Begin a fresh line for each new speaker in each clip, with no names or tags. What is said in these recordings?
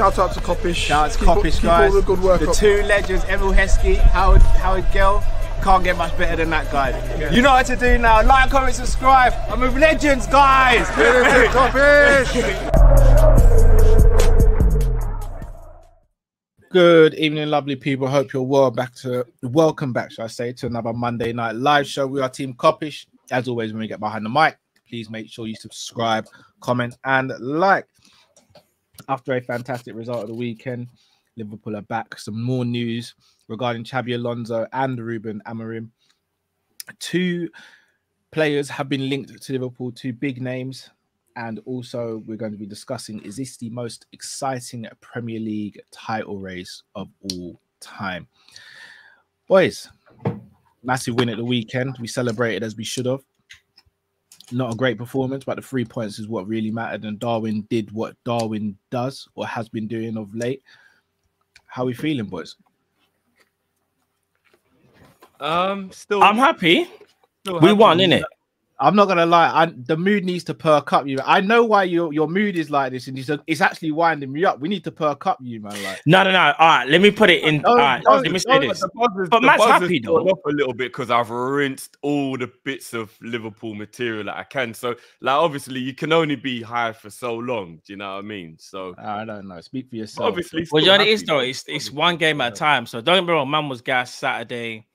Shout out to Kopish.
Shout out to
Keep
Kopish,
keep
guys.
all the good work
the
up.
two legends, Emile Heskey, Howard, Howard Gayle. Can't get much better than that, guys. You know what to do now. Like, comment, subscribe. I'm with legends, guys. Good evening, lovely people. Hope you're well. Back to welcome back, shall I say, to another Monday night live show. We are Team Kopish. As always, when we get behind the mic, please make sure you subscribe, comment, and like. After a fantastic result of the weekend, Liverpool are back. Some more news regarding Xabi Alonso and Ruben Amorim. Two players have been linked to Liverpool, two big names. And also, we're going to be discussing is this the most exciting Premier League title race of all time? Boys, massive win at the weekend. We celebrated as we should have. Not a great performance, but the three points is what really mattered. And Darwin did what Darwin does or has been doing of late. How are we feeling, boys?
Um, still,
I'm happy.
still
We
happy.
won, innit?
I'm not gonna lie. I, the mood needs to perk up. You, I know why your your mood is like this, and it's, it's actually winding me up. We need to perk up, you man. Like,
No, no, no. All right, let me put it in. All right,
Don't-
let me say
don't-
this.
Buzzers,
But Matt's happy, though.
Off a little bit because I've rinsed all the bits of Liverpool material that I can. So, like, obviously, you can only be high for so long. Do you know what I mean? So,
I don't know. Speak for yourself.
obviously,
Well, you know what it is though.
though.
It's it's one game at a time. So don't get me wrong. Man was gassed Saturday,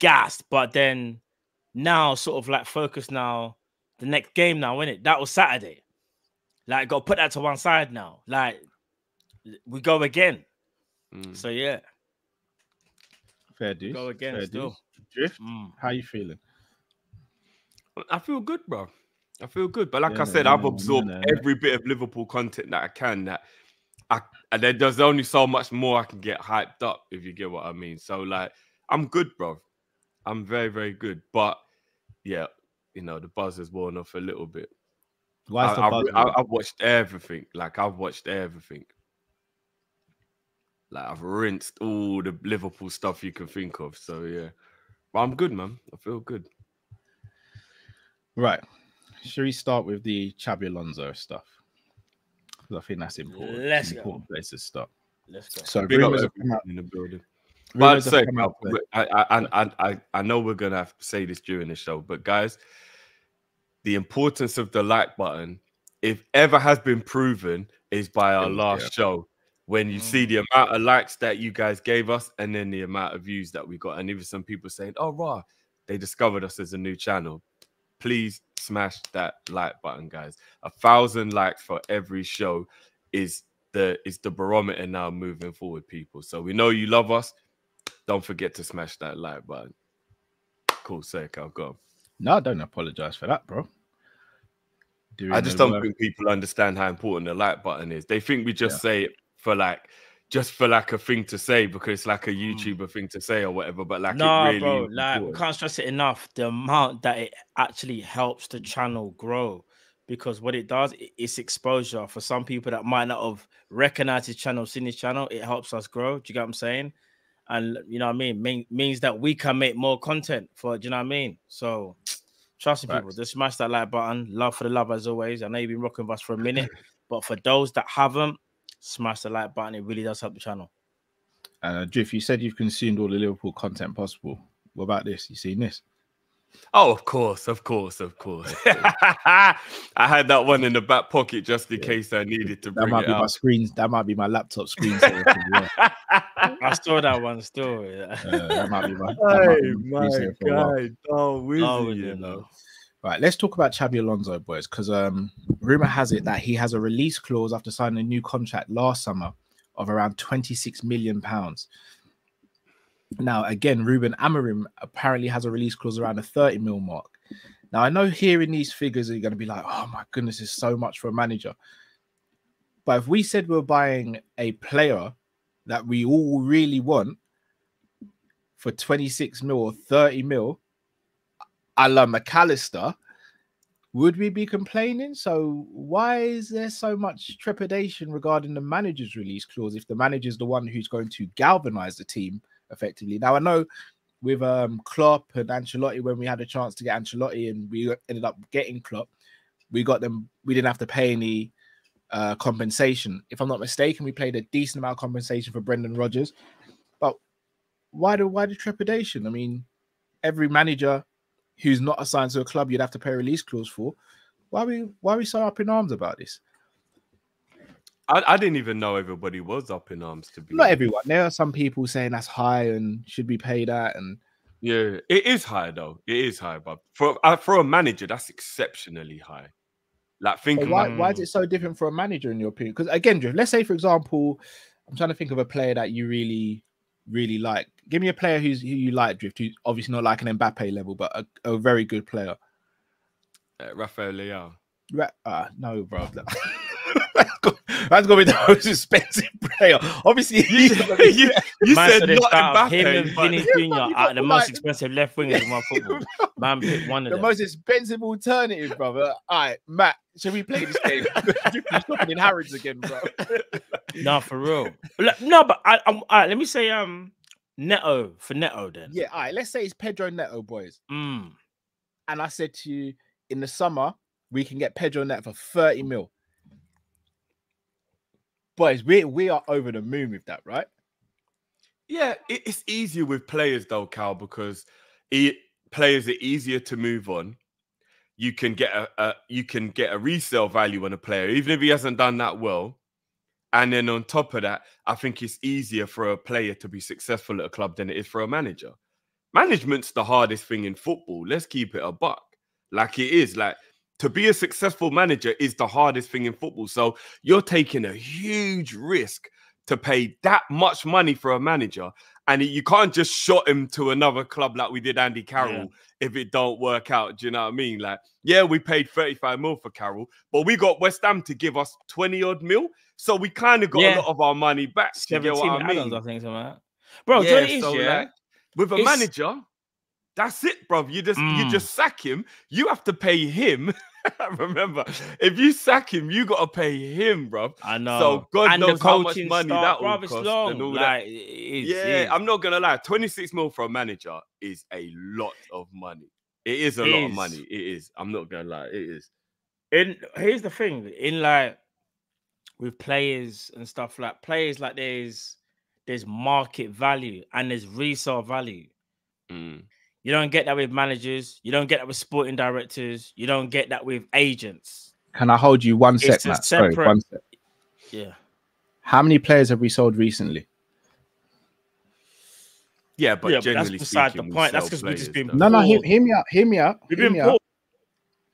gassed, but then now sort of like focus now. The next game now, innit? That was Saturday. Like, got to put that to one side now. Like, we go again.
Mm.
So yeah,
fair dues.
go again
fair
still.
Drift.
Mm.
How you feeling?
I feel good, bro. I feel good. But like
Yeah,
I said,
yeah,
I've
yeah,
absorbed
yeah.
every bit of Liverpool content that I can. That I and then there's only so much more I can get hyped up, if you get what I mean. So like I'm good, bro. I'm very, very good. But yeah, you know, the buzz has worn off a little bit.
Why
I,
is the
I,
buzz?
I, I've watched everything. Like I've watched everything. Like I've rinsed all the Liverpool stuff you can think of. So yeah. But I'm good, man. I feel good.
right. Should we start with the Xabi Alonso stuff? 'Cause I think that's important.
Let's go.
important place to start.
Let's go.
So
Big up
rumors have come out.
in the building. But
have
say, I, I, I, I, I know we're gonna have to say this during the show, but guys, the importance of the like button, if ever has been proven, is by our
Yeah.
last show. When you
Mm.
see the amount of likes that you guys gave us, and then the amount of views that we got, and even some people saying, "Oh, raw," they discovered us as a new channel. Please smash that like button, guys. A thousand likes for every show is the is the barometer now moving forward, people. So we know you love us. Don't forget to smash that like button. Cool, sake, I'll go.
No, I don't apologize for that, bro. Doing
I just don't
work.
think people understand how important the like button is. They think we just
Yeah.
say it for like just for like a thing to say because it's like a
Hmm.
YouTuber thing to say or whatever. But like
no,
it really
bro, like
important.
can't stress it enough. The amount that it actually helps the channel grow, because what it does, i- it's exposure for some people that might not have recognized his channel, seen his channel. It helps us grow. Do you get what I'm saying? And you know what I mean? mean means that we can make more content for. Do you know what I mean? So. Trust me, people, just smash that like button. Love for the love as always. I know you've been rocking with us for a minute, but for those that haven't, smash the like button. It really does help the channel.
Uh, Drift, you said you've consumed all the Liverpool content possible. What about this? You seen this?
Oh, of course, of course, of course. I had that one in the back pocket just in case I needed to
That might
it
be my
out.
screen. That might be my laptop screen. saver as well.
I saw that one still.
Uh, that might be my. that might
Hey,
be my screen saver for a while.
God, oh, Wizzy,
Oh,
you know.
Right, let's talk about Xabi Alonso, boys, because um, rumor has it that he has a release clause after signing a new contract last summer of around 26 million pounds. Now, again, Ruben Amorim apparently has a release clause around the 30 mil mark. Now, I know hearing these figures are going to be like, oh my goodness, it's so much for a manager. But if we said we're buying a player that we all really want for 26 mil or 30 mil, a la Mac Allister, would we be complaining? So why is there so much trepidation regarding the manager's release clause if the manager's the one who's going to galvanize the team effectively? Now I know with um Klopp and Ancelotti when we had a chance to get Ancelotti and we ended up getting Klopp, we got them. We didn't have to pay any uh, compensation. If I'm not mistaken, we played a decent amount of compensation for Brendan Rodgers. But why the why the trepidation? I mean, every manager who's not assigned to a club, you'd have to pay a release clause for. Why are we why are we so up in arms about this?
I, I didn't even know everybody was up in arms to be
Not everyone. There are some people saying that's high and should be paid at, and
Yeah, it is high though. It is high, but for uh, for a manager, that's exceptionally high. Like thinking
why, why is it so different for a manager in your opinion? Because again, Drew, let's say for example, I'm trying to think of a player that you really, really like. Give me a player who's who you like, Drift. Who's obviously not like an Mbappe level, but a, a very good player.
uh, Rafael Leao.
Ra- uh, no, bro. That's gonna be the most expensive player. Obviously,
you, you, you
Man
said
said it's
not
out of him and
Mbappe,
Vinny Jr.
but you
are the
got,
most
like-
expensive left wingers in world football. Man picked one of
the
them.
most expensive alternative, brother. All right, Matt, should we play this game? You're shopping in Harrods again, bro.
No, for real. No, but I, I'm, all right, let me say um Neto for Neto then.
Yeah, all right. Let's say it's Pedro Neto, boys.
Mm.
And I said to you, in the summer we can get Pedro Neto for thirty mil. Boys, we we are over the moon with that, right?
Yeah, it's easier with players though, Cal, because it, players are easier to move on. You can get a, a you can get a resale value on a player, even if he hasn't done that well. And then on top of that, I think it's easier for a player to be successful at a club than it is for a manager. Management's the hardest thing in football. Let's keep it a buck. Like it is. Like to be a successful manager is the hardest thing in football. So you're taking a huge risk to pay that much money for a manager, and you can't just shot him to another club like we did Andy Carroll if it don't work out. Do you know what I mean? Like, yeah, we paid 35 mil for Carroll, but we got West Ham to give us 20 odd mil. So we kind of got
Yeah.
a lot of our money back. You get what I mean?
I think. Bro, do you know is,
so,
yeah?
like, with a
It's-
manager, that's it, bro. You just you
Mm.
just sack him. You have to pay him. Remember, if you sack him, you got to pay him, bro.
I know.
So God
and
knows how much
coaching
money
staff,
that will
it's
cost
long.
and all
like, is,
Yeah,
is.
I'm not gonna lie. 26 mil for a manager is a lot of money. It is a
It
lot of money. It is. I'm not gonna lie. It is.
in here's the thing in like with players and stuff like players like there's there's market value and there's resale value
Mm.
You don't get that with managers you don't get that with sporting directors you don't get that with agents
Can I hold you one
It's
sec,
a
Matt? Sorry, one sec.
yeah
How many players have we sold recently?
Yeah, but
Yeah, but that's beside the
speaking, we
point. That's
sell
'cause we've just been.
No, no, hear, hear me out. Hear me out.
we've
hear
been
me
poor.
out.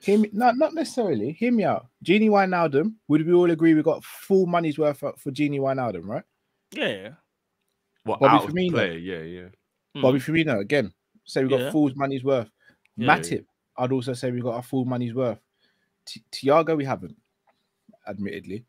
Hear me, no, not necessarily. Hear me out. Genie Wijnaldum. Would we all agree we got full money's worth for, for Genie Wijnaldum, right?
yeah
What
Bobby
out of
Firmino.
player? Yeah, yeah.
Mm.
Bobby Firmino again. Say we got
Yeah.
full money's worth.
Yeah, yeah.
Matip. I'd also say we got our full money's worth. Ti- Thiago, we haven't, admittedly.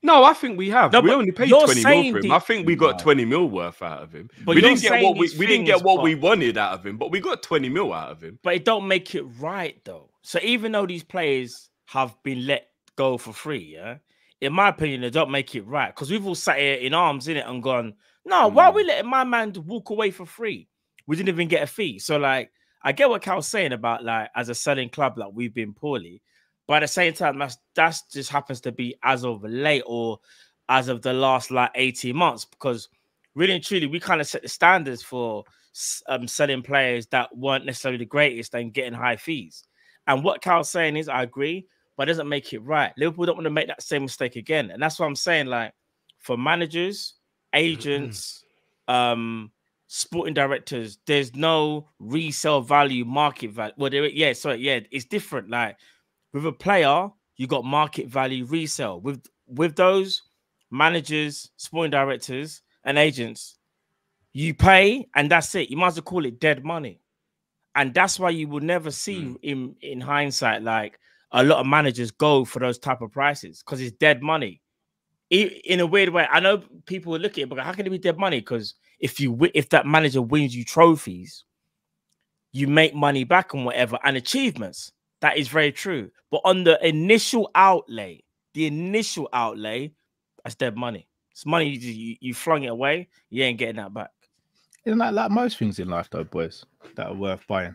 No, I think we have.
No,
we only paid
you're
20 mil for him.
the-
I think we got
No.
20 mil worth out of him.
But
we didn't get what we we didn't get
things,
what we wanted out of him, but we got 20 mil out of him.
but it don't make it right though so even though these players have been let go for free yeah in my opinion, they don't make it right because we've all sat here in arms in it and gone, no, why are mm. we letting my man walk away for free? We didn't even get a fee. So, like, I get what Cal's saying about like as a selling club, like we've been poorly, but at the same time, that's that's just happens to be as of late or as of the last like 18 months because really and truly we kind of set the standards for um, selling players that weren't necessarily the greatest and getting high fees. And what Cal's saying is, I agree, but it doesn't make it right. Liverpool don't want to make that same mistake again, and that's what I'm saying. Like for managers, agents, um, sporting directors, there's no resale value, market value. Well, there, yeah, sorry, yeah, it's different. Like with a player, you got market value, resale. With with those managers, sporting directors, and agents, you pay, and that's it. You might as well call it dead money. And that's why you will never see hmm. in in hindsight like a lot of managers go for those type of prices because it's dead money. In a weird way, I know people will look at it, but how can it be dead money? Because if you if that manager wins you trophies, you make money back and whatever and achievements. That is very true. But on the initial outlay, the initial outlay, that's dead money. It's money you, you, you flung it away. You ain't getting that back.
Isn't that like most things in life, though, boys, that are worth buying?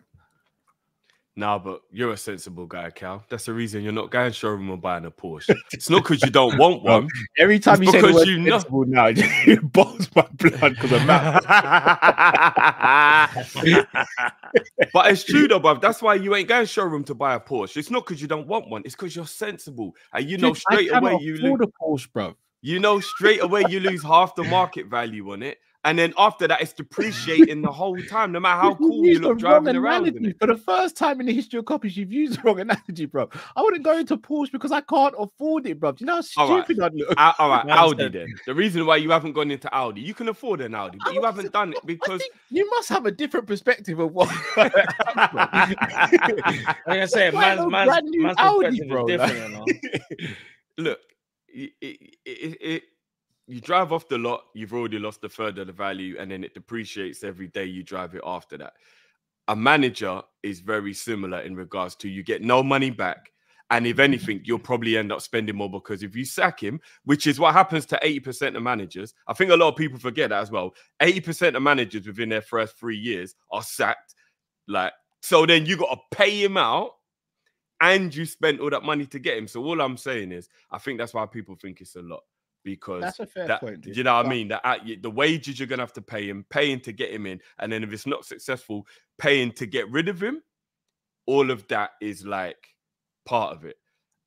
Nah, but you're a sensible guy, Cal. That's the reason you're not going showroom and buying a Porsche. It's not because you don't want one.
Every time you say the
because
word
you know-
sensible now, it boils my blood because I'm mad.
but it's true though, bruv. That's why you ain't going to showroom to buy a Porsche. It's not because you don't want one. It's because you're sensible, and you know
Dude, I
straight away you lose.
a Porsche, bro.
You know straight away you lose half the market value on it, and then after that it's depreciating the whole time, no matter how
You've
cool you
used
look driving around in it.
For the first time in the history of Kopish, you've used the wrong analogy, bro. I wouldn't go into Porsche because I can't afford it, bro. Do you know how
All right.
stupid I'd look?
Al- all right,
I
Audi
understand.
then. The reason why you haven't gone into Audi, you can afford an Audi, but you haven't done it because
you must have a different perspective of what.
Like I say,
Why
man's, man's,
brand new
man's
Audi, bro,
is
like-
different, you know.
look, it, it, it, it, you drive off the lot, you've already lost a third of the value, and then it depreciates every day you drive it after that. A manager is very similar in regards to you get no money back. And if mm-hmm. anything, you'll probably end up spending more because if you sack him, which is what happens to 80% of managers, I think a lot of people forget that as well. 80% of managers within their first three years are sacked. Like, so then you got to pay him out and you spent all that money to get him. So all I'm saying is, I think that's why people think it's a lot because
That's a fair
that,
point. dude.
you know what I mean? That at, the wages you're gonna have to pay him, paying to get him in, and then if it's not successful, paying to get rid of him. All of that is like part of it.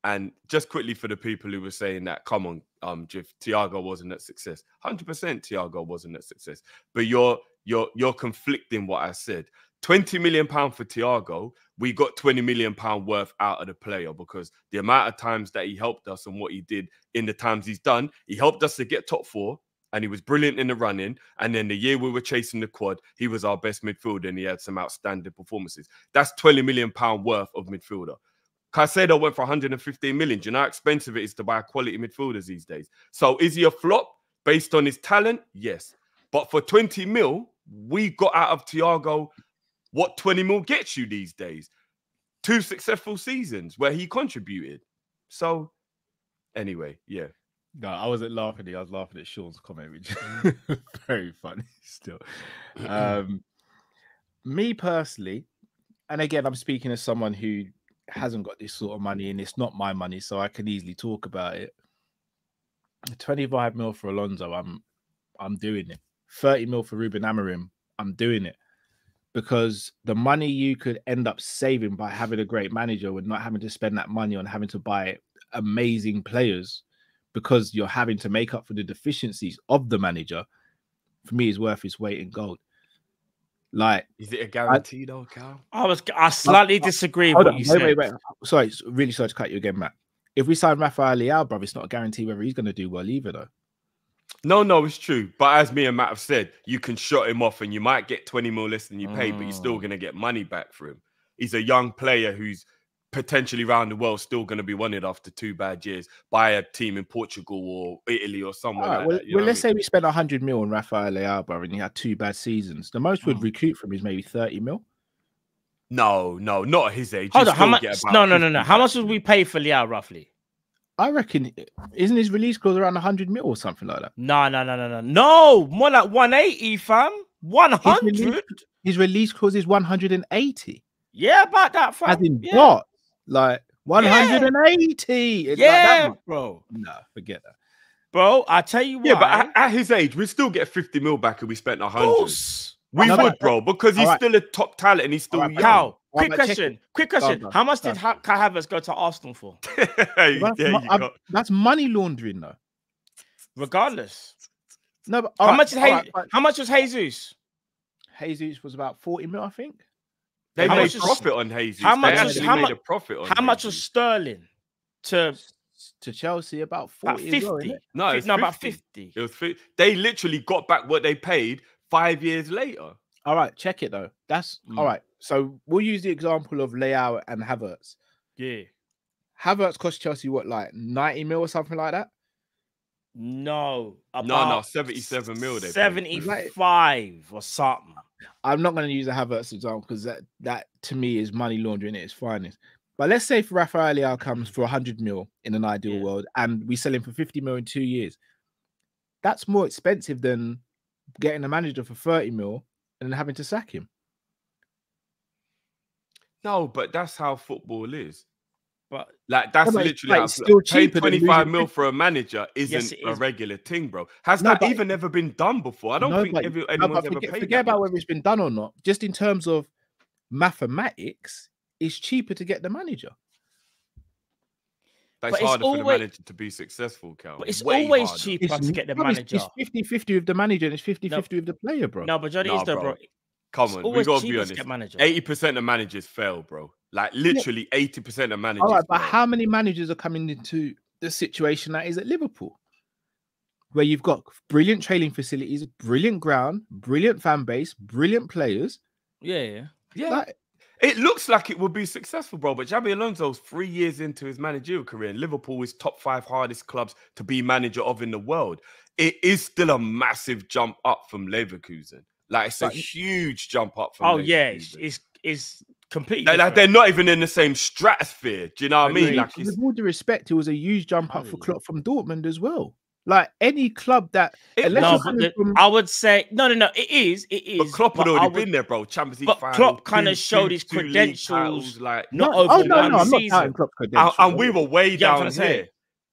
And just quickly for the people who were saying that, come on, um, Jiff, Thiago wasn't a success. Hundred percent, Thiago wasn't a success. But you're you're you're conflicting what I said. 20 million pound for Thiago, we got 20 million pound worth out of the player because the amount of times that he helped us and what he did in the times he's done, he helped us to get top four and he was brilliant in the running. And then the year we were chasing the quad, he was our best midfielder and he had some outstanding performances. That's 20 million pound worth of midfielder. Caicedo went for 115 million. Do you know how expensive it is to buy quality midfielders these days? So is he a flop based on his talent? Yes. But for 20 mil, we got out of Thiago what 20 mil gets you these days. Two successful seasons where he contributed. So anyway, yeah.
No, I wasn't laughing. at you, I was laughing at Sean's comment, which is very funny still. Um, me personally, and again, I'm speaking as someone who hasn't got this sort of money, and it's not my money, so I can easily talk about it. 25 mil for Alonso, I'm I'm doing it. 30 mil for Ruben Amorim, I'm doing it. Because the money you could end up saving by having a great manager with not having to spend that money on having to buy amazing players because you're having to make up for the deficiencies of the manager, for me, is worth its weight in gold. Like,
Is it a guarantee though, Cal?
I was I slightly disagree
hold
with
on,
what you
wait,
said.
wait, wait. Sorry, really sorry to cut you again, Matt. If we sign Rafael Leao, bro, it's not a guarantee whether he's going to do well either, though.
No, no, it's true. But as me and Matt have said, you can shut him off and you might get 20 mil less than you paid, but you're still
Mm.
going to get money back for him. He's a young player who's potentially around the world still going to be wanted after two bad years by a team in Portugal or Italy or somewhere
right,
like
well,
that.
well let's
I
say we spent 100 mil on Rafael Leao, bro, and he had two bad seasons. The most we'd
Mm.
recruit from is maybe 30 mil.
No, no, not his age.
Hold on, how much? No, no, no, no. How much would we pay for Leao roughly?
I reckon, isn't his release clause around 100 mil or something like that?
No, no, no, no, no, no. More like 180, fam. 100.
His release clause is 180.
Yeah, about that, fam.
As in
yeah.
what? Like 180. It's like that
Yeah,
much.
bro.
No, forget that.
Bro, I tell you what.
Yeah, but at, at his age, we still get 50 mil back and we spent 100. Course. We
No,
would,
but-
bro, because he's
Alright.
still a top talent and he's still
Alright, but
young.
Cal,
All
quick question.
it.
Quick question.
Done,
How much did
done.
ha- Kai Havertz go to Arsenal for?
Hey,
That's,
there
mo-
you go.
that's money laundering, though.
Regardless.
No, but
How
alright,
much is
alright,
Je-
but
How much was Jesus?
Jesus was about 40 mil, I think.
They
How
made
much is-
profit on Jesus.
how much
is-
actually
how
made
mu-
a profit on
How much was Sterling to
To Chelsea, about
about
40 as well,
50?
innit?
No,
Fi-
it's
no, about
50.
50.
It was fi- they literally got back what they paid five years later.
All right, check it though. That's
Mm.
all right. So we'll use the example of Leao and Havertz.
Yeah.
Havertz cost Chelsea what, like 90 mil or something like that?
No.
No, no, 77 mil they paid.
75 or something.
I'm not going to use a Havertz example because that, that to me is money laundering at its finest. But let's say if Rafael Leao comes for 100 mil in an ideal
Yeah.
world and we sell him for 50 mil in two years, that's more expensive than getting a manager for 30 mil and then having to sack him.
No, but that's how football is.
But
Like that's
but it's-
literally how
still
paying
cheaper than
25
losing
mil for a manager isn't
it
a
is.
regular thing, bro. Has
No,
that
but-
even ever been done before? I don't
No,
think
but-
every,
no,
anyone's ever
forget,
paid
forget
that
about
much.
whether it's been done or not. Just in terms of mathematics, it's cheaper to get the manager.
But
But
it's
it's
harder for the
always-
manager to be successful, Cal.
but it's
Way
always
harder.
cheaper to get the
no,
manager.
It's 50-50 with the manager and it's 50-50 with the player, bro.
No, but Johnny
Nah,
is though,
bro.
bro.
Come on, we
always
gotta be
cheaper to
honest.
get manager.
80% of managers fail, bro. Like literally 80% of managers.
All right, but how many managers are coming into the situation that is at Liverpool? Where you've got brilliant training facilities, brilliant ground, brilliant fan base, brilliant players.
Yeah, yeah.
Yeah,
Like,
it looks like it would be successful, bro. But Xabi Alonso's three years into his managerial career, and Liverpool is top five hardest clubs to be manager of in the world. It is still a massive jump up from Leverkusen. Like it's a
But-
huge jump up from.
Oh yeah, it's,
Leverkusen.
it's it's completely.
Like, like, they're not even in the same stratosphere. Do you know what I mean? Like
with all due respect, it was a huge jump up for
Harry.
Klopp from Dortmund as well. Like any club that,
it
no,
you're
was,
but
coming
the,
from-
I would say no, no, no. It is, it is.
but Klopp had already
would-
been there, bro. Champions League
but
final.
Klopp kinda showed his credentials.
titles, like
Not
no,
over
oh no,
one
no, I'm not
season.
doubting Klopp's
and,
credentials.
and we were way
You get what
down
I'm
here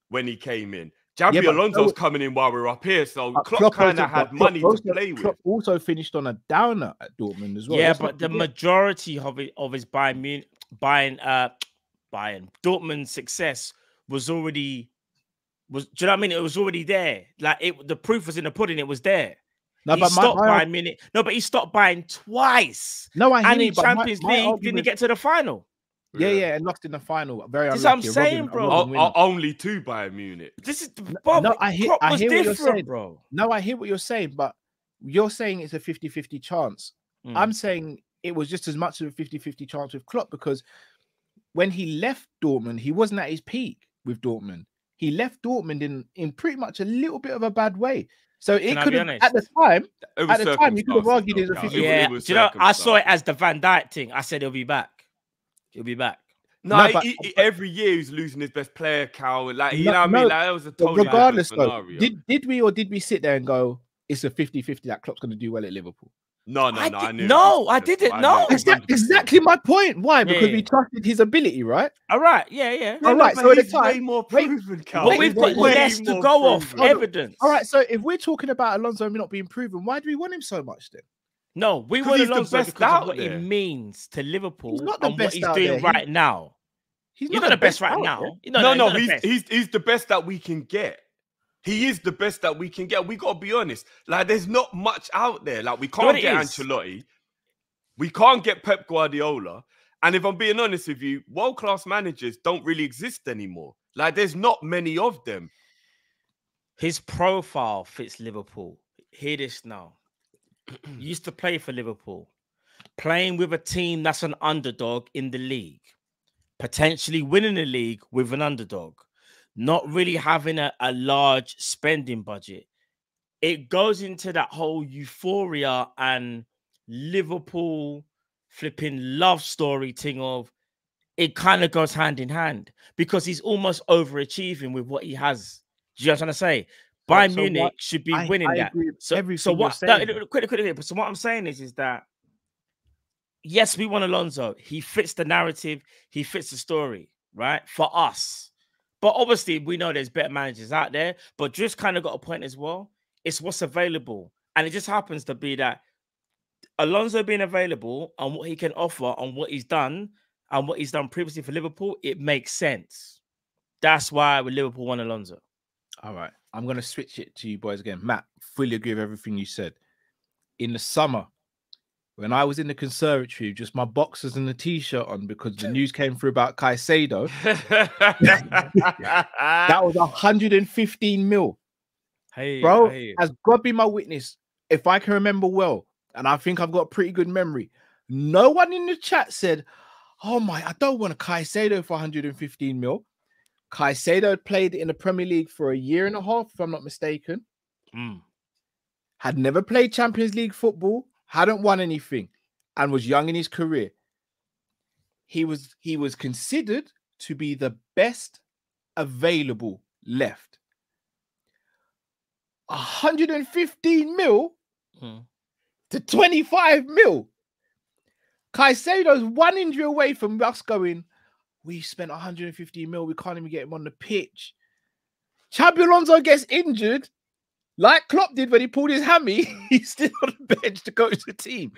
when he came in. Xabi
Yeah, but
Alonso's
so-
coming in while we were up here, so
But
Klopp,
Klopp
kind of had
but Klopp
money
also,
to play with.
Klopp also finished on a downer at Dortmund as well.
yeah,
Let's
but the majority of it of his Bayern Munich, Bayern, uh, Bayern Dortmund success was already was. Do you know what I mean? It was already there. Like it, the proof was in the pudding. It was there.
no,
he
but my,
stopped
my,
Bayern Munich. No, but he stopped buying twice.
no, I
And in
but my-
Champions
my
League, didn't he get to the final?
Yeah, yeah, and lost in the final. Very
That's what I'm saying,
Robin-
bro.
Robin
O- only two Bayern Munich.
This is Bob,
no, I hear- I hear what you're saying.
bro.
No, I hear what you're saying, but you're saying it's a 50-50 chance.
Mm.
I'm saying it was just as much of a 50-50 chance with Klopp because when he left Dortmund, he wasn't at his peak with Dortmund. He left Dortmund in in pretty much a little bit of a bad way. So it could have at the time. At the time, you could have argued
though,
it's a
Cal.
50
It was-
yeah,
it was
do you know? I saw it as the Van Dijk thing. I said he'll be back. He'll be back.
No,
No, but-
he- he- every year he's losing his best player, Cal. Like you
No,
know what I mean? Like that was a
But
totally
regardless, though,
scenario.
did did we or did we sit there and go, it's a 50-50 that Klopp's going to do well at Liverpool?
No, no,
I
no. I
did-
knew
no,
was
I didn't
I
know.
knew it
Exactly, my point. Why? Because
yeah.
we trusted his ability, right?
All right. Yeah, yeah.
No,
All
no, but
so at the
he's way
time-
more proven, Cal.
But we've got
wait.
less to go off.
proven.
Hold on.
Evidence.
All right, so if we're talking about Alonso not being proven, why do we want him so much then?
No, we want
he's the best
because
out
of what
there.
it means to Liverpool
not the
and
best
what he's doing
there. He-
right now.
He's
You're not the best right
out
now.
there.
You know,
no, no,
not the
he's,
best.
he's he's the best that we can get. He is the best that we can get. We gotta be honest. Like, there's not much out there. Like, we can't get
is?
Ancelotti. We can't get Pep Guardiola. And if I'm being honest with you, world class managers don't really exist anymore. Like, there's not many of them.
His profile fits Liverpool. Hear this now. Used to play for Liverpool, playing with a team that's an underdog in the league, potentially winning the league with an underdog, not really having a, a large spending budget. It goes into that whole euphoria and Liverpool flipping love story thing of it kind of goes hand in hand because he's almost overachieving with what he has. Do you know what I'm trying to say?
So-
Bayern
so what-
Munich should be
I,
winning
I
that. So, so what? No, quick, quick, quick. So what I'm saying is, is that yes, we want Alonso. He fits the narrative. He fits the story, right? For us, but obviously we know there's better managers out there. But just kind of got a point as well. It's what's available, and it just happens to be that Alonso being available and what he can offer and what he's done and what he's done previously for Liverpool, it makes sense. That's why with Liverpool want Alonso.
All right, I'm gonna switch it to you boys again. Matt, fully agree with everything you said. In the summer, when I was in the conservatory, just my boxers and the t-shirt on because the news came through about Caicedo. That was 115 mil,
Hey,
bro.
hey.
As God be my witness, if I can remember well, and I think I've got a pretty good memory, no one in the chat said, "Oh my, I don't want a Caicedo for 115 mil." Caicedo had played in the Premier League for a year and a half, if I'm not mistaken.
Mm.
had never played Champions League football, hadn't won anything, and was young in his career. He was he was considered to be the best available left. 115 mil
Mm.
to 25 mil. Caicedo's one injury away from us going. We spent 150 mil. We can't even get him on the pitch. Xabi Alonso gets injured, like Klopp did when he pulled his hammy. He's still on the bench to coach the team.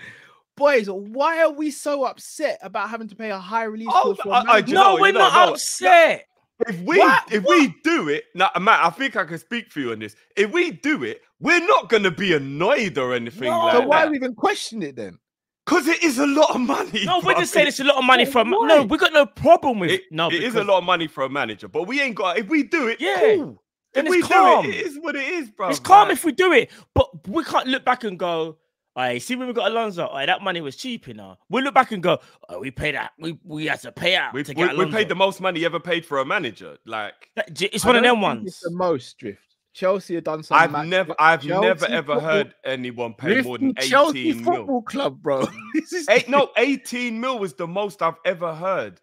Boys, why are we so upset about having to pay a high release
Oh,
for a
I- I
manager?
do
no,
know,
we're
you know,
not
no.
upset.
If we
What?
if we do it now, Matt, I think I can speak for you on this. If we do it, we're not gonna be annoyed or anything
No.
like
so why
that.
we even question it then?
Because it is a lot of money.
No, we're just saying it's a lot of money
But
from.
why?
No, we got no problem with.
It,
no,
it is a lot of money for a manager, but we ain't got. If we do it,
Yeah,
cool.
Then
if
it's
we
calm.
do it, it is what it is, bro.
It's calm if we do it, but we can't look back and go, I see when we got Alonso, oh, that money was cheap, you know. We look back and go, oh, we paid that, we we had to pay out
we,
to get
we
Alonso.
paid the most money ever paid for a manager. Like
It's one of
don't
them
think It's
ones.
the most drift. Chelsea have done something.
I've
match-
never, I've never ever
football-
heard anyone pay more than
Lifting Chelsea
mil.
Football Club, bro. this
Eight, no, 18 mil was the most I've ever heard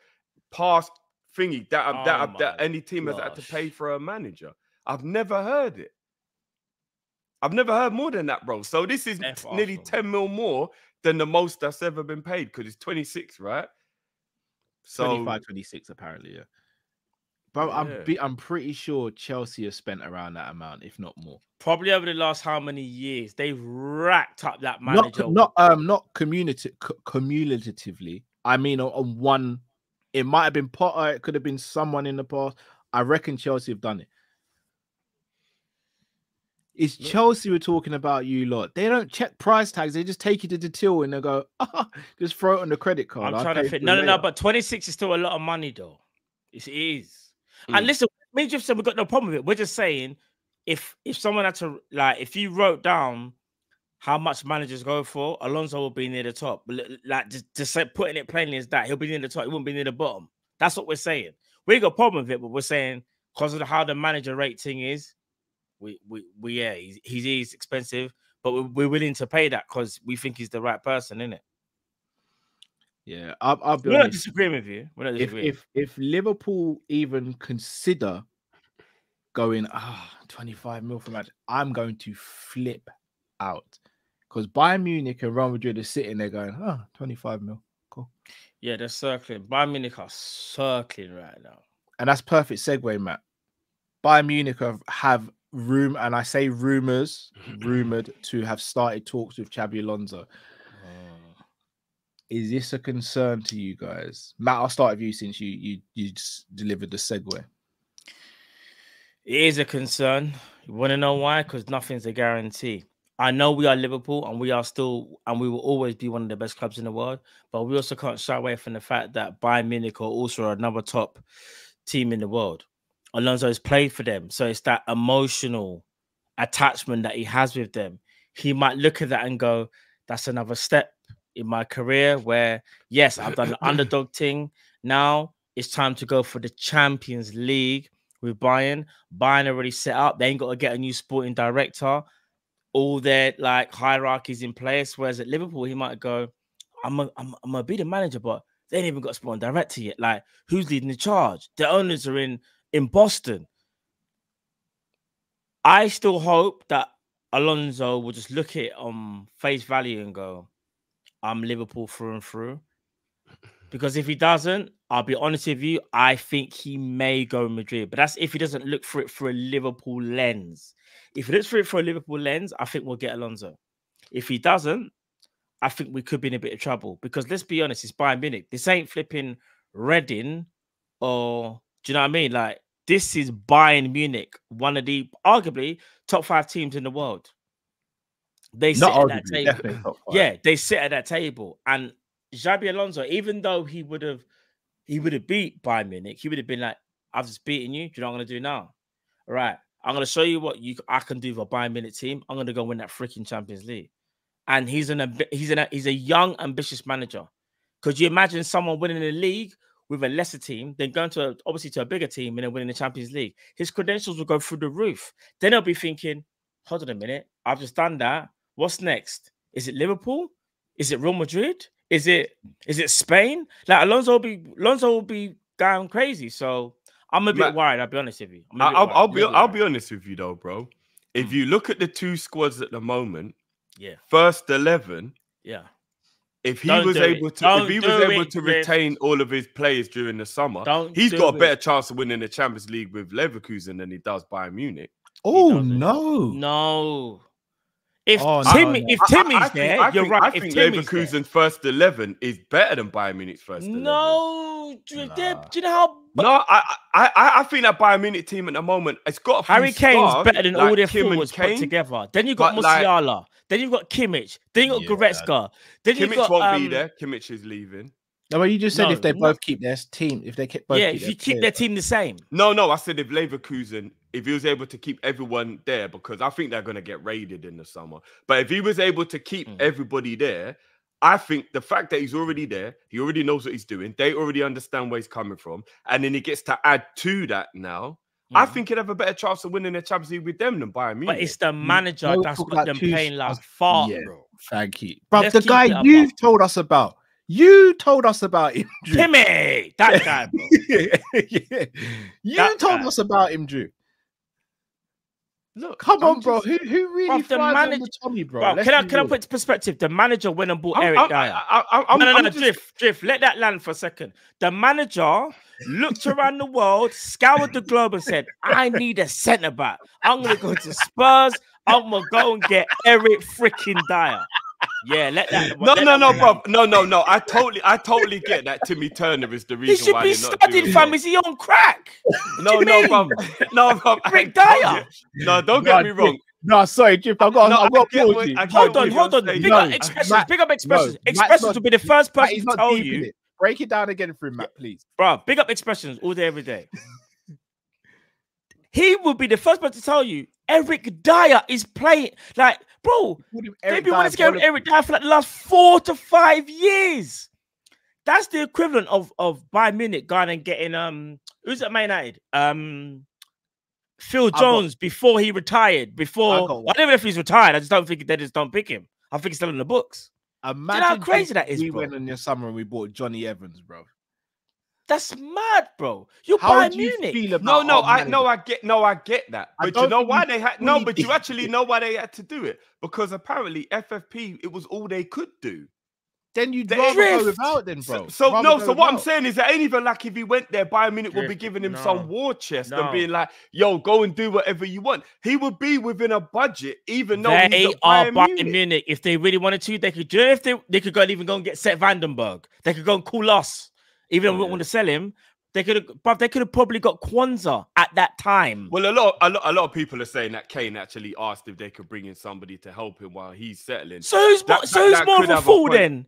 past thingy that,
Oh
that, that any team has had to pay for a manager. I've never heard it. I've never heard more than that, bro. So this is
F
nearly
Arsenal.
10 mil more than the most that's ever been paid because it's 26, right? So
25, 26, apparently, yeah. But I'm be, I'm pretty sure Chelsea have spent around that amount, if not more.
Probably over the last how many years they've racked up that
Not
manager.
co- not um not community co- cumulatively. I mean on, on one. It might have been Potter. It could have been someone in the past. I reckon Chelsea have done it. It's. Chelsea we're talking about, you lot. They don't check price tags. They just take you to the till and they go, ah, just throw it on the credit card.
I'm
I'll
trying to fit. No, no, no. But 26 is still a lot of money, though. It is.
Mm.
And listen, me and Jeff said we got no problem with it. We're just saying if if someone had to like if you wrote down how much managers go for, Alonso will be near the top. Like just, just say, putting it plainly is that, he'll be near the top. He won't be near the bottom. That's what we're saying. We got a problem with it, but we're saying because of the, how the manager rating is, we we, we yeah, he's, he's he's expensive, but we're, we're willing to pay that because we think he's the right person, isn't it?
yeah, I'll, I'll be
We're not disagreeing with you. We're not disagreeing.
if if Liverpool even consider going ah 25 mil for match, I'm going to flip out because Bayern Munich and Real Madrid are sitting there going, ah, 25 mil, cool,
Yeah, they're circling. Bayern Munich are circling right now.
and that's perfect segue, Matt. Bayern Munich have, have room, and I say rumors, rumored to have started talks with Xabi Alonso. Oh. Is this a concern to you guys, Matt? I'll start with you since you you you just delivered the segue.
It is a concern. You want to know why? Because nothing's a guarantee. I know we are Liverpool and we are still, and we will always be one of the best clubs in the world. But we also can't shy away from the fact that Bayern Munich are also another top team in the world. Alonso has played for them. So it's that emotional attachment that he has with them. He might look at that and go, that's another step in my career where, yes, I've done the underdog thing. Now it's time to go for the Champions League with Bayern. Bayern already set up. They ain't got to get a new sporting director. All their like hierarchies in place. Whereas at Liverpool, he might go, I'm a, I'm, I'm gonna be the manager, but they ain't even got a sporting director yet. Like, who's leading the charge? The owners are in in Boston. I still hope that Alonso will just look it on face value and go, I'm Liverpool through and through. Because if he doesn't, I'll be honest with you, I think he may go Madrid. But that's if he doesn't look for it through a Liverpool lens. If he looks for it through a Liverpool lens, I think we'll get Alonso. If he doesn't, I think we could be in a bit of trouble. Because let's be honest, it's Bayern Munich. This ain't flipping Reading or do you know what I mean? Like this is Bayern Munich, one of the arguably top five teams in the world. They sit
Not
at that table.
definitely top five.
Yeah, they sit at that table. And Xabi Alonso, even though he would have he would have beat Bayern Munich, he would have been like, I've just beaten you. Do you know what I'm gonna do now? All right. I'm gonna show you what you I can do for a Bayern Munich team. I'm gonna go win that freaking Champions League. And he's an he's an he's a young, ambitious manager. Could you imagine someone winning the league with a lesser team, then going to a, obviously to a bigger team and then winning the Champions League? His credentials will go through the roof. Then he'll be thinking, hold on a minute, I've just done that. What's next? Is it Liverpool? Is it Real Madrid? Is it is it Spain? Like Alonso will be Alonso will be going crazy. So I'm a bit
Matt,
worried. I'll be honest with you.
I-
bit
I'll. I'll be I'll be honest with you though, bro. If
Mm.
you look at the two squads at the moment,
yeah,
first eleven,
yeah.
If he
Don't
was
do it.
able to,
Don't
if he was able
it,
to
Griff.
retain all of his players during the summer,
Don't
he's
do
got a
it.
better chance of winning the Champions League with Leverkusen than he does Bayern Munich.
Oh no.
No. If
Oh,
Timmy,
no.
if
I- I-
Timmy's
I
there,
I
you're
think,
right.
I
if
think
Timmy's there-
first eleven is better than Bayern Munich's first eleven.
no, do, you-
Nah.
do you know how
No, I, I, I, I think that Bayern Munich team at the moment it's got a few
Harry Kane's
stars,
better than
like
all their
Kim and
forwards put together. Then you've got
but, like-
Musiala. Then you've got Kimmich. Then you've got
Yeah.
Goretzka. Then you've
Kimmich
got
won't be
um,
there. Kimmich is leaving.
No, but you just said
No,
if they
no.
both keep their team, if they keep both
Yeah,
keep
if you
their
keep their team the same.
No, no, I said if Leverkusen, if he was able to keep everyone there, because I think they're going to get raided in the summer. But if he was able to keep
Mm.
everybody there, I think the fact that he's already there, he already knows what he's doing. They already understand where he's coming from, and then he gets to add to that now. I
Mhm.
think he'd have a better chance of winning the Champions League with them than Bayern Munich.
But it's the manager
don't
that's
talk
got
about
them
two
playing like
stars.
fart,
Yeah.
bro.
Thank you, bro.
Let's
The guy
you've
you told us about. You told us about him, Drew.
Timmy, that guy, bro.
yeah. You
That
told
guy.
us about him, Drew.
Look,
Come
I'm
on, bro. Who who really
Bruv, the manager-
Tommy, bro?
Bro, can I can I put it into perspective? The manager went and bought
I'm,
Eric
I'm,
Dier.
I, I, I'm,
no, no,
I'm
no,
just-
drift, drift. Let that land for a second. The manager looked around the world, scoured the globe, and said, "I need a centre back. I'm gonna go to Spurs. I'm gonna go and get Eric freaking Dier." Yeah, let that.
No,
let
no,
that
no, bro. No, no, no. I totally, I totally get that. Timmy Turner is the reason.
He
reason
should
why
be
they're not
studying, fam. Is he on crack?
No, no, bro. No, bro.
Rick Dier.
No, don't get me wrong.
No, sorry, Drift. I've got,
No,
I've got
I
to
get
pause
what- I
Hold on, hold on.
saying.
Big
No,
up expressions.
Matt-
big up expressions.
no,
expressions
not-
will be the first person to tell you,
it. Break it down again for him, Matt, please.
bro. Big up expressions all day, every day. he will be the first person to tell you Eric Dier is playing like, bro. They've been wanting to get. Eric Dier for like the last four to five years. That's the equivalent of of Munich going and getting um who's at Man United? Um Phil
got-
Jones before he retired. Before
got
I, don't know if he's retired. I just don't think they just don't pick him. I think he's still in the books.
Imagine
how crazy that is,
We
bro?
went in the summer and we bought Jonny Evans, bro.
That's mad, bro. You're
How
Bayern
do you
Munich.
feel
No,
about
no,
our
I
manager?
no, I get no, I get that. But you know why they had no, but you actually know why they had to do it because apparently FFP it was all they could do.
Then you'd
They
rather
drift.
go without, then, bro.
So, so no, so what I'm saying is it ain't even like if he went there, Bayern Munich would be giving him
No.
some war chest
No.
and being like, "Yo, go and do whatever you want." He would be within a budget, even though
They
he's
are
Bayern
Bayern
Munich.
Munich. If they really wanted to, they could do it. If they they could go and even go and get Sepp van den Berg. They could go and call us. Even though we don't want to sell him, they could have but they could have probably got Quansah at that time.
Well, a lot, a lot, a lot of people are saying that Kane actually asked if they could bring in somebody to help him while he's settling.
So who's
That-
more, so
that-
who's
that
more of a fool then?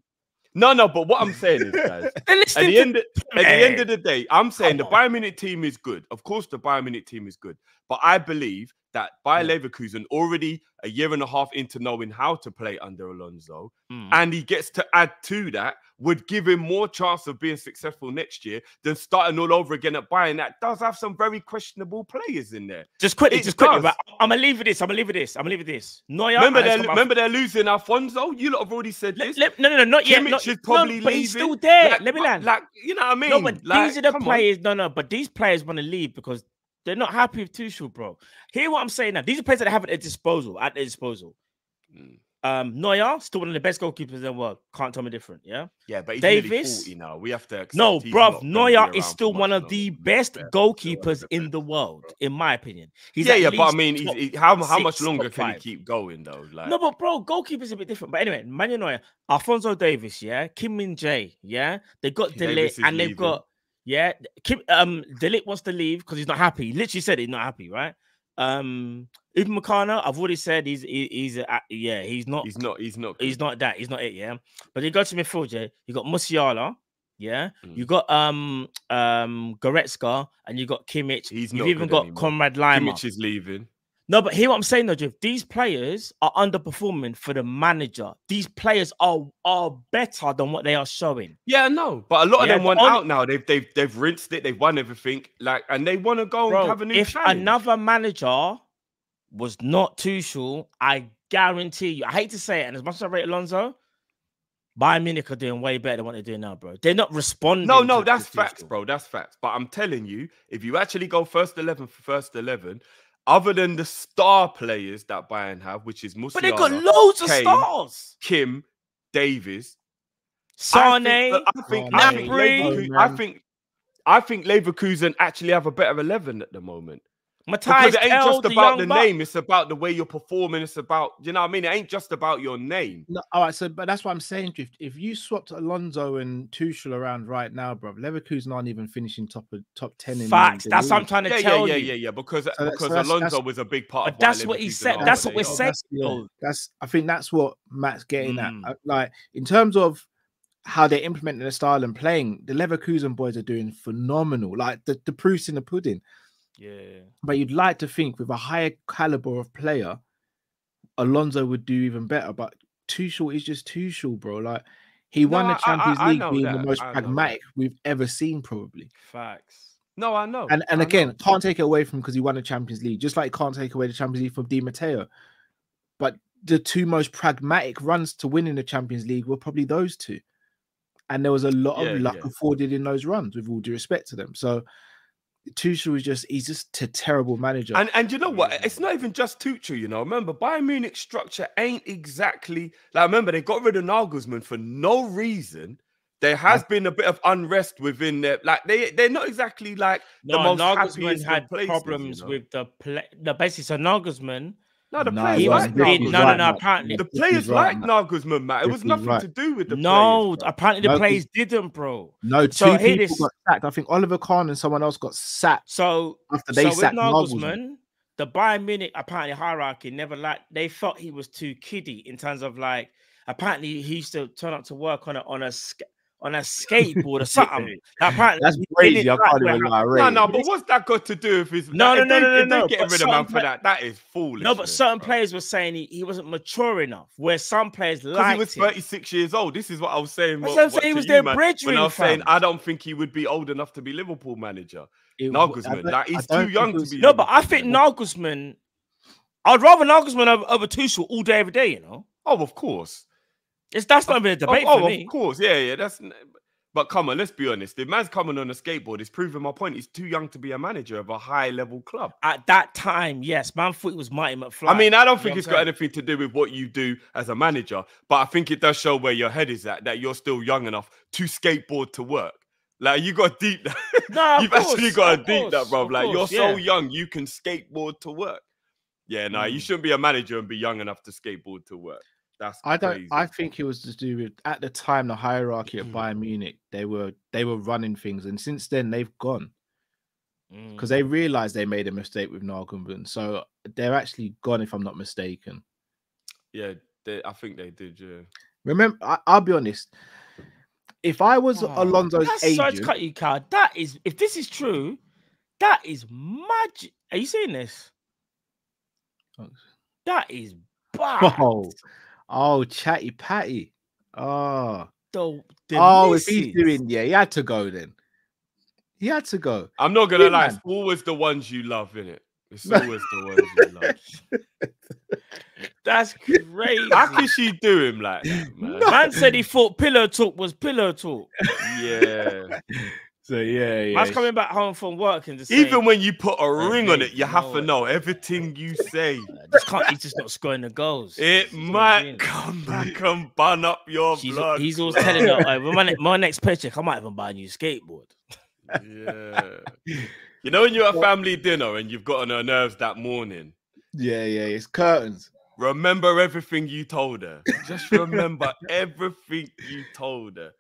No, no, but what I'm saying is, guys, at the end, at the end of the day, I'm saying the
Come on.
Bayern Munich team is good. Of course, the Bayern Munich team is good, but I believe that Bayer Leverkusen already a year and a half into knowing how to play under Alonso,
Mm.
and he gets to add to that, would give him more chance of being successful next year than starting all over again at Bayern. That does have some very questionable players in there.
Just quickly,
It
just quickly.
does.
But I'm gonna leave with this. I'm gonna leave with this. I'm gonna leave with this. Neuer.
remember, they're remember they're losing Alphonso. You lot have already said this.
let- no, no, no, not yet.
Kimmich
Not,
is probably
no, but he's still there.
Like,
Let me land.
Like, you know what I mean?
No, but
Like,
these are the
come on.
players. No, no, but these players want to leave because they're not happy with Tuchel, bro. Hear what I'm saying now. These are players that have at their disposal. At their disposal.
Mm.
Um, Neuer, still one of the best goalkeepers in the world. Can't tell me different. Yeah.
Yeah, but
Davies?
40 now. We have to accept
No,
he's
bruv,
not gonna be
Neuer is still one of the best
Still one the
goalkeepers in
best,
the world,
bro.
in my opinion. He's
yeah, yeah, but I mean, he's, he- how how much longer can he keep going though? Like,
No, but bro, goalkeeper's a bit different. But anyway, Manuel Neuer, Alphonso Davies, yeah, Kim Min Jae, yeah, they got Davies
is
and they've got yeah, Kim um wants to leave because he's not happy. He literally said he's not happy, right? Um, Upamecano, I've already said he's he, he's a, yeah, he's not
he's not. He's not.
he's not that, he's not it, yeah. But you go to midfield, yeah, you got Musiala, yeah,
Mm.
you got um um Goretzka, and you got Kimmich.
He's
You've
not
even got
anymore.
Konrad Laimer.
Kimmich is leaving.
No, but hear what I'm saying though, Jeff. These players are underperforming for the manager. These players are are better than what they are showing.
Yeah, no, but a lot of
Yeah,
them
the
want
only-
out now. They've they've they've rinsed it. They've won everything. Like, and they want to go
Bro,
and have a new
if
challenge.
another manager was not too sure, I guarantee you. I hate to say it, and as much as I rate Alonso, Bayern Munich are doing way better than what they're doing now, bro. They're not responding.
No, no, that's facts, bro. That's facts. But I'm telling you, if you actually go first eleven for first eleven, other than the star players that Bayern have, which is Musiala,
But they've got loads of stars.
Kim, Davies,
Sane,
I think, I think,
Gnabry.
Leverkusen, I think, I think Leverkusen actually have a better eleven at the moment.
Matthias
Because it ain't
Tell,
just about
young
the
buck.
name; it's about the way you're performing. It's about, you know, what I mean, it ain't just about your name.
No, all right, so but that's what I'm saying, Drift. If you swapped Alonso and Tuchel around right now, bro, Leverkusen aren't even finishing top of top ten in
Facts.
the
That's what I'm trying to
Yeah, yeah,
tell
yeah,
you.
yeah, yeah. Because
So that-
because
so that's-
Alonso
that's-
was a big part.
But
of why
that's what he said. That's
where
what we
they are.
saying.
that's, yeah, that's I think that's what Matt's getting
Mm.
at. Uh, Like in terms of how they're implementing the style and playing, the Leverkusen boys are doing phenomenal. Like the, the proof's in the pudding.
Yeah.
But you'd like to think with a higher caliber of player, Alonso would do even better. But Tuchel is just Tuchel, bro. Like he won the
I- I-
Champions
I
League
know
being
that.
the most
I
pragmatic we've ever seen, probably.
Facts.
No, I know.
And and
I know.
again, can't take it away from him because he won the Champions League, just like can't take away the Champions League from Di Matteo. But the two most pragmatic runs to win in the Champions League were probably those two. And there was a lot
Yeah,
of luck
yeah.
afforded in those runs, with all due respect to them. So Tuchel is just he's just a terrible manager.
And and you know what? Mm. It's not even just Tuchel, you know. Remember, Bayern Munich structure ain't exactly like. Remember, they got rid of Nagelsmann for no reason. There has been a bit of unrest within their like they they're not exactly like the most
Nagelsmann had problems
you know?
with the play. No, basically, so Nagelsmann.
No the
No,
players
he
he
was
like
wasn't.
he- no, no, no. Apparently,
The players
right,
like
Matt.
Nagelsmann, man. It was nothing
right.
to do with the
no.
players. bro.
Apparently, the
No,
players didn't, bro.
no, two
So
people
this-
got sacked. I think Oliver Kahn and someone else got sacked
So,
after they
with
sacked Nagelsmann.
Nagelsmann, the Bayern Munich apparently hierarchy never liked. they thought he was too kiddie in terms of like apparently he used to turn up to work on a on a sk- on a skateboard or something. Apparently,
That's
he
crazy. I
like
can't
where
even
how-
lie.
No, no, but what's that got to do with his?
No,
like,
no,
if
no, no, no,
if
no,
Get
but
rid of man for that. That is foolish.
No, but certain players were saying he, he wasn't mature enough. Where some players
Because
liked
he was
him.
36 years old. This is what I was saying. What-
what I'm saying, he was
you,
their
man,
brethren,
When I was saying. I don't think he would be old enough to be Liverpool manager.
It
Nagelsmann, like he's too young to be.
No, but I think
manager.
Nagelsmann. I'd rather Nagelsmann over, over Tuchel all day, every day. You know,
Oh, of course.
It's that's not even a
Oh,
debate
oh,
for me.
of course. Yeah, yeah. That's. But come on, let's be honest. The man's coming on a skateboard. He's proving my point. He's too young to be a manager of a high level club.
At that time, yes, man thought it was Marty McFly.
I mean, I don't
You
think
know
it's got anything to do with what you do as a manager, but I think it does show where your head is at. That you're still young enough to skateboard to work. Like you got deep.
No, of
You've actually got to deep that, bro. Like you're
course,
so
yeah.
young, you can skateboard to work. Yeah, no, you
Mm.
shouldn't be a manager and be young enough to skateboard to work. That's
I don't.
Crazy.
I think it was to do with at the time the hierarchy at
Mm.
Bayern Munich. They were they were running things, and since then they've gone
Mm.
because they realized they made a mistake with Nagelsmann. So they're actually gone, if I'm not mistaken.
yeah, they, I think they did. Yeah.
Remember, I, I'll be honest. If I was
Oh,
Alonso's
that's
agent,
cut you, Carl. That is, if this is true, that is magic. Are you seeing this? That is bad.
Oh, chatty patty, oh,
The, the
oh, if he's doing, yeah, he had to go then. He had to go.
I'm not gonna
Yeah,
lie,
man.
it's always the ones you love, in it. It's always the ones you love.
That's crazy.
How could she do him like that, man?
Man said he thought pillow talk was pillow talk.
Yeah.
So yeah, yeah.
Man's coming back home from work and just
Even
saying,
when you put a
I
ring on it, you have to
Norway.
know everything you say.
"Uh, just can't, he's just not scoring the goals.
It
That's
might come back and bun up your
She's,
blood.
he's always telling her, "Hey, with my, my next paycheck, I might even buy a new skateboard.
Yeah. You know when you're at family dinner and you've got on her nerves that morning.
yeah, yeah. It's curtains.
Remember everything you told her. Just remember everything you told her.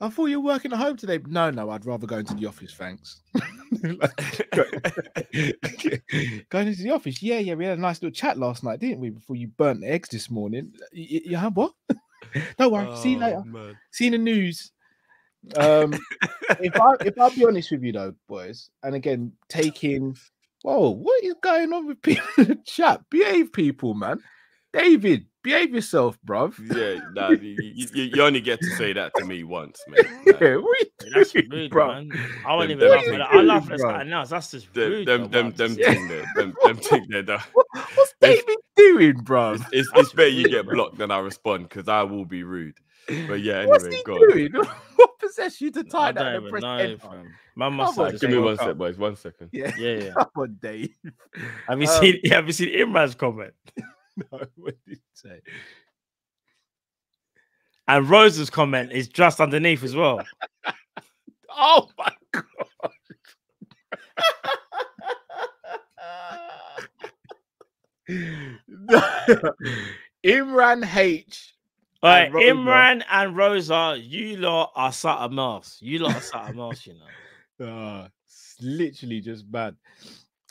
I thought you were working at home today. No, no, I'd rather go into the office, thanks. Like, go- going into the office. Yeah, yeah, we had a nice little chat last night, didn't we? Before you burnt the eggs this morning. You, y- Yeah, what? Don't worry. See you later.
Oh, man.
See you in the news. Um, if I if I'll be honest with you though, boys, and again, taking whoa, what is going on with people in the chat? Behave, people, man. David, behave yourself, bruv.
Yeah, nah, you, you, you- you only get to say that to me once, man. Like,
Yeah, what are you
That's
doing,
rude,
bruv?
man. I won't
Them-
even
them
laugh at that. I laugh at
bro.
something else. That's just
them,
rude.
them,
though,
them, them
Just-
thing there, them, them thing there. though.
What, what's
It's-
David doing, bruv?
It's, it's, it's better you get blocked than I respond because I will be rude. But yeah,
What's
anyway,
he
go on.
doing? what possessed you to tie that
don't
and
even
press
know, fam. Man must
Come on,
Give me
woke
one
up.
sec, boys. One second.
Yeah,
Yeah, yeah.
come on, Dave.
Have you
Um,
seen? Have you seen Imran's comment?
No, what did he say?
And Rose's comment is just underneath as well.
Oh my god. Imran H.
All right,
And
Imran and Rosa, you lot are something else. You lot are something else, you know.
Ah, it's literally just bad.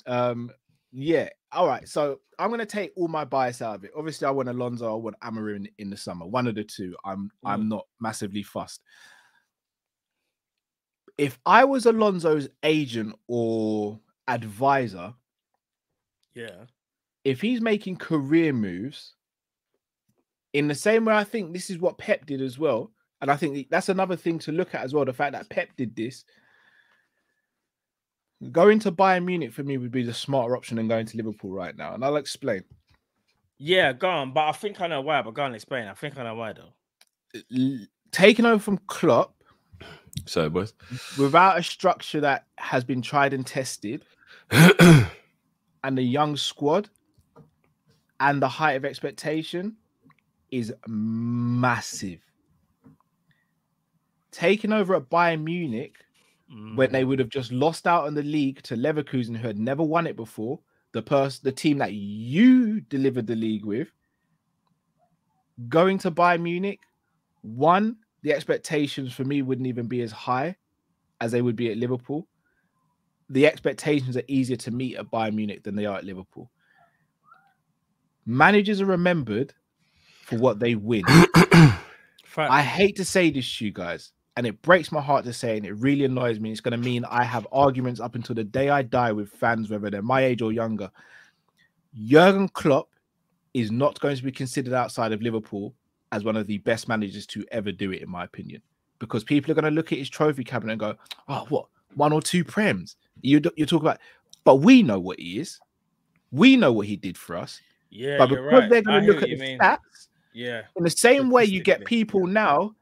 Um, yeah. All right. So I'm gonna take all my bias out of it. Obviously, I want Alonso, I want Amorim in the summer. One of the two. I'm I'm mm. not massively fussed. If I was Alonso's agent or advisor,
Yeah.
if he's making career moves in the same way I think this is what Pep did as well. And I think that's another thing to look at as well. The fact that Pep did this. Going to Bayern Munich for me would be the smarter option than going to Liverpool right now. And I'll explain.
Yeah, go on. But I think I know why, but go on, explain. I think I know why though.
Taking over from Klopp
Sorry, boys.
without a structure that has been tried and tested and the young squad and the height of expectation is massive. Taking over at Bayern Munich when they mm. would have just lost out on the league to Leverkusen, who had never won it before, the person, the team that you delivered the league with, going to Bayern Munich, one, the expectations for me wouldn't even be as high as they would be at Liverpool. The expectations are easier to meet at Bayern Munich than they are at Liverpool. Managers are remembered for what they win. I hate to say this to you guys, and it breaks my heart to say, and it really annoys me. It's going to mean I have arguments up until the day I die with fans, whether they're my age or younger. Jurgen Klopp is not going to be considered outside of Liverpool as one of the best managers to ever do it, in my opinion, because people are going to look at his trophy cabinet and go, "Oh, what one or two prems?" You you talk about, but we know what he is. We know what he did for us.
yeah,
but because
right.
they're going to look at the
mean.
stats,
Yeah.
in the same way you get people now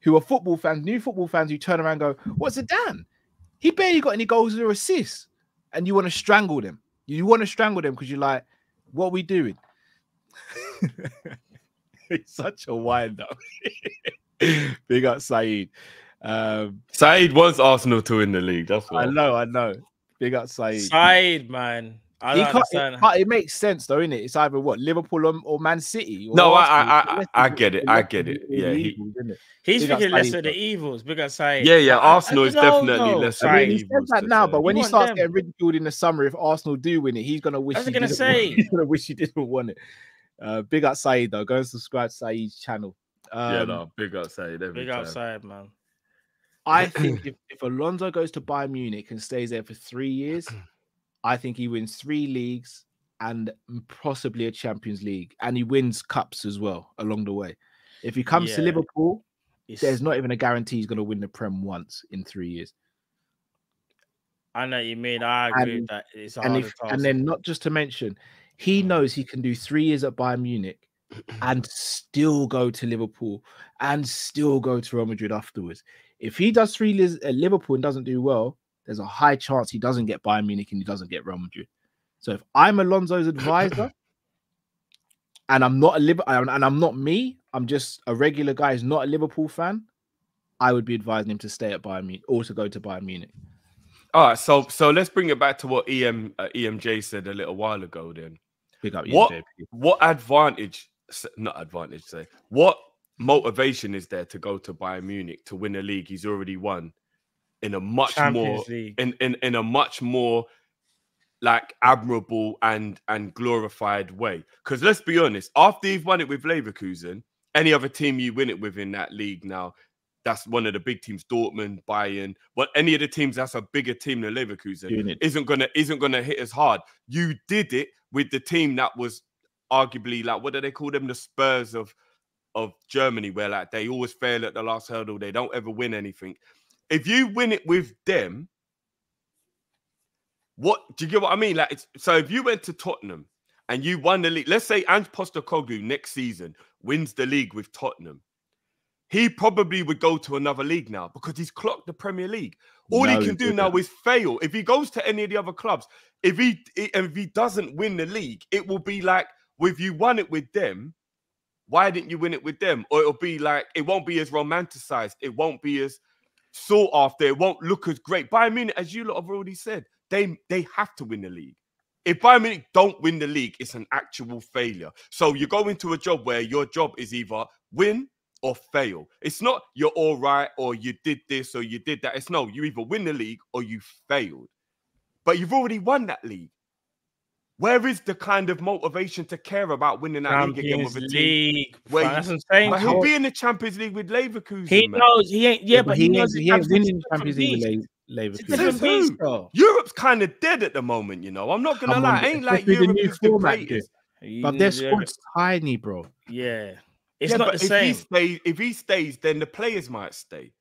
who are football fans, new football fans, who turn around and go, What's a Dan? He barely got any goals or assists. And you want to strangle them. You want to strangle them because you're like, What are we doing? It's such a wind up. Big up Saeed. Um,
Saeed wants Arsenal to win the league. That's
I know, I know. Big up Saeed.
Side man. I
He
don't
can't, it,
understand.
but it makes sense though, innit? It's either what Liverpool or, or Man City. Or
No, I- I- I- I get it, I get it.
the
Yeah, he-
evils, innit?
He's thinking less of the evils. Big up
Yeah, yeah.
I- I-
Arsenal
I
is
don't know,
definitely
though.
less.
I
of
mean,
the
he says
evils
that now, but when he
want
starts
them.
getting ridiculed in the summer, if Arsenal do win it, he's gonna wish.
That's
he
I'm
didn't
gonna
want
say.
it. He's gonna wish he didn't want it. Uh, big up Saeed though. Go and subscribe to Saeed's channel. Um,
yeah, no, big up Saeed every
Big
time.
outside, man.
I think if, if Alonso goes to Bayern Munich and stays there for three years, I think he wins three leagues and possibly a Champions League, and he wins cups as well along the way. If he comes to Liverpool,
It's,
there's not even a guarantee he's going to win the Prem once in three years.
I know you mean. I agree
And-
with that. It's
and if and then not just to mention, he mm. knows he can do three years at Bayern Munich and still go to Liverpool and still go to Real Madrid afterwards. If he does three years at Liverpool and doesn't do well, there's a high chance he doesn't get Bayern Munich and he doesn't get Real Madrid. So if I'm Alonso's advisor and I'm not a Liver and I'm not me, I'm just a regular guy who's not a Liverpool fan, I would be advising him to stay at Bayern Munich or to go to Bayern Munich.
All right, so so let's bring it back to what EM uh, EMJ said a little while ago. Then,
Big up
What- what advantage? Not advantage. Say what motivation is there to go to Bayern Munich to win a league he's already won in a much more
Champions League.
in, in in a much more like admirable and and glorified way. Because let's be honest, after you've won it with Leverkusen, any other team you win it with in that league now, that's one of the big teams, Dortmund, Bayern, but any of the teams that's a bigger team than Leverkusen
Doing it.
isn't gonna isn't gonna hit as hard. You did it with the team that was arguably like what do they call them? The Spurs of of Germany, where like they always fail at the last hurdle, they don't ever win anything. If you win it with them, what do you get what I mean? Like it's so if you went to Tottenham and you won the league, let's say Ange Postecoglou next season wins the league with Tottenham. He probably would go to another league now because he's clocked the Premier League. All
No,
he
he
can do now is fail. If he goes to any of the other clubs, if he if he doesn't win the league, it will be like with you won it with them, Why didn't you win it with them? Or it'll be like it won't be as romanticized. It won't be as sought after. It won't look as great. Bayern Munich, as you lot have already said, they they have to win the league. If Bayern Munich don't win the league, it's an actual failure. So you go into a job where your job is either win or fail. It's not you're all right or you did this or you did that. It's no, you either win the league or you failed. But you've already won that league. Where is the kind of motivation to care about winning that league again with a team?
League.
where
fam,
you-
that's what I'm saying.
But he'll be in the Champions League with Leverkusen.
He
man.
knows he ain't. Yeah, but he, knows
ain't,
the
he ain't
Champions
winning
a
Champions
different
League
beast.
with Le-
It's a
Leverkusen.
who? Europe's kind of dead at the moment, you know. I'm not gonna
Come
lie.
on,
ain't like
especially the new
is the
format,
greatest.
But their
Yeah,
squad's tiny, bro.
Yeah, it's
Yeah,
not
but
the
if
same.
he stays, if he stays, then the players might stay.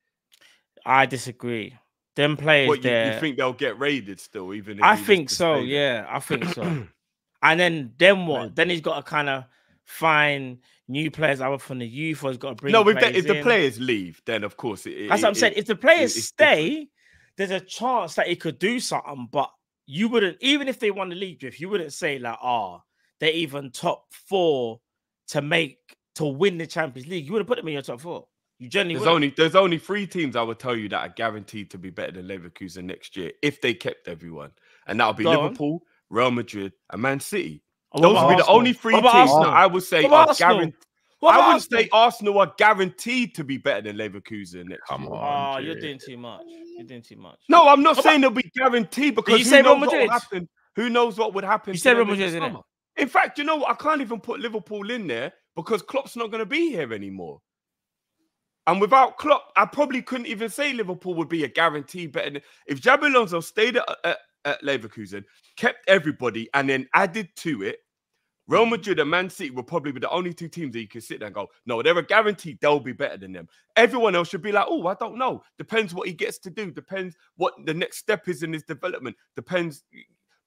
I disagree. Them players
What you,
there.
you think they'll get raided still? Even if
I think so. Yeah, I think so. and then then what? Then he's got to kind of find new players either from the youth or he's got to bring.
No, if, the, if the players leave, then of course it.
That's
it-
what I'm
it-
saying. If the players stay, there's a chance that he could do something, but you wouldn't, even if they won the league drift, you wouldn't say like, oh, they're even top four to make to win the Champions League. You wouldn't put them in your top four. You generally
There's
wouldn't.
only there's only three teams I would tell you that are guaranteed to be better than Leverkusen next year if they kept everyone, and that would be
Go on.
Liverpool, Real Madrid, and Man City.
Oh, what
Those would be the only three teams
about
that
Arsenal?
I would say are
Arsenal?
guaranteed.
What
I would
Arsenal?
say Arsenal are guaranteed to be better than Leverkusen next
Come
year.
on.
Oh, you're doing too much. You're doing too much.
No, I'm not
What
saying they'll be guaranteed because
you
who
say Real
knows what will
Madrid?
happen? Who knows what would happen?
You said Real Madrid, innit?
summer. In fact, you know what? I can't even put Liverpool in there because Klopp's not going to be here anymore. And without Klopp, I probably couldn't even say Liverpool would be a guarantee better. Than, if Xabi Alonso stayed at, at, at Leverkusen, kept everybody, and then added to it, Real mm. Madrid and Man City will probably be the only two teams that you can sit there and go, no, they're a guarantee they'll be better than them. Everyone else should be like, oh, I don't know. Depends what he gets to do. Depends what the next step is in his development. Depends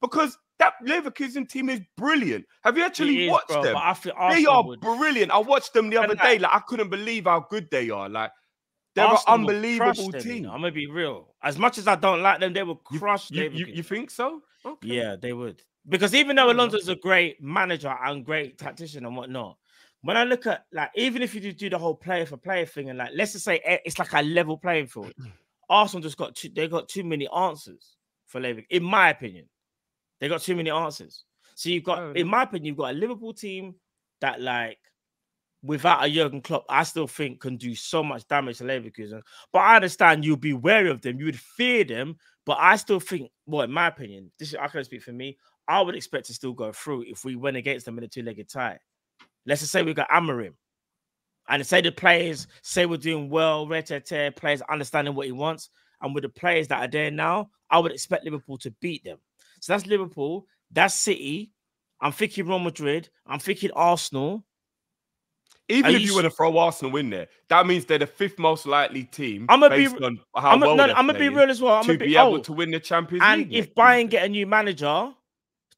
because that Leverkusen team is brilliant. Have you actually
is,
watched
bro,
them?
But I feel
They are
would.
brilliant. I watched them the other
that-
day. Like I couldn't believe how good they are. Like they're
Arsenal
an unbelievable team.
I'm gonna be real. As much as I don't like them, they will crush.
You, you,
Leverkusen.
you think so? Okay.
Yeah, they would. Because even though. Alonso's a great manager and great tactician and whatnot, when I look at like even if you do, do the whole player for player thing and like let's just say it's like a level playing field, Arsenal just got too, they got too many answers for Leverkusen, in my opinion. They got too many answers. So you've got,
Fair
in my opinion, you've got a Liverpool team that like without a Jurgen Klopp, I still think can do so much damage to Leverkusen. But I understand you'd be wary of them, you would fear them. But I still think, well, in my opinion, this is I can speak for me. I would expect to still go through if we went against them in a two-legged tie. Let's just say we got Amorim. And say the players say we're doing well, red tear, players understanding what he wants. And with the players that are there now, I would expect Liverpool to beat them. So that's Liverpool, that's City. I'm thinking Real Madrid, I'm thinking Arsenal.
Even
Are
if
you
you want to throw Arsenal in there, that means they're the fifth most likely team.
Be
based on how
I'm,
well
no, I'm gonna be real as well. I'm
to
gonna
be
be,
able
oh,
to win the Champions
and
League.
if
next
Bayern get a new manager,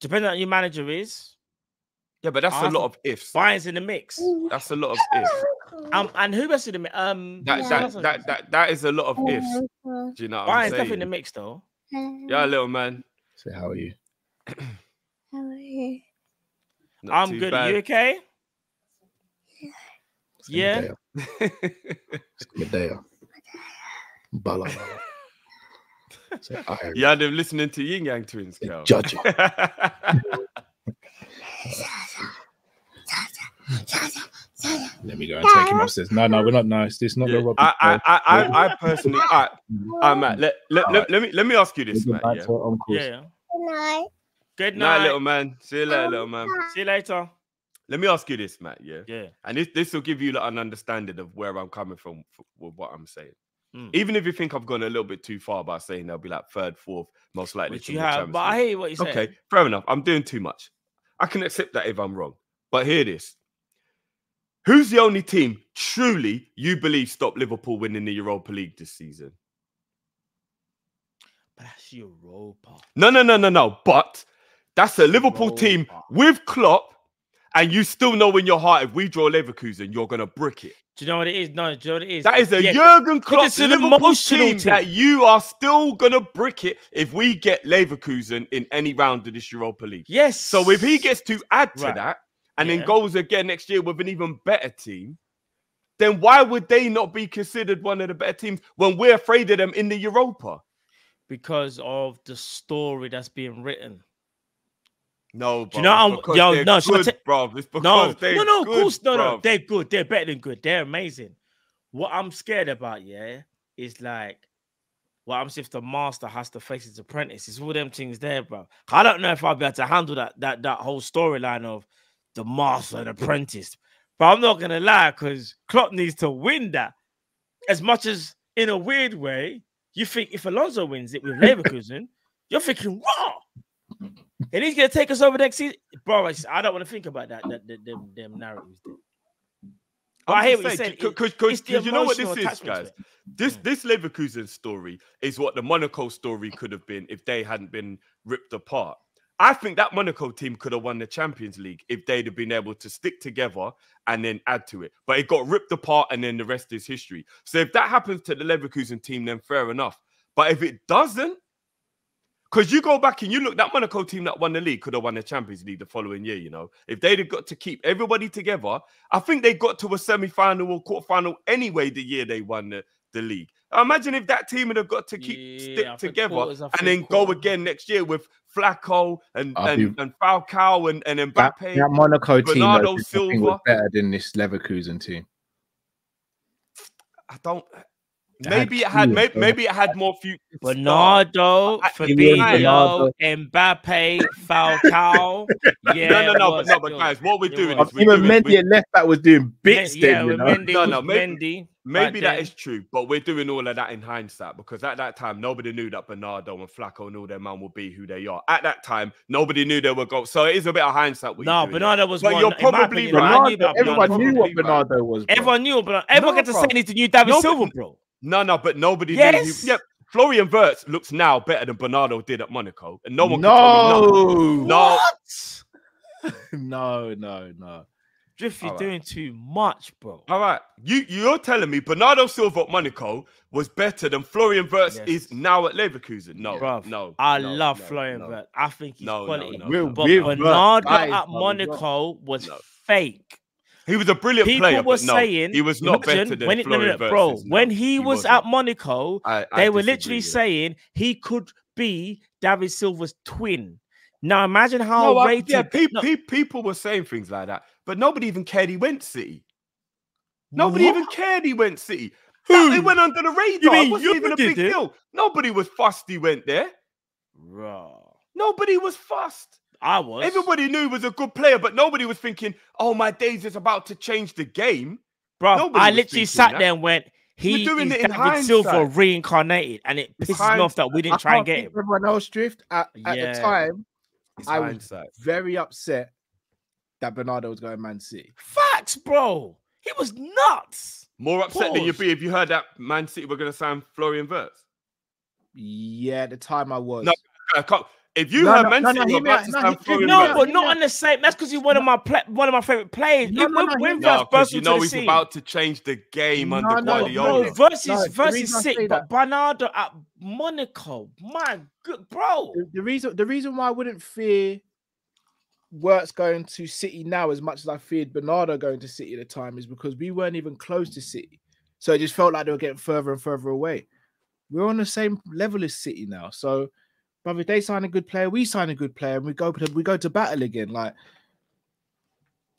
depending on who your manager is,
yeah, but that's a lot of ifs.
Bayern's in the mix.
That's a lot of ifs.
Um, and who else in the mix? Um,
That,
who
that, that,
is-
that, that is a lot of ifs. Do you know what
Bayern's
I'm
definitely in the mix though.
Yeah, little man.
So how are you?
how are you?
Not
I'm
too
good. Are you okay? Yeah.
Medea. Bala. Say Irish.
yeah, they're listening to Yin Yang Twins, girl.
Judge it. Let me go and take him upstairs. No, no, we're not nice. This is not
Yeah,
the Robbie.
I, I. I, I, I personally, I, I, Matt, let, let, let, let me, let me ask you this,
Good
Matt.
night
Yeah.
to our uncles.
Yeah.
Good night.
Good
Night,
night.
little man. See you later, little man.
See you later.
Let me ask you this, Matt. Yeah.
Yeah.
And this, this will give you like, an understanding of where I'm coming from f- with what I'm saying.
Mm.
Even if you think I've gone a little bit too far by saying they'll be like third, fourth, most likely.
Which you have,
Champions
but I hear what you say.
Okay, fair enough. I'm doing too much. I can accept that if I'm wrong. But hear this. Who's the only team truly you believe stopped Liverpool winning the Europa League this season?
But that's Europa.
No, no, no, no, no. But that's a Liverpool team with Klopp, and you still know in your heart if we draw Leverkusen, you're gonna brick it.
Do you know what it is? No, do you know what it is?
That is a
Yeah,
Jurgen Klopp
it's an
Liverpool team,
team.
that you are still gonna brick it if we get Leverkusen in any round of this Europa League.
Yes.
So if he gets to add to
Right.
that, and
Yeah.
then goes again next year with an even better team, then why would they not be considered one of the better teams when we're afraid of them in the Europa?
Because of the story that's being written.
No,
Do you know
bruv,
how-
it's because
yo, no,
good,
ta-
bruv. It's because
No,
they're
no, no, of
good,
course, no, no, they're good. They're better than good. They're amazing. What I'm scared about, yeah, is like what I'm if the master has to face his apprentice. It's all them things there, bro. I don't know if I'll be able to handle that that that whole storyline of the master and apprentice. But I'm not gonna lie, because Klopp needs to win that. As much as in a weird way, you think if Alonso wins it with Leverkusen, you're thinking raw. And he's gonna take us over next season, bro. I, I don't want to think about that. That, that them, them narratives. There. But I hear what you're saying.
Because you know what this is, guys. This
Mm.
this Leverkusen story is what the Monaco story could have been if they hadn't been ripped apart. I think that Monaco team could have won the Champions League if they'd have been able to stick together and then add to it. But it got ripped apart, and then the rest is history. So if that happens to the Leverkusen team, then fair enough. But if it doesn't, because you go back and you look, that Monaco team that won the league could have won the Champions League the following year. You know, if they'd have got to keep everybody together, I think they got to a semi-final or quarter-final anyway the year they won the, the league. Imagine if that team would have got to keep
Yeah,
stick together
quarters,
and
think
then go
quarters.
again next year with Falcao and
I'll
and,
be-
and Falcao and, and Mbappe.
that Monaco team though,
Bernardo
I
Silva.
was better than this Leverkusen team.
I don't.
They had
Maybe it had maybe, maybe it had more future. stars.
Bernardo, Fabinho, Mbappe, Falcao. Yeah,
no, no, no,
was,
but no, but guys, what we're doing
was.
is we're
Even
doing,
Mendy
we-
at left back was doing bits
yeah,
then, you know.
Mendy,
No, no, maybe-
Mendy.
Maybe
back
that
then.
is true, but we're doing all of that in hindsight because at that time nobody knew that Bernardo and Falcao and all their man would be who they are. At that time, nobody knew they would go. So it is a bit of hindsight.
No,
you're.
Bernardo was
But
one.
you're
in my
probably
opinion, I
right.
knew
Bernardo, everyone
Bernardo.
knew what. Bernardo was. bro.
Everyone knew, but everyone
No,
got to say he's the new David
Nobody-
Silva, bro.
No, no, but nobody knew.
Yes.
Who, yep, Florian Wirtz looks now better than Bernardo did at Monaco, and no one. can tell me
no,
No.
no, no, no.
Drift, you're
Alright.
doing too much, bro.
All right, you you're telling me Bernardo Silva at Monaco was better than Florian Wirtz
Yes.
is now at Leverkusen? No,
Bruv,
no.
I
no,
love
no,
Florian
no.
Wirtz. I think he's
No, no,
quality.
no,
We're-
no.
But Bernardo at Monaco was
No.
fake.
He was a brilliant
People
player,
were
but no,
saying
he was not
imagine
better than
when it, no, no, no, bro. When he, was
wasn't.
at Monaco,
I- I
they were literally
with
saying he could be David Silva's twin. Now imagine how
No, I-
rated.
yeah, pe- pe- people were saying things like that, but nobody even cared he went City. Nobody even cared he went City.
Who?
That- It went under the radar.
mean
it wasn't
you
even a big
it?
deal. Nobody was fussed he went there.
Bro,
Nobody was fussed.
I was.
Everybody knew he was a good player, but nobody was thinking, oh, my days is about to change the game.
Bro,
Nobody
I literally sat
that.
there and went, he
doing
is
it in
David Silva
hindsight.
reincarnated, and it
It's
pisses me off that we didn't try and get
think
him.
of Everyone else drift at, at
Yeah.
the time.
It's
I was- Very upset that Bernardo was going Man City.
Facts, bro. He was nuts.
More upset than you'd be if you heard that Man City were going to sign Florian Wirtz.
Yeah, at the time I was.
No, I can't- If you
No,
heard
no,
Man
no, no,
were
hear me
about
out.
to
No,
sign
he-
Florian
No,
Wirtz,
but not on the same. That's because he's one of my pla- one of my favorite players.
No, no, no,
when
no, Wirtz
burst
you know he's
scene-
about to change the game
No,
under
no,
No,
Guardiola.
bro, versus
No,
versus
reason
sick, but Bernardo at Monaco, my good bro.
the, the reason the reason why I wouldn't fear Wirtz going to City now as much as I feared Bernardo going to City at the time is because we weren't even close to City. So it just felt like they were getting further and further away. We're on the same level as City now. So, brother, if they sign a good player, we sign a good player, and we go to we go to battle again. Like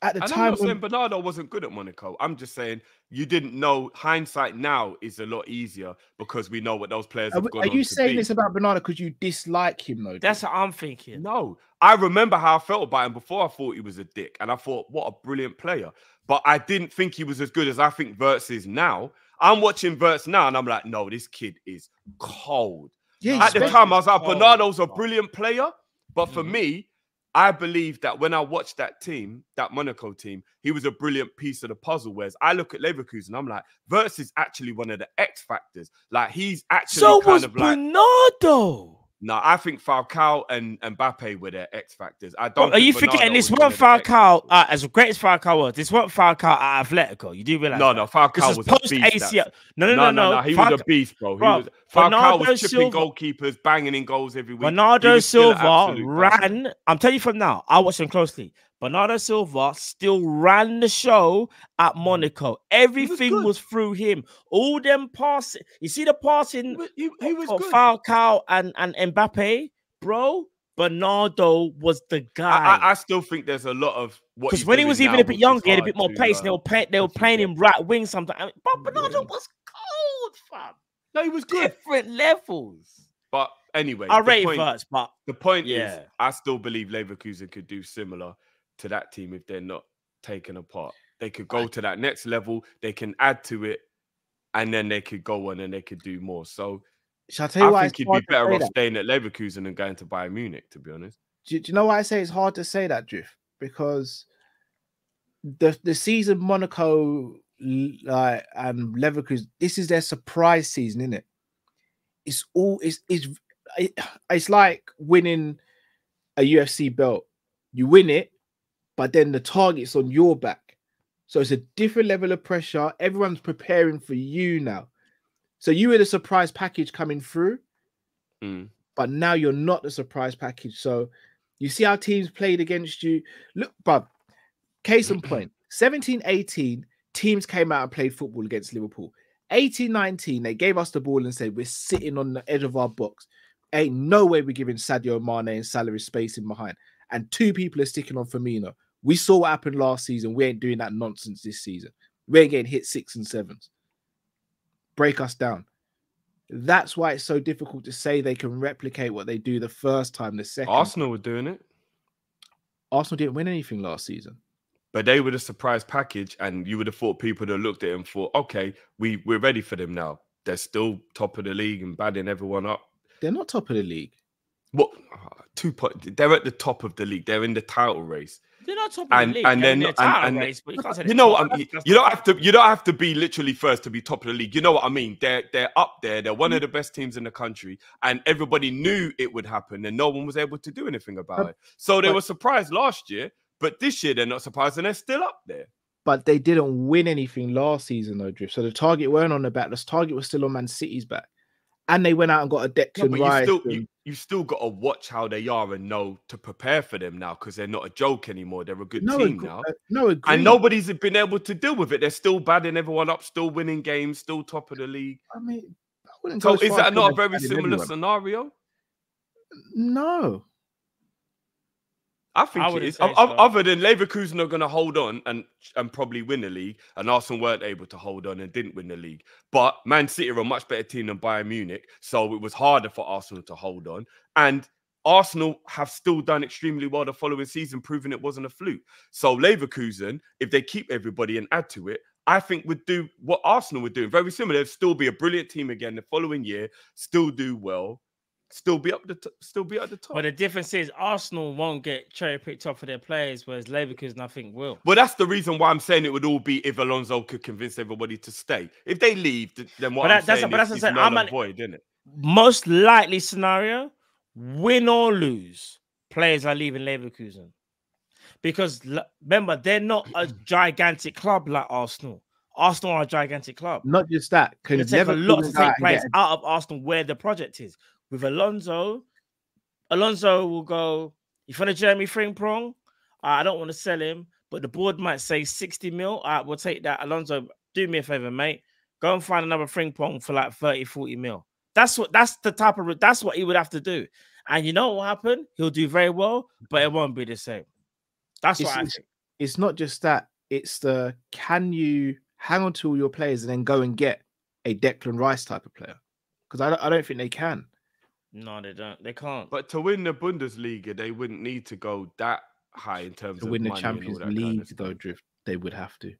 at the
And I'm
time,
not
when-
saying Bernardo wasn't good at Monaco. I'm just saying you didn't know. Hindsight now is a lot easier because we know what those players
are,
have
we-
gone
are
on
you
to
saying
be.
this about Bernardo because you dislike him though?
That's
dude?
what I'm thinking.
No, I remember how I felt about him before. I thought he was a dick, and I thought, what a brilliant player. But I didn't think he was as good as I think Wirtz is now. I'm watching Wirtz now, and I'm like, no, this kid is cold.
Yeah.
At the time, I was like,
cold,
Bernardo's a brilliant player. But for
Mhm.
me, I believe that when I watched that team, that Monaco team, he was a brilliant piece of the puzzle. Whereas I look at Leverkusen, I'm like, Wirtz is actually one of the X factors. Like he's actually
So
kind
was
of like,
Bernardo.
no, I think Falcao and, and Mbappe were their X factors. I don't.
are you
think
forgetting this
was
one
one of the X
Falcao? Uh, as great as Falcao was, this one Falcao at Atletico. You do realize?
no,
that?
no, Falcao
was
was a
post
beast.
ACL.
that-
No, no, no, no.
He
Falca-
was a beast, bro. He
Bro,
was, Falcao
Bernardo
was chipping
Silva-
goalkeepers, banging in goals every week.
Bernardo
was
Silva ran. I'm telling you from now. I watched him closely. Bernardo Silva still ran the show at
Mm.
Monaco. Everything
good.
was, through him. All them passing. You see the passing
he, he was good.
Falcao and and Mbappe, bro. Bernardo was the guy.
I, I still think there's a lot of what
Because when he was even a bit younger, he had a bit more pace.
uh,
they were playing, they were playing him right wing sometimes. But Bernardo
Yeah.
was cold, fam.
No, he was good.
Different levels.
But anyway,
I rate
point,
first, but
the point
Yeah.
is, I still believe Leverkusen could do similar to that team if they're not taken apart. They could go to that next level. They can add to it, and then they could go on and they could do more. So
Shall I tell you
I
why
think
it's
he'd be better off
that?
staying at Leverkusen and going to Bayern Munich. To be honest,
Do, do you know why I say it's hard to say that, Drift? Because the the season Monaco l- like and Leverkusen, this is their surprise season, isn't it? It's all it's it's it, it's like winning a UFC belt. You win it, but then the target's on your back. So it's a different level of pressure. Everyone's preparing for you now. So you were the surprise package coming through
Mm.
but now you're not the surprise package. So you see how teams played against you. Look, bruv, case in point 17 18, teams came out and played football against Liverpool. 18 19, they gave us the ball and said, We're sitting on the edge of our box. Ain't no way we're giving Sadio Mane and salary space in behind. And two people are sticking on Firmino. We saw what happened last season. We ain't doing that nonsense this season. We ain't getting hit six and sevens. Break us down. That's why it's so difficult to say they can replicate what they do the first time, the second.
Arsenal were doing it,
Arsenal didn't win anything last season.
But they were the surprise package, and you would have thought people that looked at it and thought, okay, we we're ready for them now. They're still top of the league and batting everyone up.
They're not top of the league.
What ah, two point? They're at the top of the league. They're in the title race.
they're not top of
And-
the league.
and
they're
they're
in their
not-
title
and-
race, but you, can't say
You know, what I mean? you don't have to. You don't have to be literally first to be top of the league. You know what I mean? They're they're up there. They're one of the best teams in the country, and everybody knew it would happen, and no one was able to do anything about
But-
it. So they
but-
were surprised last year, but this year they're not surprised, and they're still up there.
But they didn't win anything last season, though, Drift. So the target weren't on the back. The target was still on Man City's back. And they went out and got a
No,
Declan
but you
Rice.
still you, you still got to watch how they are and know to prepare for them now because they're not a joke anymore. They're a good
no,
team
agree-
now.
uh, no, agree.
And nobody's been able to deal with it. They're still batting everyone up, still winning games, still top of the league.
I mean, I wouldn't
So is that not a very similar
everyone.
scenario?
No.
I think
I
it is.
say
O- o-
so.
Other than Leverkusen are going to hold on and and probably win the league, and Arsenal weren't able to hold on and didn't win the league. But Man City are a much better team than Bayern Munich, so it was harder for Arsenal to hold on. And Arsenal have still done extremely well the following season, proving it wasn't a fluke. So Leverkusen, if they keep everybody and add to it, I think would do what Arsenal would do. Very similar. They'd still be a brilliant team again the following year, still do well, still be up the t- still be at the top.
But the difference is Arsenal won't get cherry picked off for their players, whereas Leverkusen I think will.
Well, that's the reason why I'm saying it would all be if Alonso could convince everybody to stay. If they leave, then what
But
I'm
that's-
saying
but
is
that's what I'm saying. I'm an-
void, isn't it?
Most likely scenario, win or lose, players are leaving Leverkusen. Because remember, they're not a gigantic club like Arsenal. Arsenal are a gigantic club.
Not just that. Can
It take a lot to
Leverkusen
take players out of Arsenal where the project is. With Alonso, Alonso will go. You find a Jeremy Frimpong? Ah, I don't want to sell him, but the board might say 60 mil. All right, we'll take that. Alonso, do me a favor, mate. Go and find another Frimpong for like 30, 40 mil. That's what that's the type of that's what he would have to do. And you know what will happen? He'll do very well, but it won't be the same. That's
It's-
what I
it's-
think.
it's not just that. It's the can you hang on to all your players and then go and get a Declan Rice type of player? Because I I don't think they can.
No, they don't. They can't.
But to win the Bundesliga, they wouldn't need to go that high in terms
To
of
win the
money and
Champions
that kind of
League, though, Drift, they would have to.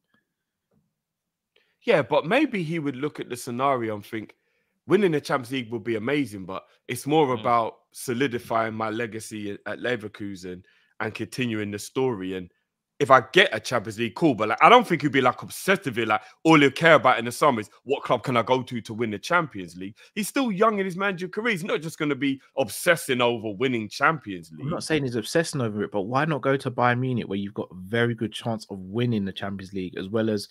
Yeah, but maybe he would look at the scenario and think winning the Champions League would be amazing, but it's more
Mm.
about solidifying my legacy at- at Leverkusen and continuing the story. And if I get a Champions League, cool. But like, I don't think he'd be like obsessed with it. Like all he'll care about in the summer is what club can I go to to win the Champions League. He's still young in his managerial career. He's not just going to be obsessing over winning Champions League.
I'm not saying he's obsessing over it, but why not go to Bayern Munich where you've got a very good chance of winning the Champions League as well as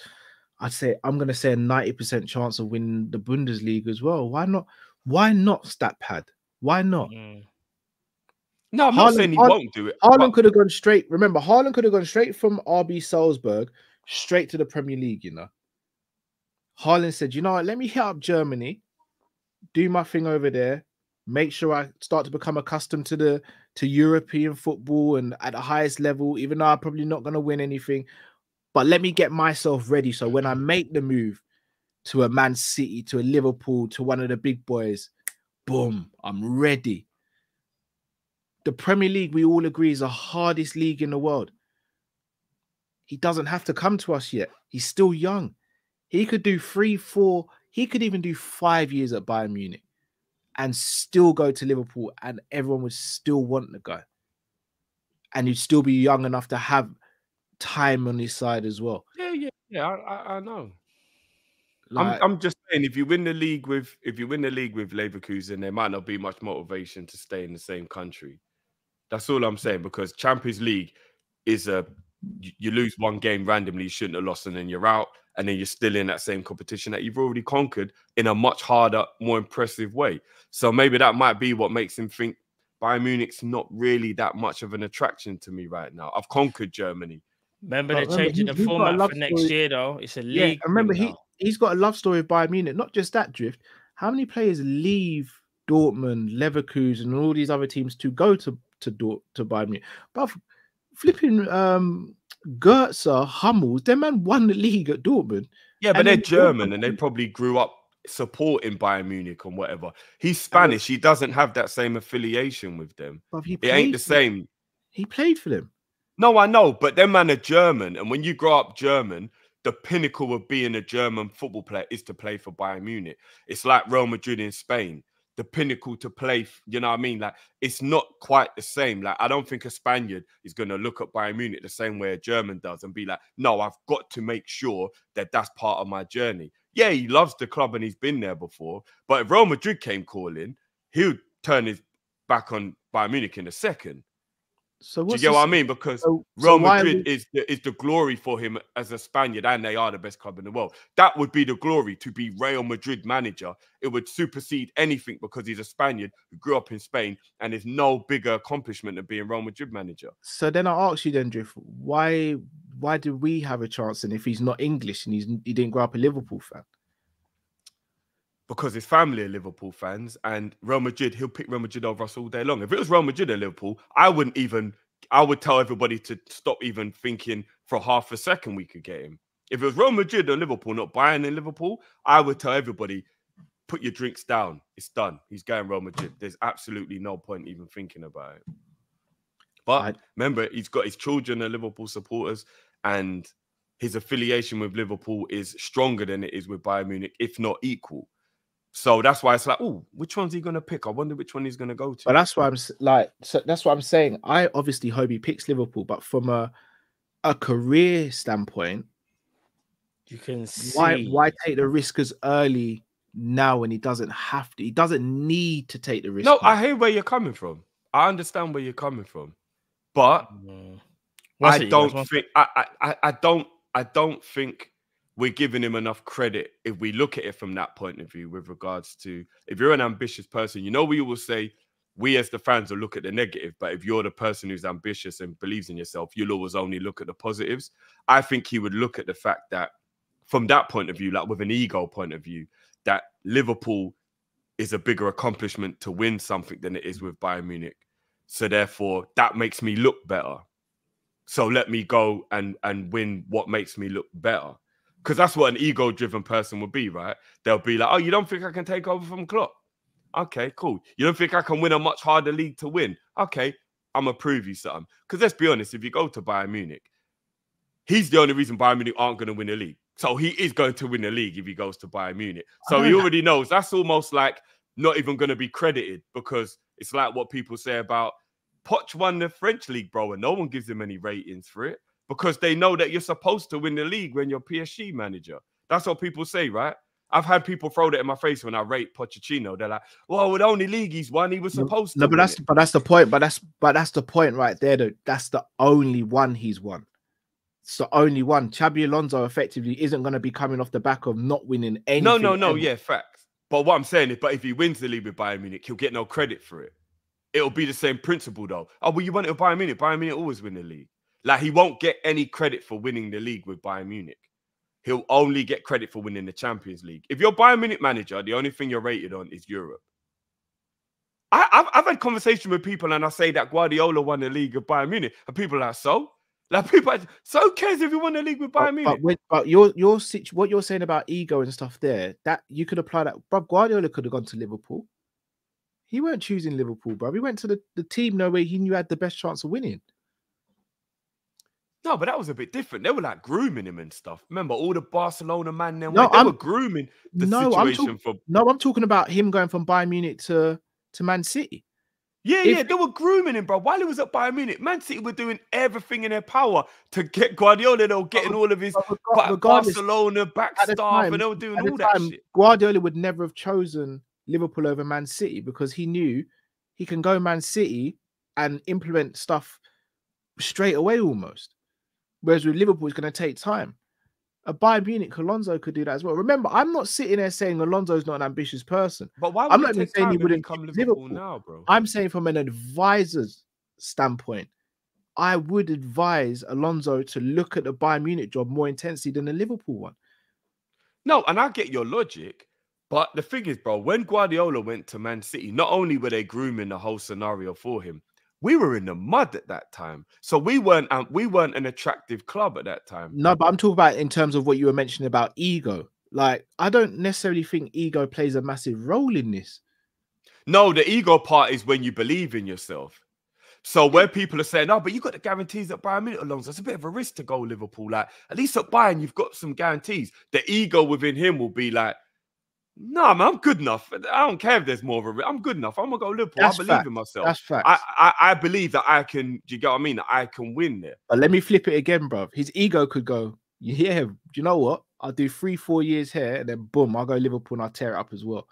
I'd say I'm going to say a 90% chance of winning the Bundesliga as well. Why not? Why not stat pad? Why not?
Mm.
No, I'm not saying he
Haaland-
won't do it.
Haaland
but-
could have gone straight. Remember, Haaland could have gone straight from RB Salzburg straight to the Premier League. You know, Haaland said, "You know what? Let me hit up Germany, do my thing over there, make sure I start to become accustomed to the to European football and at the highest level. Even though I'm probably not going to win anything, but let me get myself ready. So when I make the move to a Man City, to a Liverpool, to one of the big boys, boom, I'm ready." The Premier League, we all agree, is the hardest league in the world. He doesn't have to come to us yet. He's still young. He could do three, four, he could even do five years at Bayern Munich and still go to Liverpool, and everyone would still want to go. And he'd still be young enough to have time on his side as well.
Yeah, yeah, yeah. I, I, I know.
Like,
I'm, I'm just saying, if you win the league with if you win the league with Leverkusen, there might not be much motivation to stay in the same country. That's all I'm saying because Champions League is a you, you lose one game randomly you shouldn't have lost, and then you're out, and then you're still in that same competition that you've already conquered in a much harder, more impressive way. So maybe that might be what makes him think Bayern Munich's not really that much of an attraction to me right now. I've conquered Germany.
Remember
But
they're
remember,
changing
he-
the
he's got a
format
love
for next
story-
year though. It's a league.
and remember he
now.
he's got a love story with Bayern Munich. Not just that, Drift. How many players leave Dortmund, Leverkusen, and all these other teams to go to to Dort to Bayern Munich? But flipping um Goetze, Hummels, their man won the league at Dortmund.
Yeah, but they're German and they probably grew up supporting Bayern Munich and whatever. He's Spanish. He doesn't have that same affiliation with them.
But he
It ain't the
them.
same.
He played for them.
No, I know, but them man are German, and when you grow up German, the pinnacle of being a German football player is to play for Bayern Munich. It's like Real Madrid in Spain. The pinnacle to play, you know what I mean? Like it's not quite the same. Like I don't think a Spaniard is going to look at Bayern Munich the same way a German does and be like, "No, I've got to make sure that that's part of my journey." Yeah, he loves the club and he's been there before, but if Real Madrid came calling, he would turn his back on Bayern Munich in a second.
So
Do you
what's
get
the
what I mean? Because
so- so
Real
are
Madrid
we-
is the, is the glory for him as a Spaniard, and they are the best club in the world. That would be the glory to be Real Madrid manager. It would supersede anything because he's a Spaniard who grew up in Spain, and there's no bigger accomplishment than being Real Madrid manager.
So then I ask you then, Drift, why why do we have a chance? And if he's not English and he's he didn't grow up a Liverpool fan,
Because his family are Liverpool fans, and Real Madrid, he'll pick Real Madrid over us all day long. If it was Real Madrid and Liverpool, I wouldn't even. I would tell everybody to stop even thinking for half a second we could get him. If it was Real Madrid or Liverpool, not Bayern and Liverpool, I would tell everybody, put your drinks down. It's done. He's going Real Madrid. There's absolutely no point even thinking about it. But
I-
remember, he's got his children are Liverpool supporters, and his affiliation with Liverpool is stronger than it is with Bayern Munich, if not equal. So that's why it's like, oh, which one's he gonna pick? I wonder which one he's gonna go to.
but that's why I'm like, so that's what I'm saying. I obviously hope he picks Liverpool, but from a a career standpoint,
You can see
why why take the risk as early now when he doesn't have to? He doesn't need to take the risk.
no,
now.
I hear where you're coming from. I understand where you're coming from, but
Mm.
I
second,
don't think I, I I- I don't I don't think we're giving him enough credit if we look at it from that point of view with regards to if you're an ambitious person, you know we will say we as the fans will look at the negative, but if you're the person who's ambitious and believes in yourself, you'll always only look at the positives. I think he would look at the fact that from that point of view, like with an ego point of view, that Liverpool is a bigger accomplishment to win something than it is with Bayern Munich. So therefore, that makes me look better. So let me go and and win what makes me look better. Because that's what an ego-driven person would be, right? They'll be like, "Oh, you don't think I can take over from Klopp? Okay, cool. You don't think I can win a much harder league to win? Okay, I'm gonna prove you something. Because let's be honest, if you go to Bayern Munich, he's the only reason Bayern Munich aren't going to win the league. So he is going to win the league if he goes to Bayern Munich. So he already knows that's almost like not even going to be credited because it's like what people say about Poch won the French league, bro, and no one gives him any ratings for it because they know that you're supposed to win the league when you're PSG manager. That's what people say, right? I've had people throw that in my face when I rate Pochettino. They're like, "Well, with only league he's won, he was supposed to."
No, but that's
it."
but that's the point. But that's but that's the point right there. Though that's the only one he's won. It's the only one. Xabi Alonso effectively isn't going to be coming off the back of not winning anything.
No, no, no.
ever.
Yeah, facts. But what I'm saying is, but if he wins the league with Bayern Munich, he'll get no credit for it. it'll be the same principle though. Oh, well, you want it with Bayern Munich. Bayern Munich always win the league. Like he won't get any credit for winning the league with Bayern Munich. He'll only get credit for winning the Champions League. If you're Bayern Munich manager, the only thing you're rated on is Europe. I, have I've had conversation with people and I say that Guardiola won the league with Bayern Munich, and people are like, so? Like people, are, so cares if you won the league with Bayern
But,
Munich?
but, with, but your your situ- what you're saying about ego and stuff there, that you could apply that. Bro, Guardiola could have gone to Liverpool. He weren't choosing Liverpool, bro. He went to the, the team no way he knew had the best chance of winning.
No, but that was a bit different. They were like grooming him and stuff. Remember all the Barcelona man then
No,
they
I'm-
were grooming the
no, I'm
situation for
No, I'm talking about him going from Bayern Munich to to Man City.
Yeah,
If-
yeah, they were grooming him, bro. While he was at Bayern Munich, Man City were doing everything in their power to get Guardiola. They were getting all of his
But reg-
Ba-
regardless,
Barcelona back staff,
time-
and they were doing all that
time,
shit.
Guardiola would never have chosen Liverpool over Man City because he knew he can go Man City and implement stuff straight away almost. Whereas with Liverpool, it's going to take time. A Bayern Munich, Alonso could do that as well. Remember, I'm not sitting there saying Alonso's not an ambitious person.
But why would
I'm not even saying
time
he wouldn't choose
Liverpool
Liverpool.
now, bro?
I'm saying from an advisor's standpoint, I would advise Alonso to look at the Bayern Munich job more intensely than the Liverpool one.
No, and I get your logic, but the thing is, bro, when Guardiola went to Man City, not only were they grooming the whole scenario for him, we were in the mud at that time, so we weren't um, we weren't an attractive club at that time.
No, but I'm talking about in terms of what you were mentioning about ego. Like, I don't necessarily think ego plays a massive role in this.
No, the ego part is when you believe in yourself. So where people are saying, "Oh, but you got the guarantees at Bayern Munich, Alonso," it's a bit of a risk to go Liverpool. Like at least at Bayern, you've got some guarantees. The ego within him will be like, "No, man, I'm good enough. I don't care if there's more of a. I'm good enough. I'm gonna go Liverpool.
That's
I believe
fact.
in myself.
That's fact.
I, I I believe that I can. Do you get what I mean? That I can win there.
But let me flip it again, bro. His ego could go, You hear him? do you know what? I'll do three, four years here, and then boom, I'll go Liverpool and I'll tear it up as well.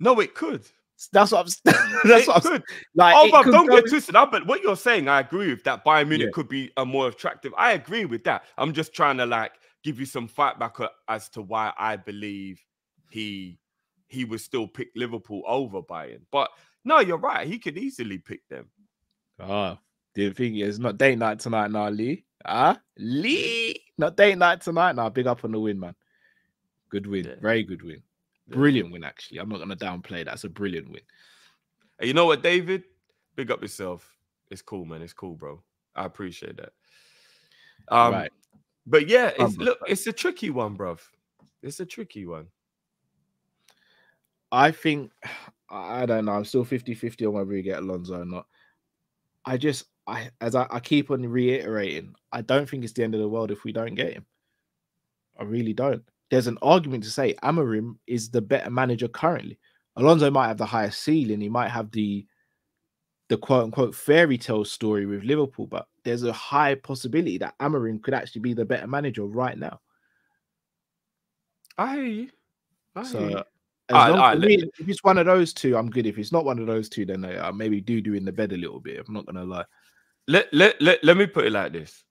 No, it could.
That's what I'm that's
it
what I'm
could.
like.
oh, but don't
go-
get twisted. I, but what you're saying, I agree with that. Bayern Munich
Yeah.
could be a more attractive. I agree with that. I'm just trying to like give you some fight back uh, as to why I believe he he would still pick Liverpool over Bayern. But no, you're right. He could easily pick them.
Ah, the thing is, not date night tonight, now, Lee. Ah, Lee, not date night tonight. Now, big up on the win, man. Good win,
Yeah.
very good win,
Yeah.
brilliant win. Actually, I'm not gonna downplay. That's a brilliant win.
And you know what, David? Big up yourself. It's cool, man. It's cool, bro. I appreciate that. Um,
right.
But yeah, it's
Humble,
look, it's a tricky one, bruv. It's a tricky one.
I think I don't know. I'm still 50-50 on whether we get Alonso or not. I just I as I, I keep on reiterating, I don't think it's the end of the world if we don't get him. I really don't. There's an argument to say Amorim is the better manager currently. Alonso might have the highest ceiling, he might have the the quote unquote fairy tale story with Liverpool, but there's a high possibility that Amorim could actually be the better manager right now.
I hear you. I hear
So
you.
As
Alright,
long-
alright,
for
let-
me, if it's one of those two, I'm good. If it's not one of those two, then I, I maybe do do in the bed a little bit. I'm not gonna lie.
let, let, let, let me put it like this.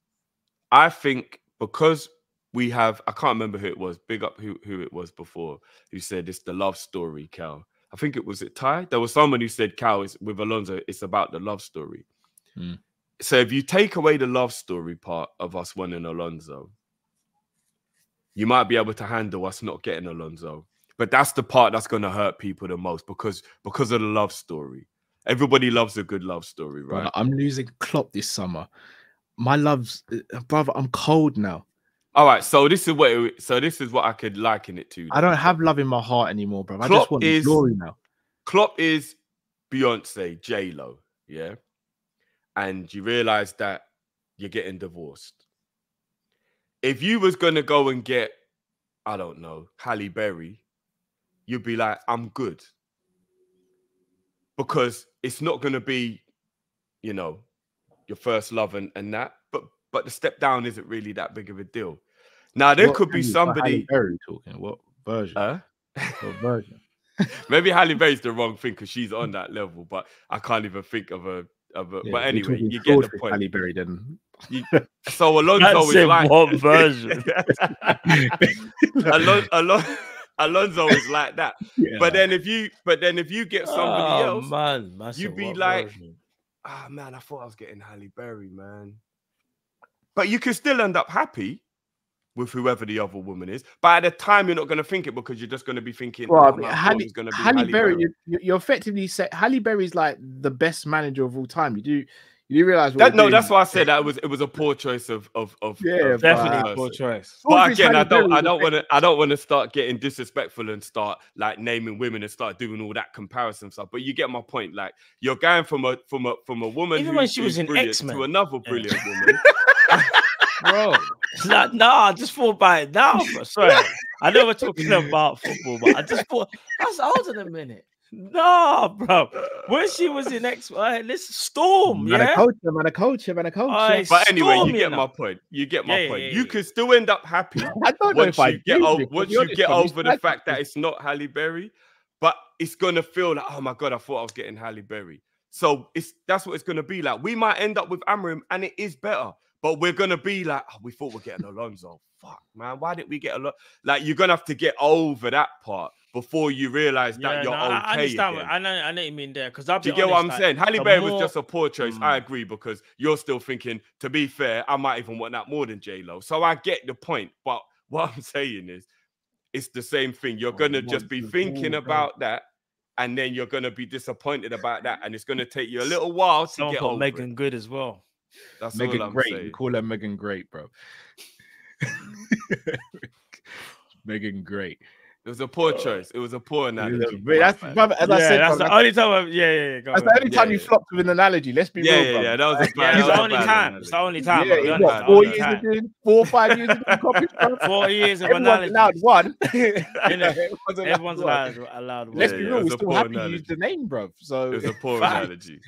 I think because we have, I can't remember who it was, big up who, who it was before, who said it's the love story, Cal. I think it was it Ty. There was someone who said, Cal, is with Alonso, it's about the love story.
Hmm.
So if you take away the love story part of us winning Alonso, you might be able to handle us not getting Alonso. But that's the part that's going to hurt people the most because because of the love story. Everybody loves a good love story, right?
Brother, I'm losing Klopp this summer. My love's uh, brother. I'm cold now.
All right, so this is what it, so this is what I could liken it to.
I don't have love in my heart anymore, bro. I
Klopp
just want
is-
glory now.
Klopp is Beyonce, J Lo, yeah, and you realize that you're getting divorced. If you was gonna go and get, I don't know, Halle Berry, you'd be like, I'm good, because it's not gonna be, you know, your first love and, and that, but but the step down isn't really that big of a deal. Now there
What
could be
Halle- what Halle
somebody,
Berry talking. What version?
huh?
what version?
Maybe Halle Berry's the wrong thing because she's on that level, but I can't even think of a of a.
Yeah,
but anyway, you get the point.
Halle Berry, then
So Alonso
That's
is
in
like
what version?
Alon- Alon- Alonso is like that.
Yeah.
But then if you, but then if you get somebody
Oh,
else,
man, man,
you'd be like-
worries me?
ah man, I thought I was getting Halle Berry, man. But you can still end up happy with whoever the other woman is. But at the time, you're not going to think it because you're just going to be thinking,
Well,
oh, my
Halle,
woman's gonna be
Halle
Halle
Berry,
Berry.
you- you're effectively say Halle Berry's like the best manager of all time. You do, you do realize what
That, no,
doing?
that's why I said that it was it was a poor choice of of of
Yeah,
of
Definitely
person.
a poor choice.
But again, I don't, I don't
the
want to, I don't want to start getting disrespectful and start like naming women and start doing all that comparison stuff. But you get my point. Like you're going from a from a from a woman
Even when she was
who's
in
brilliant
X-Men.
to another
Yeah.
brilliant woman.
bro. Like, nah, I just thought about it now. Bro. Sorry, I know we're talking about football, but I just thought that's hold on a minute. No, bro. When she was in X, uh, listen, Storm,
man, a
yeah.
culture, man, a culture, man, a culture.
Aye,
But anyway, you
you
get
know.
my point. You get my
Yeah, yeah,
point.
yeah,
you
yeah.
can still end up happy
I don't know
once
if I
you get
do,
over
Nick,
once you get over the fact that it's not Halle Berry, but it's gonna feel like, oh my god, I thought I was getting Halle Berry. So it's that's what it's gonna be like. We might end up with Amorim, and it is better, but we're gonna be like, oh, we thought we're getting Alonso. Fuck, man, why didn't we get a lot? Like you're gonna have to get over that part before you realize that
Yeah,
you're
no,
okay.
I I understand.
again.
what- I know, I know what you mean there. Because I'll
Do
be
you get what I'm
like,
saying? Halle
the
Berry was just a poor choice. I
Mm.
agree because you're still thinking, to be fair, I might even want that more than J Lo. So I get the point. But what I'm saying is, it's the same thing. You're
Oh,
gonna
once
just be
and
thinking
all, bro.
about that, and then you're gonna be disappointed about that, and it's gonna take you a little while to
Someone
get
put
over
Megan
it.
Good as well.
That's all
Megan
I'm
Great. We
saying.
call her Megan Great, bro. Megan Great.
It was a poor choice. It was a poor analogy.
But that's, brother, as I said,
that's
bro,
the only time. I've, yeah, yeah, yeah.
That's
on,
the only
go
time
on.
you flopped with an analogy. Let's be
yeah,
real,
yeah,
bro.
yeah. That was a bad, that was
the only time. It's the only time.
Yeah,
I'll be
in
honest,
what,
the
four
only
years
time.
of doing, four or five years of doing Kopish.
Four years of
Everyone's
analogy.
allowed one. Everyone's allowed
Everyone's allowed, allowed one.
Let's be real, we're still
poor
happy you used the name, bro. So,
It was a poor analogy.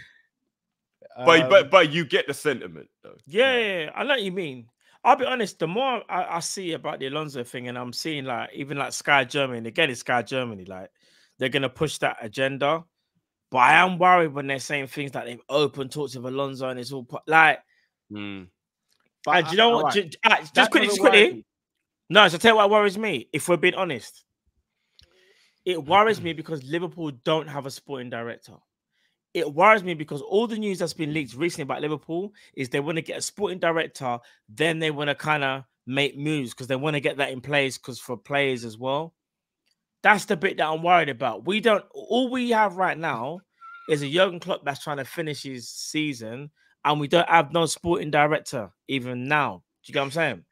But
um,
but but you get the sentiment though.
Yeah, yeah, yeah, I know what you mean. I'll be honest. The more I, I see about the Alonso thing, and I'm seeing like even like Sky Germany again, it's Sky Germany. Like they're gonna push that agenda, but I am worried when they're saying things like they've open talks with Alonso, and it's all like.
Mm.
but
you know what?
alright,
ju- ah, just
that
quickly, just quickly. No, so tell you what worries me. If we're being honest, it worries me because Liverpool don't have a sporting director. It worries me because all the news that's been leaked recently about Liverpool is they want to get a sporting director, then they want to kind of make moves because they want to get that in place because for players as well. That's the bit that I'm worried about. We don't. All we have right now is a Jurgen Klopp that's trying to finish his season, and we don't have no sporting director even now. Do you get what I'm saying?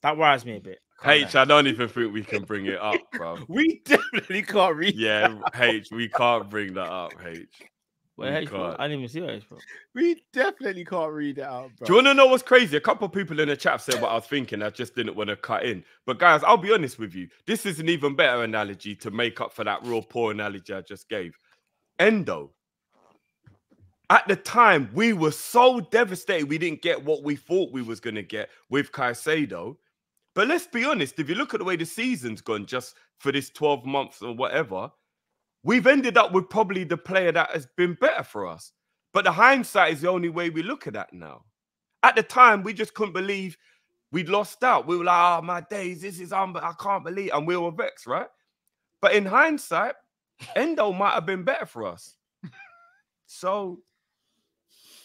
That worries me a bit.
H. I don't even think we can bring it up, bro.
We definitely can't read.
Yeah, H, we can't bring that up, H.
Where
we
H bro? I didn't even see where H bro.
We definitely can't read it out, bro.
Do you want to know what's crazy? A couple of people in the chat said what I was thinking. I just didn't want to cut in. But guys, I'll be honest with you. This is an even better analogy to make up for that real poor analogy I just gave. Endo. At the time, we were so devastated we didn't get what we thought we was gonna get with Caicedo. But let's be honest, if you look at the way the season's gone just for this 12 months or whatever, we've ended up with probably the player that has been better for us. But the hindsight is the only way we look at that now. At the time, we just couldn't believe we'd lost out. We were like, oh, my days, this is un- I can't believe. And we were vexed, right? But in hindsight, Endo might have been better for us. So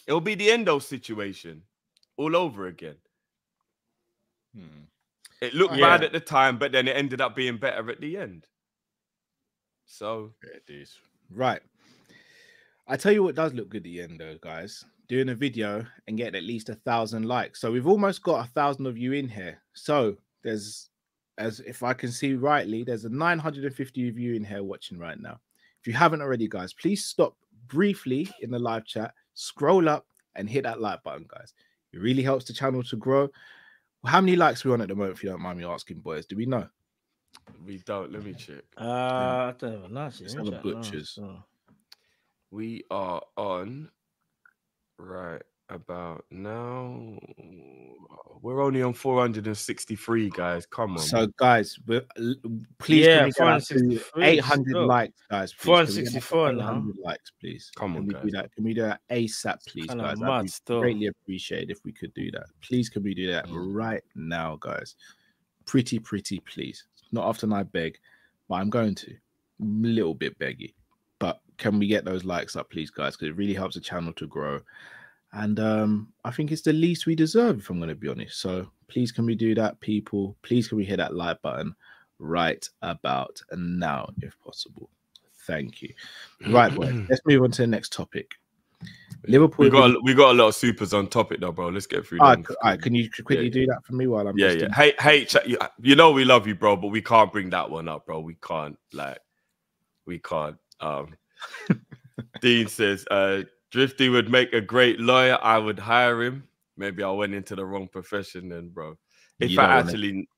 it'll be the Endo situation all over again.
Hmm.
It looked
Yeah.
bad at the time, but then it ended up being better at the end. So
it is. Right. I tell you what does look good at the end, though, guys. Doing a video and getting at least a thousand likes. So we've almost got a thousand of you in here. So there's, as if I can see rightly, there's a 950 of you in here watching right now. If you haven't already, guys, please stop briefly in the live chat, scroll up, and hit that like button, guys. It really helps the channel to grow. How many likes are we on at the moment, if you don't mind me asking, boys? Do we know?
We don't. Let me check.
Uh, I don't even know. actually.
Let's
Let
a
check now,
butchers.
so.
We are on right about now. We're only on 463 guys. Come on.
So, guys, we're, please
Yeah,
can we get up to
463
800
still.
likes, guys. please? Can we get up to
464 now.
likes, please.
Come
Can
on,
we
guys.
do that? Can we do that ASAP, please,
kinda
guys?
mad
That'd be
still.
greatly appreciated if we could do that. Please, can we do that right now, guys? Pretty, pretty, please. Not often I beg, but I'm going to. A little bit beggy. But can we get those likes up, please, guys? Because it really helps the channel to grow. And um, I think it's the least we deserve, if I'm going to be honest. So please, can we do that, people? Please, can we hit that like button right about now, if possible? Thank you. Right, boy. Let's move on to the next topic. Liverpool.
We got we got a lot of supers on topic though, bro. Let's get through.
All right, all right, can you quickly
Yeah.
do that for me while I'm
yeah, yeah.
in-
Hey, hey, you, know we love you, bro, but we can't bring that one up, bro. We can't, like, we can't. Um, Dean says, uh, Drifty would make a great lawyer. I would hire him. Maybe I went into the wrong profession then, bro. If
You
I actually,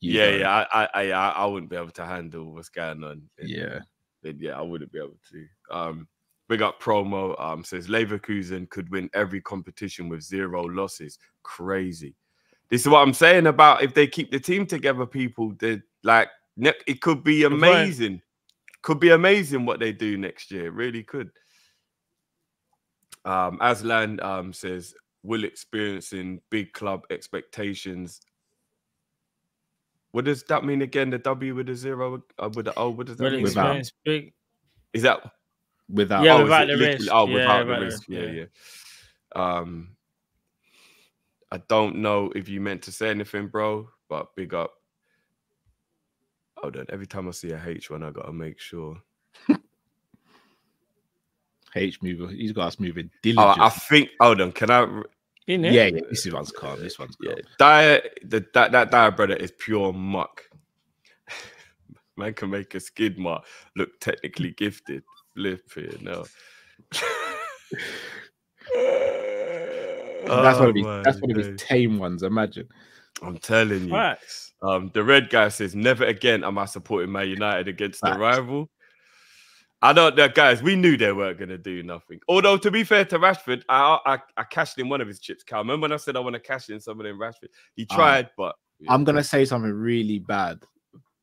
yeah,
know.
yeah, I, I, I, I- I wouldn't be able to handle what's going on. in-
Yeah.
then yeah, I wouldn't be able to. Um, big up promo. Um, says Leverkusen could win every competition with zero losses. Crazy. This is what I'm saying about if they keep the team together, people. They like ne- it could be
point.
amazing. Could be amazing what they do next year. Really could. Um, Aslan um says will experiencing big club expectations. What does that mean again? The W with the zero, uh, with the O. What does that
Will
mean?
Without-
experience big.
Is that
Without
Yeah,
oh,
without the risk.
Oh,
Yeah,
without the
without the
risk.
risk,
Yeah,
yeah.
yeah. Um, I don't know if you meant to say anything, bro, but big up. Hold on. Every time I see a H one, I gotta make sure.
H mover, he's got us moving
Oh. I think. Hold on. Can I?
In
yeah,
it?
yeah, this one's calm. This one's
Yeah,
calm.
dire. The that that dire brother is pure muck. Man can make a skid mark look technically gifted. Flip it now.
that's one of
Oh
his. That's one of his tame ones. Imagine.
I'm telling you.
Facts.
Um, the red guy says, "Never again am I supporting Man United against the rival." I don't know, guys. We knew they weren't going to do nothing. Although, to be fair to Rashford, I, I I cashed in one of his chips. Cal, remember when I said I want to cash in some in Rashford? He
Ah.
tried, but
I'm gonna say something really bad,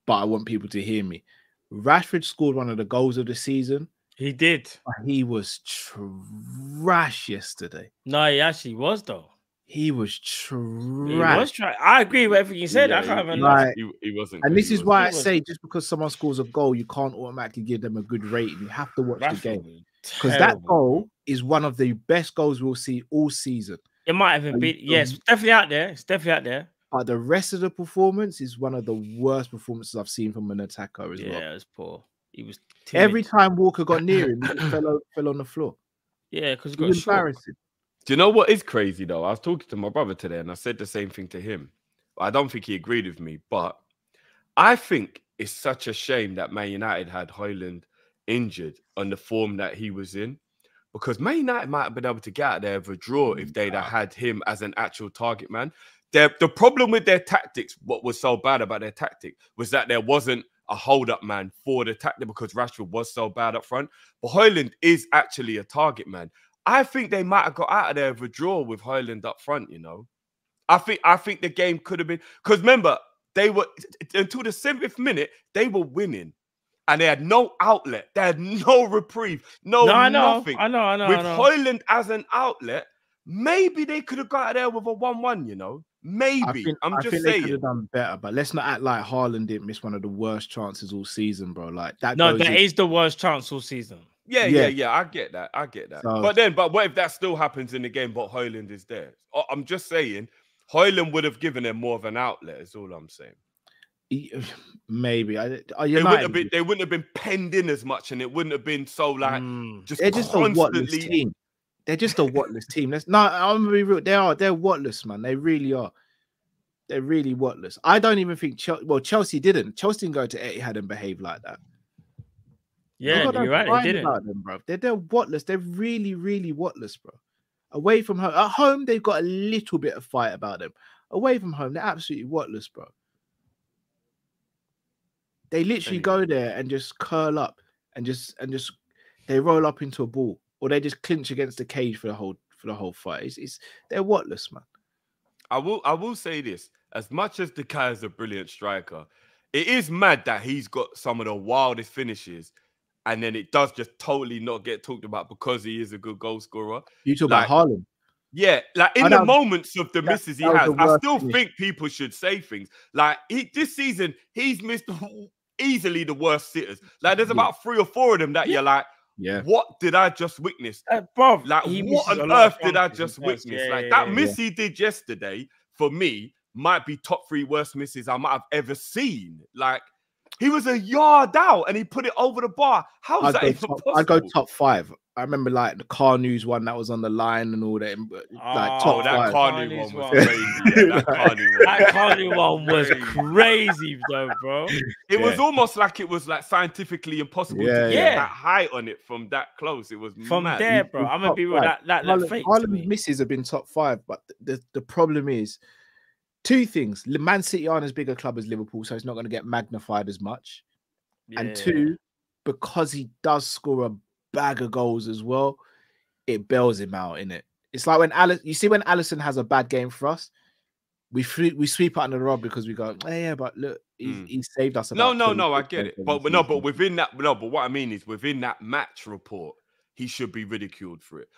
but I want people to hear me. Rashford scored one of the goals of the season,
He did.
he was trash yesterday.
No, he actually was though.
He was
He was
trash.
I agree with everything you said.
Yeah,
I can't
he-
even.
Like-
he, he wasn't.
And this is why I say just because someone scores a goal, you can't automatically give them a good rating. You have to watch the game because that goal is one of the best goals we'll see all season.
It might even
Are
be. Yes,
dumb?
definitely out there. It's definitely out there.
But the rest of the performance is one of the worst performances I've seen from an attacker as
Yeah,
well.
it was poor. He was
Every time Walker got near him, he fell, o- fell on the floor.
Yeah, because he got
embarrassing.
Do you know what is crazy though? I was talking to my brother today and I said the same thing to him. I don't think he agreed with me, but I think it's such a shame that Man United had Højlund injured on the form that he was in. Because Man United might have been able to get out there with a draw if they'd have had him as an actual target man. Their, the problem with their tactics, what was so bad about their tactic, was that there wasn't a hold up man for the tactic because Rashford was so bad up front. But Højlund is actually a target man. I think they might have got out of there with a draw with Højlund up front, you know. I think I think the game could have been because remember, they were until the 70th minute, they were winning. And they had no outlet, they had no reprieve, no,
No, I know.
nothing.
I know. I know.
with
I know.
Højlund as an outlet, maybe they could have got out there with a 1-1, you know. Maybe.
I think,
I'm
I
just
think they could
saying.
have done better, but let's not act like Haaland didn't miss one of the worst chances all season, bro. Like that.
no,
goes
that
in-
is the worst chance all season.
Yeah, yeah,
Yeah.
yeah. I get that. I get that.
So-
but then, but what if that still happens in the game? But Højlund is there. I- I'm just saying, Højlund would have given them more of an outlet. Is all I'm saying.
Maybe. I, are
They wouldn't have been. They wouldn't have been penned in as much, and it wouldn't have been so like
Mm.
just
they're just a whatless team. They're just a whatless team. No. I'm gonna be real. They are. They're whatless, man. They really are. They're really whatless. I don't even think. Chelsea, well, Chelsea didn't. Chelsea didn't go to Etihad and behave like that.
Yeah, you're right. They didn't.
About them, bro. They're they're whatless. They're really, really whatless, bro. Away from home, at home they've got a little bit of fight about them. Away from home, they're absolutely whatless, bro. They literally
Anyway.
go there and just curl up and just and just they roll up into a ball, or they just clinch against the cage for the whole for the whole fight. It's, it's they're whatless, man.
I will. I will say this: as much as the guy is a brilliant striker, it is mad that he's got some of the wildest finishes, and then it does just totally not get talked about because he is a good goal scorer.
You talk
Like,
about Haaland.
Yeah, like in the moments of the
That-
misses he has, I still
finish.
think people should say things like he, this season. He's missed easily the worst sitters. Like there's
Yeah.
about three or four of them that you're like,
Yeah.
what did I just witness?
Uh, bro,
Like, what on earth did I just witness?
Yeah,
like
yeah,
that
yeah.
miss he did yesterday for me might be top three worst misses I might have ever seen. Like he was a yard out and he put it over the bar. How is
I'd
that even
top,
possible?
I'd go top five. I remember like the car news one that was on the line and all that. Like
Oh,
top
Oh, that
five.
Carney
Carney's
one was
one.
crazy. Yeah, that Carney one.
That Carney one was
Crazy.
crazy, though, bro.
It was almost like it was like scientifically impossible
Yeah,
to get
yeah.
that height on it from that close. It was
From
mad.
there, bro, I'm gonna be real.
five.
That that, that
Haaland-
fake to
Haaland's
me.
misses have been top five, but the, the problem is two things: Man City aren't as big a club as Liverpool, so it's not going to get magnified as much. And two, because he does score a bag of goals as well, it bails him out in it. It's like when Alice, you see, when Alisson has a bad game for us, we free, we sweep out under the rug because we go, "Eh, yeah, but look, he's,
Mm.
he saved us.
No, no, no, I get it. But, but no, but within that, no, but what I mean is within that match report, he should be ridiculed for it.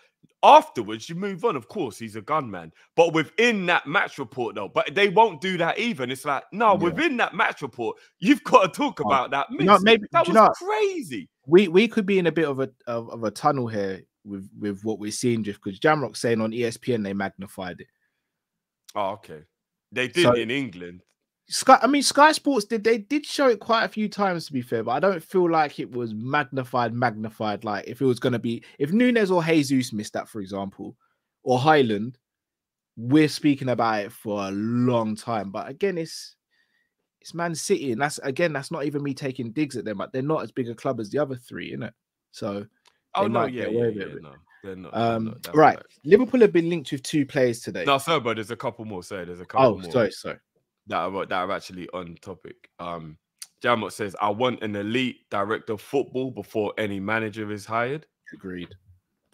Afterwards, you move on. Of course, he's a gunman. But within that match report, though, but they won't do that even. It's like, no,
Yeah.
within that match report, you've got to talk about that.
you
Miss.
know, maybe-
that was
you know-
crazy.
we we could be in a bit of a of, of a tunnel here with with what we're seeing just because Jamrock saying on ESPN they magnified it.
Oh, okay. They did
So-
in England.
Sky, I mean Sky Sports did they did show it quite a few times to be fair, but I don't feel like it was magnified, magnified. Like if it was going to be if Nunez or Jesus missed that, for example, or Højlund, we're speaking about it for a long time. But again, it's it's Man City, and that's again that's not even me taking digs at them, but they're not as big a club as the other three, isn't it? So
Oh no, yeah, yeah, yeah, no, they're not.
um right. Liverpool have been linked with two players today.
No, sir, but there's a couple more. Sorry, there's a couple
oh,
more.
sorry, sorry.
That are, that are actually on topic. Um, Jamot says, I want an elite director of football before any manager is hired.
Agreed.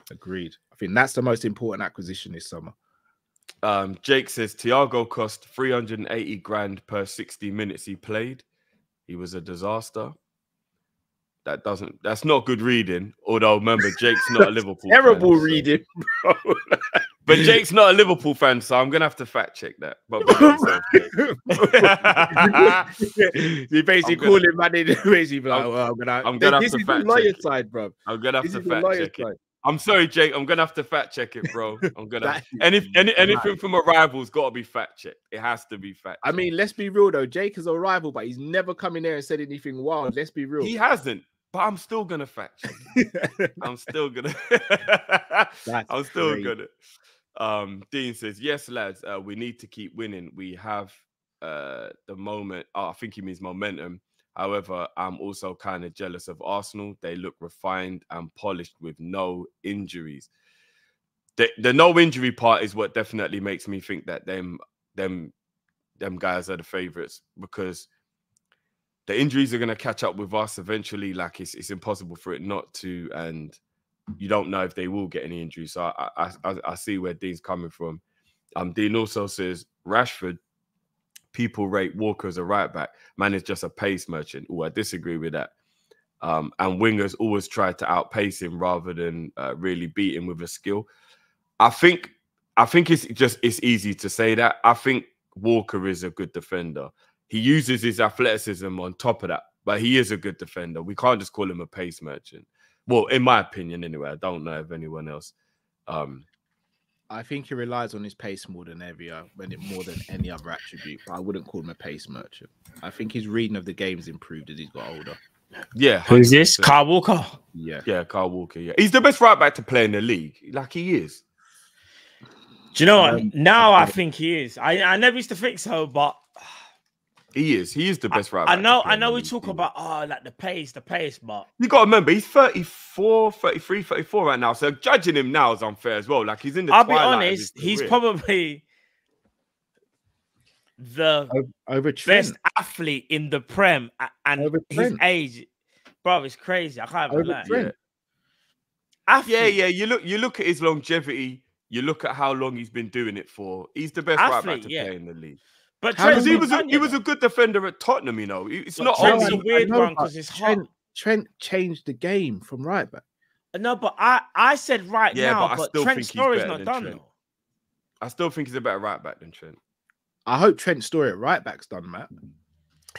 Agreed. I think that's the most important acquisition this summer.
Um, Jake says, Thiago cost 380 grand per 60 minutes he played. He was a disaster. That doesn't, that's not good reading. Although, remember, Jake's not a Liverpool fan,
Terrible
so-
reading, bro.
But Jake's not a Liverpool fan, so I'm going to have to fact check that. But big up yourself, Jake.
you basically call
gonna-
him man in basically like,
I'm-
well, I'm gonna
I'm gonna have
this
to
is the
fact check it.
side, bro.
I'm going to have
This
to fact check it. I'm sorry, Jake. I'm gonna have to fact check it, bro. I'm gonna
That
any any anything from a rival's got to be fact checked. It has to be fact.
I mean, let's be real though. Jake is a rival, but he's never come in there and said anything wild. Let's be real.
he hasn't, but I'm still gonna fact check. I'm still gonna. I'm still
crazy.
gonna. Um, Dean says, "Yes, lads, uh, we need to keep winning. We have uh the moment. Oh, I think he means momentum. However, I'm also kind of jealous of Arsenal. They look refined and polished with no injuries. The, the no injury part is what definitely makes me think that them them them guys are the favorites because the injuries are going to catch up with us eventually. Like it's it's impossible for it not to, and you don't know if they will get any injuries. So I I, I, I see where Dean's coming from. Um, Dean also says Rashford. People rate Walker as a right back. Man is just a pace merchant. Oh, I disagree with that. Um, and wingers always try to outpace him rather than uh, really beat him with a skill. I think I think it's just it's easy to say that. I think Walker is a good defender. He uses his athleticism on top of that, but he is a good defender. We can't just call him a pace merchant. Well, in my opinion, anyway. I don't know if anyone else. Um,
I think he relies on his pace more than every uh, when it more than any other attribute. But I wouldn't call him a pace merchant. I think his reading of the game's improved as he's got older.
yeah,
Who's this?
100%.
Kyle Walker.
Yeah.
Yeah, Kyle Walker. Yeah, he's the best right back to play in the league. Like he is.
Do you know what?
Um,
now I think he is. I, I never used to think so, but
He is. He is the best right
I
back. to
know I know we talk
He is.
about oh like the pace, the pace, but
You got to remember, he's 34, 33, 34 right now. So judging him now is unfair as well. Like he's in the
I'll be
twilight of his
honest, he's probably the
Over, over
best athlete in the Prem and
Over
his
Trent.
age, bro, it's crazy. I can't even
Over
lie. Athlete,
Yeah, yeah. You look, you look at his longevity. You look at how long he's been doing it for. He's the best right back to
yeah.
play in the league.
But
How
Trent's
Because he was, a, he was a good defender at Tottenham. You know, It's
But
not
Trent's
only
a weird
know,
one
but
'cause it's hot.
Trent, Trent changed the game from right back.
No, but I I said right
Yeah,
now,
but I
but,
still
Trent Story's not done.
Trent.
though.
I still think he's a better right back than Trent.
I hope Trent Story at right back's done, Matt.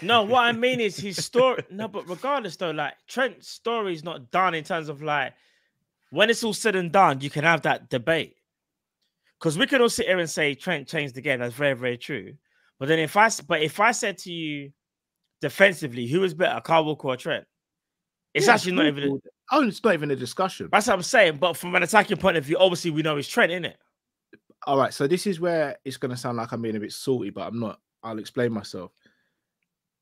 No, what I mean is his story. no, but regardless though, like Trent's story is not done in terms of like when it's all said and done, you can have that debate. Because we can all sit here and say Trent changed the game. That's very, very true. But then if I but if I said to you defensively, who is better, Kyle Walker or Trent? It's
Yeah,
actually not even.
simple. Oh, it's not even a discussion.
That's what I'm saying. But from an attacking point of view, obviously we know it's Trent, isn't it?
All right, so this is where it's going to sound like I'm being a bit salty, but I'm not. I'll explain myself.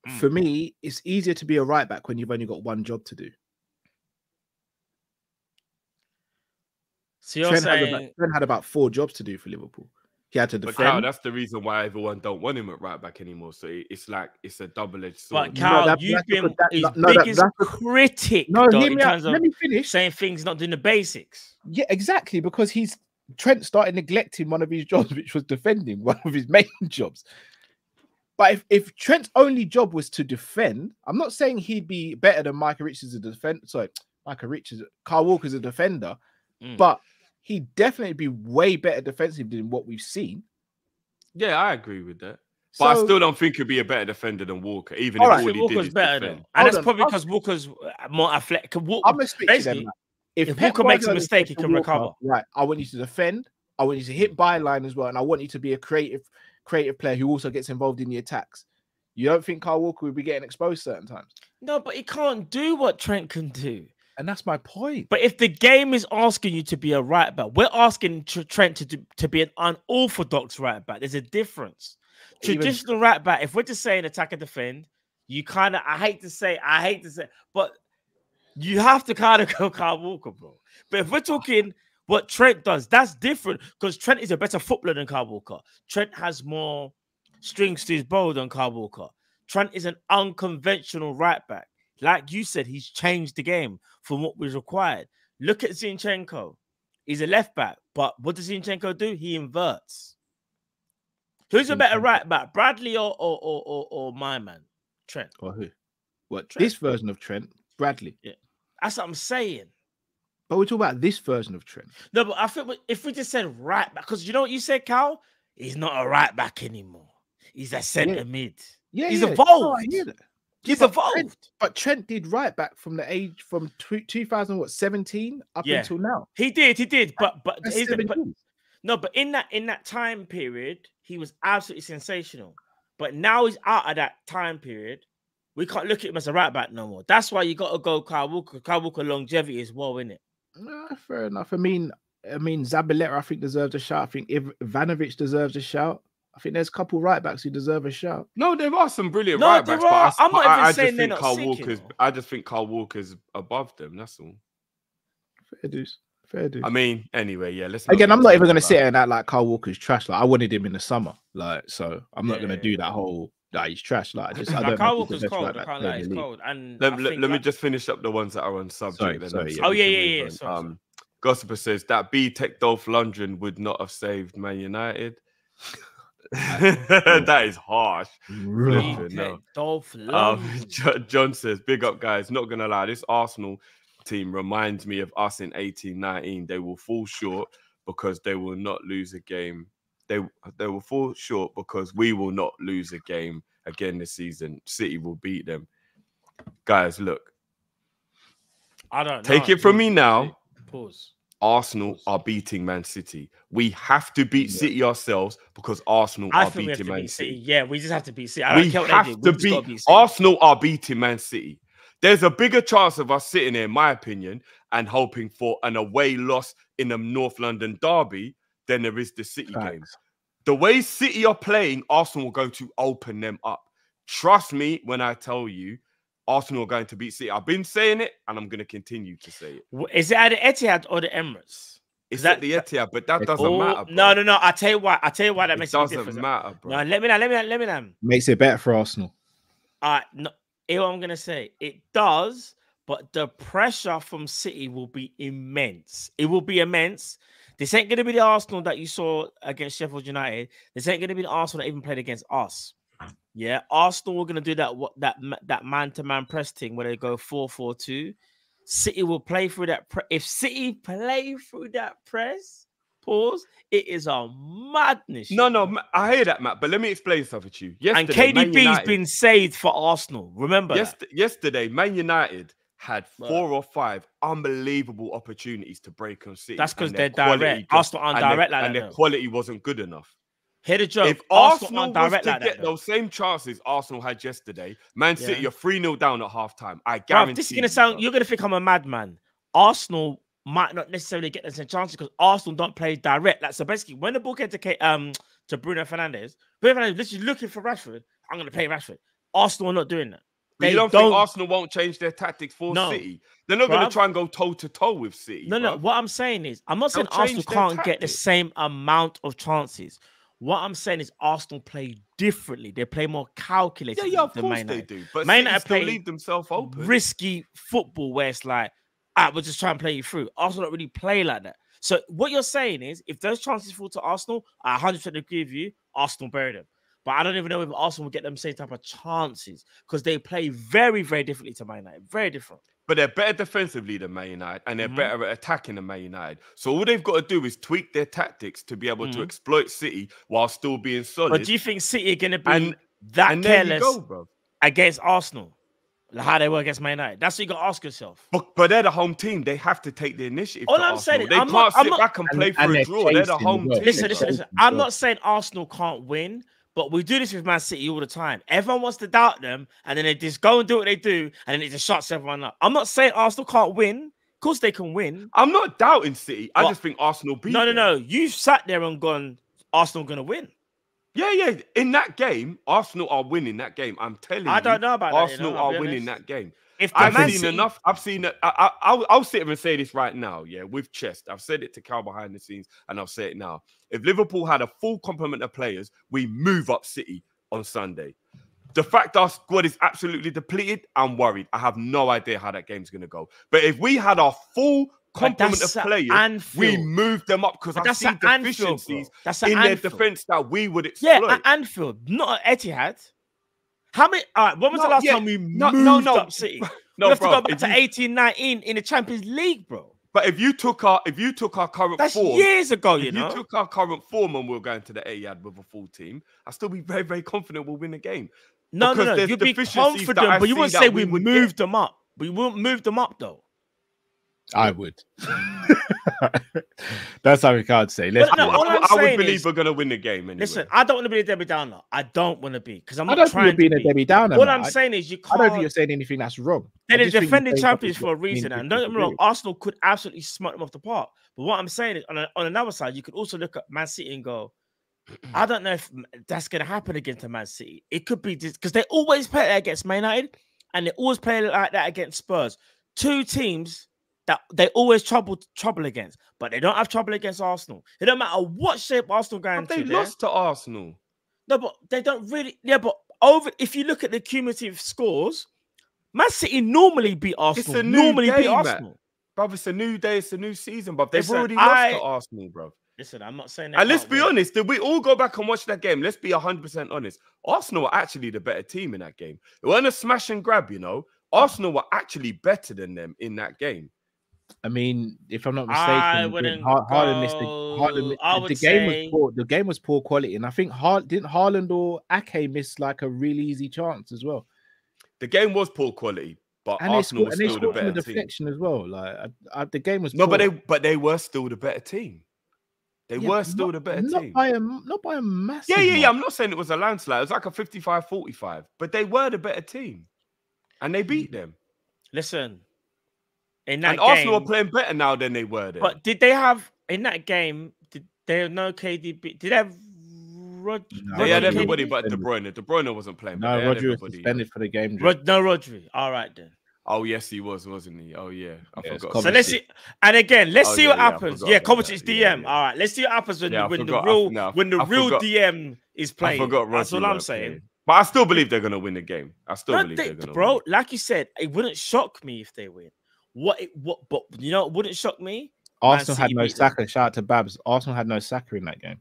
Mm.
For me, it's easier to be a right back when you've only got one job to do.
So you're
Trent had, about, Trent had about four jobs to do for Liverpool. He had to
But
defend.
Cal, that's the reason why everyone don't want him at right back anymore. So it's like it's a double-edged sword.
But
No, that-
you've
that's
been
that-
his
no, that-
biggest
that's
critic
no,
though, in
me out.
of
Let me finish.
saying things not doing the basics.
Yeah, exactly. Because he's Trent started neglecting one of his jobs, which was defending, one of his main jobs. But if, if Trent's only job was to defend, I'm not saying he'd be better than Michael Richards as a defender. Sorry, Michael Richards, Kyle Walker's a defender,
Mm.
but he'd definitely be way better defensive than what we've seen.
yeah, I agree with that. But I still don't think he'd be a better defender than Walker, even
All
if
right.
all
Actually,
he did
Walker's
is
better
defend.
though,
Hold
and that's
on,
probably because Walker's uh, more athletic. Walker,
I'm gonna speak to them.
basically.
If,
if Walker makes a mistake, he
to
can recover.
Right, I want you to defend. I want you to hit byline as well, and I want you to be a creative, creative player who also gets involved in the attacks. You don't think Kyle Walker would be getting exposed certain times,
no, but he can't do what Trent can do.
And that's my point.
But if the game is asking you to be a right back, we're asking Trent to do, to be an unorthodox right back. There's a difference.
Even-
Traditional right back, if we're just saying attack and defend, you kind of I hate to say, I hate to say, but you have to kind of go Kyle Walker, bro. But if we're talking what Trent does, that's different because Trent is a better footballer than Kyle Walker. Trent has more strings to his bow than Kyle Walker. Trent is an unconventional right back. Like you said, he's changed the game from what was required. Look at Zinchenko. He's a left back, but what does Zinchenko do? He inverts. Who's a better right back, Bradley or or or, or, or my man, Trent?
Or who? What
Trent.
this version of Trent, Bradley.
Yeah, that's what I'm saying.
But we're talking about this version of Trent.
No, but I think if we just said right back, because you know what you said, Cal? He's not a right back anymore. He's a centre mid.
Yeah,
He's
yeah.
evolved.
No, oh, I hear that.
He's
but Trent-
evolved.
But Trent did right back from the age from tw- 2000 what 17 up
Yeah.
until now.
He did, he did, but but,
That's
here's the-
seven
but. No, but in that in that time period, he was absolutely sensational. But now he's out of that time period. We can't look at him as a right back no more. That's why you got to go Kyle Walker. Kyle Walker longevity as well, isn't it?
No, fair enough. I mean, I mean, Zabaleta, I think deserves a shout. I think Iv- Ivanovic deserves a shout. I think there's a couple right backs who deserve a shout.
No, there are some brilliant
No,
right
there
backs, but I
are.
s-
I'm not
I,
even
I just
saying they're
think
not
Carl
sick, you
Walker's.
know.
I just think Kyle Walker's above them. That's all.
Fair dues. Fair dues.
I mean, anyway, yeah. Let's
Again, I'm not even going to sit here and act like Kyle Walker's trash. Like I wanted him in the summer, like so. I'm not
Yeah,
going to
yeah,
do that whole like he's trash. Like I just I don't
Kyle
think
Walker's cold.
right
I
back
can't
in
lie,
the
he's
league.
cold. And
Let,
I
let,
think
let me just finish up the ones that are on subject.
Sorry,
then
sorry, yeah.
Oh, yeah, yeah, yeah,
on.
sorry, sorry.
Um, Gossiper says that B Tech Dolph Lundgren would not have saved Man United. That is harsh.
Right.
Listen, no.
Dolph
Um, John says, big up, guys. Not gonna lie, this Arsenal team reminds me of us in 1819. They will fall short because they will not lose a game. They they will fall short because we will not lose a game again this season. City will beat them. Guys, look,
I don't
take
know.
it from me now.
Pause.
Arsenal are beating Man City. We have to beat
Yeah.
City ourselves because Arsenal
I
are
think we have
beating Man
beat
City.
City. Yeah, we just have to beat City. I
we have to
We
beat. Arsenal are beating Man City. There's a bigger chance of us sitting here, in my opinion, and hoping for an away loss in the North London derby than there is the City game.
Facts.
The way City are playing, Arsenal are going to open them up. Trust me when I tell you, Arsenal are going to beat City. I've been saying it, and I'm going to continue to say it.
Is W- Is it at the Etihad or the Emirates?
Is
that-
the Etihad, but that doesn't
Oh,
matter. Bro.
no, no, no. I tell you why. I tell you why that
it
makes a big
doesn't matter, bro.
No, let me know. Let me know. Let me know.
Makes it better for Arsenal.
All right, no, hear what I'm gonna say. It does, but the pressure from City will be immense. It will be immense. This ain't gonna be the Arsenal that you saw against Sheffield United. This ain't gonna be the Arsenal that even played against us. Yeah, Arsenal were gonna do that that that man to man press thing where they go 4-4-2. City will play through that. Pre- if City play through that press, pause. It is a madness.
No, no, I hear that, Matt. But let me explain something to you.
and
Yesterday, Man
KDB's
United-
been saved for Arsenal. Remember, that.
Yesterday, Man United had
Right.
four or five unbelievable opportunities to break on City.
that's because they're direct. Arsenal aren't
and their-
direct like
and their quality wasn't good enough.
Hear the joke.
if
Arsenal
Arsenal was
direct
to
like
get
that.
those same chances Arsenal had yesterday, Man City
Yeah.
are 3 0 down at half time. I
Bruv,
guarantee
this is
you,
gonna sound.
bruv.
You're gonna think I'm a madman. Arsenal might not necessarily get the same chances because Arsenal don't play direct. Like so, basically, when the ball came to K- um to Bruno Fernandes, Bruno Fernandes literally looking for Rashford. I'm gonna play Rashford. Arsenal are not doing that.
But you don't,
don't-
think Arsenal won't change their tactics for
No.
City? They're not going to try and go toe to toe with City.
No, no.
bruv.
What I'm saying is, I'm not saying
They'll
Arsenal
change
can't get the same amount of chances. What I'm saying is, Arsenal play differently. They play more calculated.
Yeah, yeah, of
than
course they do. But
Man
City
United
still
play
leave themselves open.
risky football where it's like, ah, we'll just try and play you through. Arsenal don't really play like that. So what you're saying is, if those chances fall to Arsenal, I 100% agree with you. Arsenal bury them. But I don't even know if Arsenal will get them same type of chances because they play very, very differently to Man United. Very different.
But they're better defensively than Man United, and they're
Mhm.
better at attacking than Man United. So all they've got to do is tweak their tactics to be able to
Mhm.
exploit City while still being solid.
But do you think City are going to be
And-
that
and
careless
go, bro.
against Arsenal? Like how they were against Man United. That's what you got to ask yourself.
But, but they're the home team. They have to take the initiative.
All I'm
Arsenal.
saying is,
they
I'm
can't
not- I'm
sit
not-
back and
And-
play
and
for a
they're
draw. They're the home
as
team.
Listen, listen, listen. I'm not saying Arsenal can't win, but we do this with Man City all the time. Everyone wants to doubt them, and then they just go and do what they do, and then it just shuts everyone up. I'm not saying Arsenal can't win. Of course they can win.
I'm not doubting City. I just think Arsenal beat.
No, no,
them.
no. You've sat there and gone, Arsenal gonna win.
Yeah, yeah. In that game, Arsenal are winning that game. I'm telling you.
I don't know about that, you
Arsenal
know,
are winning that game.
If
I've
Man
seen
City,
enough. I've seen it. I, I, I'll, I'll sit here and say this right now. Yeah, with chest. I've said it to Cal behind the scenes, and I'll say it now. If Liverpool had a full complement of players, we move up City on Sunday. The fact our squad is absolutely depleted, I'm worried. I have no idea how that game's going to go. But if we had our full complement of players, we
Anfield.
move them up because I see
Anfield,
deficiencies
at
in their defense that we would
Yeah,
exploit.
at Anfield, not at Etihad. How many? All right, when was the last
yeah,
time we
no,
moved
no, no.
up City?
no,
we have
bro,
to go back to
you-
18, 19 in the Champions League, bro.
But if you took our if you took our current
That's
form,
years ago, you know.
If you took our current form and we are going to the Etihad with a full team, I'd still be very very confident we'll win the game.
No, no,
because
no.
there's
you'd be confident, but you wouldn't say
we
we moved them up. We wouldn't move them up though.
I would. That's something I'd say. Let's
no,
I,
all I'm
I would
saying
believe
is-
we're gonna win the game anyway.
Listen, I don't want to be a Debbie Downer. I don't want to be because I'm
I
not
don't think
trying
you're being
to
a. Debbie Downer.
All
man.
I'm
I-
saying is you can't.
I don't think you're saying anything that's wrong.
They're the
just think you're
defending champions for a reason. And don't get me wrong. Arsenal could absolutely smart them off the park. But what I'm saying is, on, a, on another side, you could also look at Man City and go, I don't know if that's going to happen against the Man City. It could be because they always play that against Man United and they always play like that against Spurs. Two teams that they always trouble trouble against, but they don't have trouble against Arsenal. It don't matter what shape Arsenal going
they
to. there.
lost to Arsenal?
No, but they don't really. Yeah, but over if you look at the cumulative scores, Man City normally beat Arsenal.
a new
normally beat. Arsenal.
Bruv, it's a new day, it's a new season, but they've
Listen,
already
I-
lost to Arsenal, bro.
Listen, I'm not saying. that.
And let's be
win.
honest, did we all go back and watch that game? Let's be 100% honest. Arsenal were actually the better team in that game. It wasn't a smash and grab, you know. Arsenal were actually better than them in that game.
I mean, if I'm not mistaken, then
wouldn't
Har- Haaland missed the,
go-
Haaland,
I
the game
say-
was poor. The game was poor quality, and I think Har- didn't Haaland or Ake miss like a really easy chance as well.
The game was poor quality, but
And they
Arsenal
scored,
was
and they
still the
scored from a
better team.
deflection as well. Like I, I, the game was
No, but
poor.
they but they were still the better team. They
Yeah,
were still
not-
the better
not
team.
by a not by a massive.
Yeah, yeah, yeah.
margin.
I'm not saying it was a landslide. It was like a 55-45, but they were the better team. And they beat mm. them.
Listen, in that
And Arsenal are playing better now than they were then.
but did they have in that game? Did they have no KDB? Did they have Rod?
No,
they had
Rodri
everybody
was
but De
suspended.
Bruyne. De Bruyne wasn't playing.
No,
they had
Rodri was suspended for the game.
Rod, no Rodri. All right then.
Oh yes, he was, wasn't he? Oh yeah, I
Yeah,
forgot.
So let's see. And again, let's
Oh,
see
yeah,
what
yeah,
happens. Yeah,
about
Kovacic's
that.
DM.
Yeah, yeah.
All right, let's see what happens when,
Yeah, I
when the
forgot- I-
real
no,
when the
I
real
forgot-
DM is
I
playing.
forgot.
That's
Rodri
all I'm saying.
playing. But I still believe they're gonna win the game. I still
No,
believe
they-
they, are gonna
bro,
win.
like you said, it wouldn't shock me if they win. What it what but you know it wouldn't shock me?
Arsenal had no
beat them.
Saka. Shout out to Babs. Arsenal had no Saka in that game.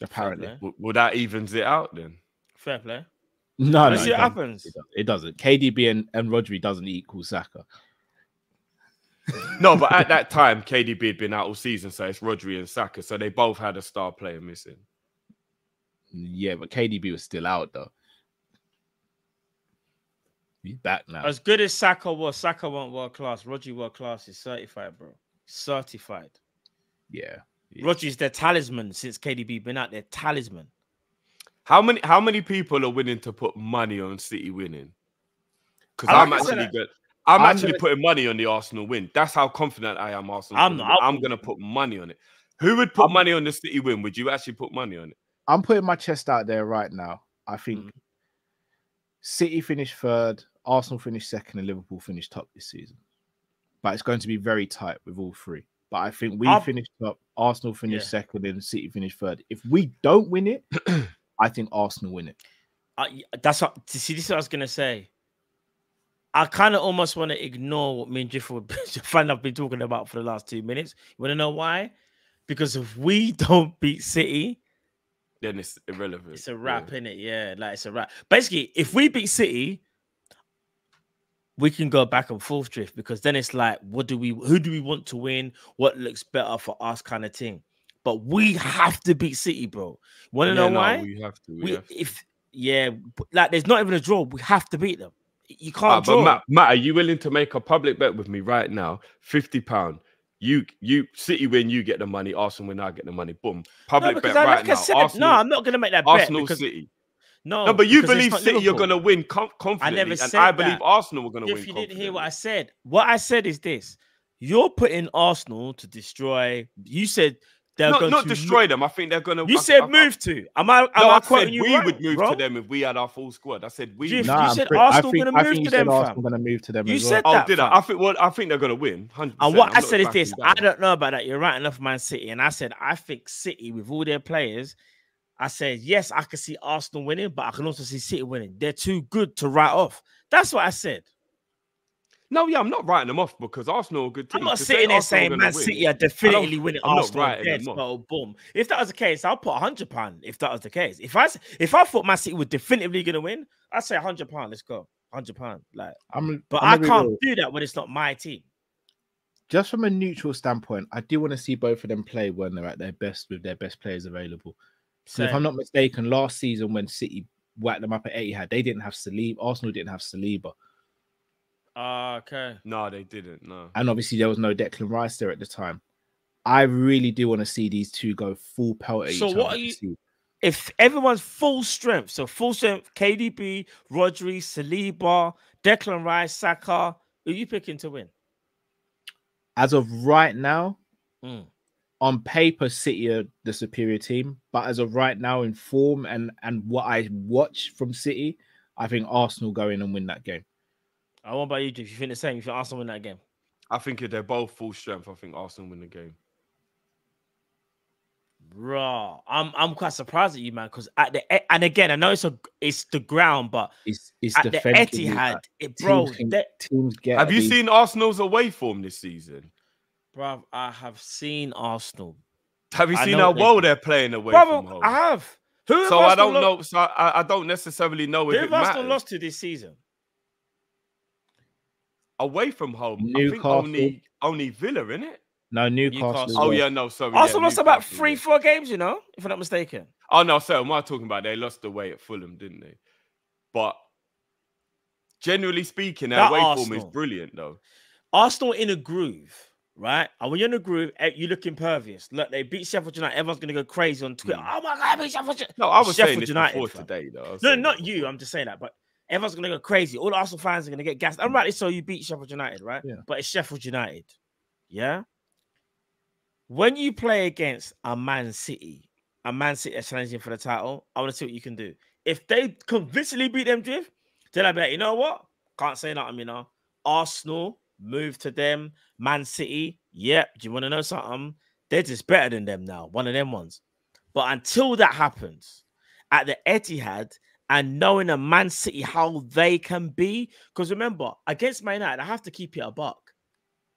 Apparently,
Fair play.
W- Well, that evens it out then.
Fair play.
no, no,
Let's see
it
what happens.
It doesn't. It doesn't. KDB and, and Rodri doesn't equal Saka.
No, but at that time, KDB had been out all season, so it's Rodri and Saka. So they both had a star player missing.
Yeah, but KDB was still out though. He's back now.
As good as Saka was, Saka wasn't world class. Rodri world class is certified, bro. Certified.
Yeah. yeah.
Rodri's their talisman since KDB been out there. Talisman.
How many how many people are willing to put money on City winning? Because
I
I'm
like I said
actually good. I'm,
I'm
actually
gonna-
putting money on the Arsenal win. That's how confident I am. Arsenal.
I'm
gonna
not-
I'm gonna put money on it. Who would put money on the City win? Would you actually put money on it?
I'm putting my chest out there right now. I think
Mm.
City finished third, Arsenal finished second, and Liverpool finished top this season. But it's going to be very tight with all three. But I think we
I'll-
finished up, Arsenal finished
Yeah.
second, and City finished third. If we don't win it, I think Arsenal win it.
I, y- that's what see. This is what I was gonna say. I kind of almost want to ignore what me and Jiff would find I've been talking about for the last two minutes. You want to know why? Because if we don't beat City,
Then it's irrelevant.
it's a wrap,
Yeah.
wrap, it? Yeah, like it's a wrap. Basically, if we beat City, we can go back and forth drift because then it's like, what do we who do we want to win? What looks better for us kind of thing. But we have to beat City, bro. Want to
Yeah,
know
no,
why?
We have to. We,
we
have to.
if yeah, like there's not even a draw. We have to beat them. You
Ah,
can't
but
draw.
Matt, Matt, are you willing to make a public bet with me right now? Fifty pound. You, you, City win, you get the money. Arsenal win, I get the money. Boom. Public
because
bet
I,
right
like
now.
Said,
Arsenal,
no, I'm not gonna make that
Arsenal,
bet because
City.
No,
No, but you believe
not
City you're going to win com- confidently,
never
and I believe
that.
Arsenal were going to win.
If you didn't hear what I said, what I said is this: you're putting Arsenal to destroy. You said they're
not,
going
not
to
destroy them. I think they're going to.
You said move to. Am I? Am
No,
I,
I said
you
we
right,
would move
bro?
to them if we had our full squad. I said we.
Jiff,
would.
you
I'm
said
pre-
Arsenal
I
gonna move to them, fam.
Arsenal going to move to them.
You
as
said
well.
Oh,
that,
did I? I think. Well, I think they're going to win. 100%.
And what
I'm
I said is this:
down.
I don't know about that. You're right enough, Man City, and I said I think City with all their players. I said yes, I can see Arsenal winning, but I can also see City winning. They're too good to write off. That's what I said.
No, yeah, I'm not writing them off because Arsenal are a good team.
I'm not sitting there
Arsenal
saying Man City are definitely winning
I'm not
Arsenal
writing
dead
them off.
spell, boom. If that was the case, I'll put a hundred pound. If that was the case, if I s- if I thought Man City were definitively gonna win, I'd say a hundred pound. Let's go, hundred pound. Like,
I'm,
but
I'm
I can't do that when it's not my team.
just from a neutral standpoint, I do want to see both of them play when they're at their best with their best players available. So if I'm not mistaken, last season when City whacked them up at Etihad, they didn't have Saliba. Arsenal didn't have Saliba,
Ah, okay.
No, they didn't. No.
and obviously there was no Declan Rice there at the time. I really do want to see these two go full pelt at
So
each
what
other
are you-
see.
If everyone's full strength, so full strength, KDB, Rodri, Saliba, Declan Rice, Saka, who are you picking to win?
As of right now,
Mm.
On paper, City are the superior team, but as of right now, in form and and what I watch from City, I think Arsenal go in and win that game.
Uh, what about you, Jeff? You think the same? You think Arsenal win that game?
I think if they're both full strength, I think Arsenal win the game.
Raw. I'm I'm quite surprised at you, man. Because at the and again, I know it's a it's the ground, but
It's it's
at the
defensively,
Etihad, it, bro,
teams
that,
teams get.
Have you
these-
seen Arsenal's away form this season?
Bro, I have seen Arsenal,
Have you
I
seen how
they
well they're playing away from
bro.
home?
I have. Who have
so I
Arsenal
don't
lo-
know. So I, I don't necessarily know
Who
if
have
it
Arsenal
matters.
lost to this season?
away from home. I think
Newcastle.
only only Villa in it.
No, Newcastle.
Newcastle.
Oh yeah, no, sorry.
Arsenal
yeah,
lost about three, four games, you know, if I'm not mistaken.
Oh no, so am I talking about they lost away at Fulham, didn't they? But generally speaking, their
That
away form is brilliant though.
Arsenal in a groove, right? And when you're in the groove, eh, you look impervious. Look, they beat Sheffield United. Everyone's gonna go crazy on Twitter.
Mm.
Oh my god, they beat Sheffield United.
No, I was saying
Sheffield
this
United,
before
fam.
today though.
No, not you. I'm just saying that. But everyone's gonna go crazy. All Arsenal fans are gonna get gassed. And rightly so. You beat Sheffield United, right?
Yeah.
But it's Sheffield United. Yeah. When you play against a Man City, a Man City that's challenging for the title, I want to see what you can do. If they convincingly beat them, Drift, then I'd be like, you know what? Can't say nothing, you know. Arsenal move to them. Man City, yep. Do you want to know something? They're just better than them now. One of them ones. But until that happens, at the Etihad and knowing a Man City how they can be. Because remember, against Man United, I have to keep it a buck.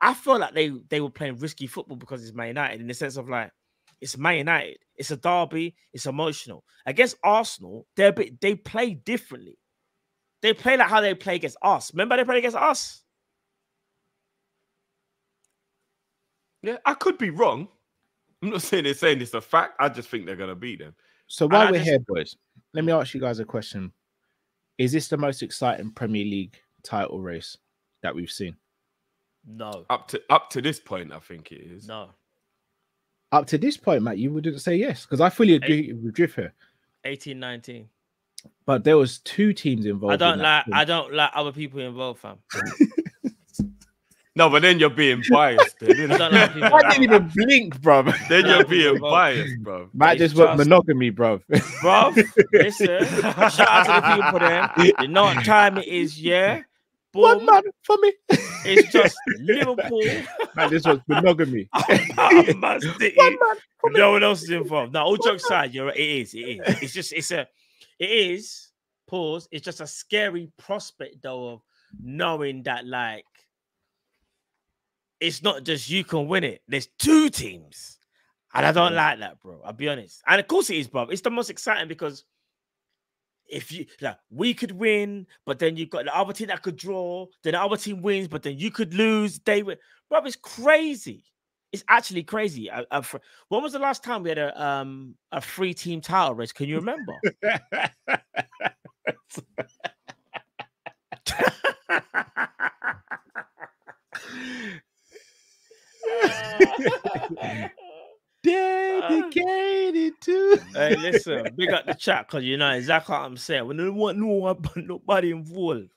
I feel like they they were playing risky football because it's Man United in the sense of like it's Man United, it's a derby, it's emotional. Against Arsenal, they're bit they play differently. They play like how they play against us. Remember they played against us.
Yeah, I could be wrong. I'm not saying they're saying it's a fact. I just think they're gonna beat them.
So while
I
we're
just-
here, boys, let me ask you guys a question. Is this the most exciting Premier League title race that we've seen?
No,
Up to up to this point, I think it is.
no.
Up to this point, Matt, you wouldn't say yes because I fully agree with Drift here.
18, 19.
But there was two teams involved.
I don't
that
like. I don't like other people involved, fam.
No, but then you're being biased. Then,
I
innit?
don't like.
I didn't even blink, bro.
then you're being biased, bro.
Matt
It's
just went
just-
monogamy, bro.
bro. Listen, shout out to the people there. You know what time it is, yeah.
One man for me.
It's just Liverpool.
Matt just was monogamy.
Man
One man for me.
No one else is involved. Now, all jokes aside, you're right. It is. It is. It's just. It's a. It is. Pause. It's just a scary prospect, though, of knowing that like it's not just you can win it. There's two teams, and I don't like that, bro. I'll be honest. And of course, it is, bro. It's the most exciting because if you like, we could win, but then you've got the other team that could draw. Then the other team wins, but then you could lose. They win, bro. It's crazy. It's actually crazy. A fr- when was the last time we had a um a free team title race? Can you remember?
Dedicated to.
hey, listen, big up the chat because you know exactly what I'm saying. We don't want no one, nobody involved.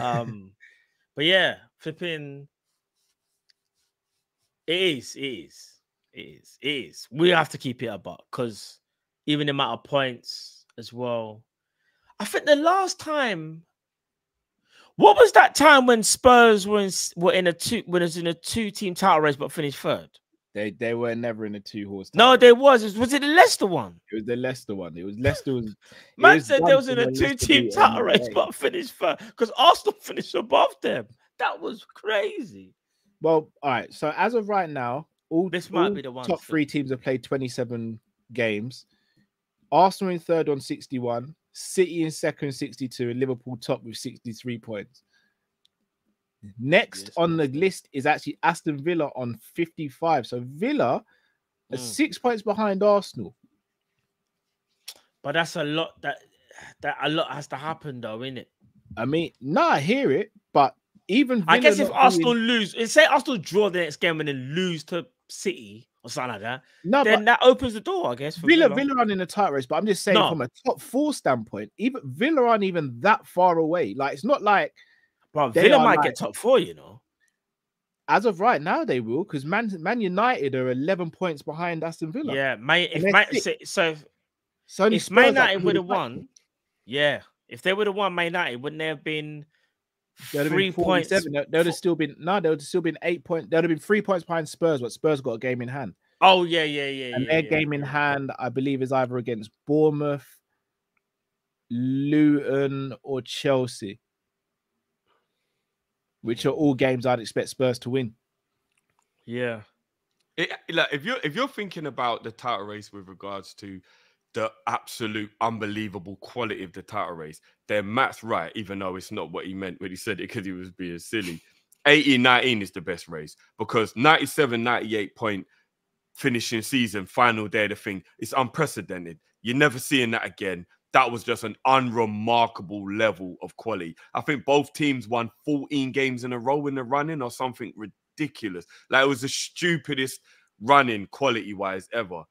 Um, but yeah, flipping. It is, it is, it is, it is. We have to keep it about because even the amount of points as well. I think the last time, what was that time when Spurs were in, were in a two when it was in a two team title race but finished third?
They they were never in a two horse.
No, there was. Was was it the Leicester one?
It was the Leicester one. It was Leicester was.
Man
was
said they was in a two-team title
them
race, but finished first because Arsenal finished above them. That was crazy.
Well, all right. So as of right now, all
This might
all
be the one
top three teams have played 27 games. Arsenal in third on 61, City in second 62, and Liverpool top with 63 points. Next
Yes,
on the list is actually Aston Villa on 55. So Villa are
Mm.
six points behind Arsenal.
But that's a lot. That that a lot has to happen, though, isn't it?
I mean, no, I hear it, but even Villa
I guess if Arsenal
doing-
lose, say Arsenal draw the next game and then lose to City or something like that,
no,
then
but
that opens the door, I guess. For
Villa,
Villa.
Villa aren't in a tight race, but I'm just saying
No.
from a top four standpoint, even Villa aren't even that far away. Like it's not like
Bro, Villa might
like-
get top four, you know.
as of right now they will because Man Man United are 11 points behind Aston Villa.
Yeah. If man, so, so
so
if Man United would have won, yeah, if they would have won Man United, wouldn't there have been
They'd have
three
been
points?
47. There- There would have still been no, there would have still been eight points. There would have been three points behind Spurs, but Spurs got a game in hand.
Oh yeah, yeah, yeah.
and
yeah,
their
yeah,
game in hand, I believe, is either against Bournemouth, Luton, or Chelsea. Which are all games I'd expect Spurs to win.
Yeah.
It, like if you're if you're thinking about the title race with regards to the absolute unbelievable quality of the title race, then Matt's right, even though it's not what he meant when he said it because he was being silly. 18 19 is the best race because 97 98 point finishing season, final day of the thing, it's unprecedented. You're never seeing that again. That was just an unremarkable level of quality. I think both teams won 14 games in a row in the running or something ridiculous. Like it was the stupidest running quality wise ever.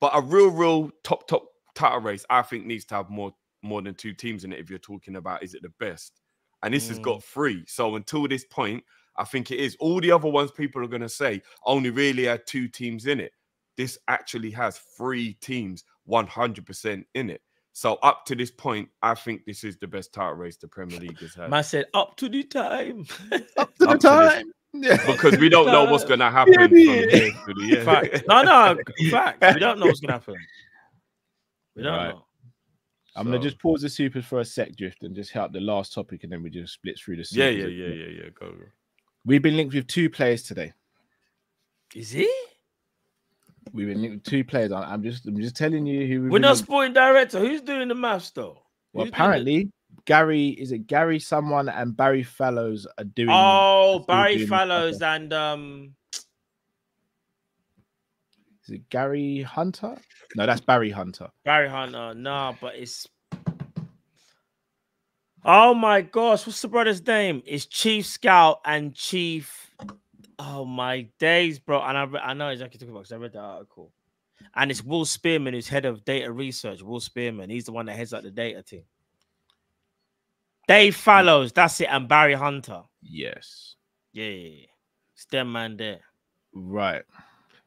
But a real, real top, top title race, I think needs to have more more than two teams in it. If you're talking about is it the best? And this has
Mm.
got three. So until this point, I think it is. All the other ones people are gonna say only really had two teams in it. This actually has three teams 100% in it. So up to this point, I think this is the best title race the Premier League has had.
I said up to the time.
Up to the
Up to this-
time.
because we don't know what's going to happen from
Yeah.
here to the end.
fact. No, no, fact. We don't know what's gonna happen. We don't
Right.
know.
I'm gonna just pause the supers for a sec, drift, and just help the last topic, and then we just split through the.
Yeah,
supers
yeah,
as
yeah, yeah, yeah. Go. go.
We've been linked with two players today.
Is he?
We've been linked with two players. I- I'm just, I'm just telling you who. we've
We're
been
not
linked-
sporting director. Who's doing the maths though?
Well,
Who's
apparently, Gary is it Gary someone and Barry Fallows are doing.
Oh, Barry
doing the
Fallows and um
Is it Gary Hunter? No, that's Barry Hunter.
Barry Hunter, no, but it's. Oh my gosh, what's the brother's name? It's Chief Scout and Chief. Oh my days, bro! And I, I know exactly talking about because I read the article. And it's Will Spearman, who's head of data research. Will Spearman, he's the one that heads up the data team. Dave Fallows, that's it, and Barry Hunter.
Yes.
Yeah, yeah, yeah. It's them man there.
Right.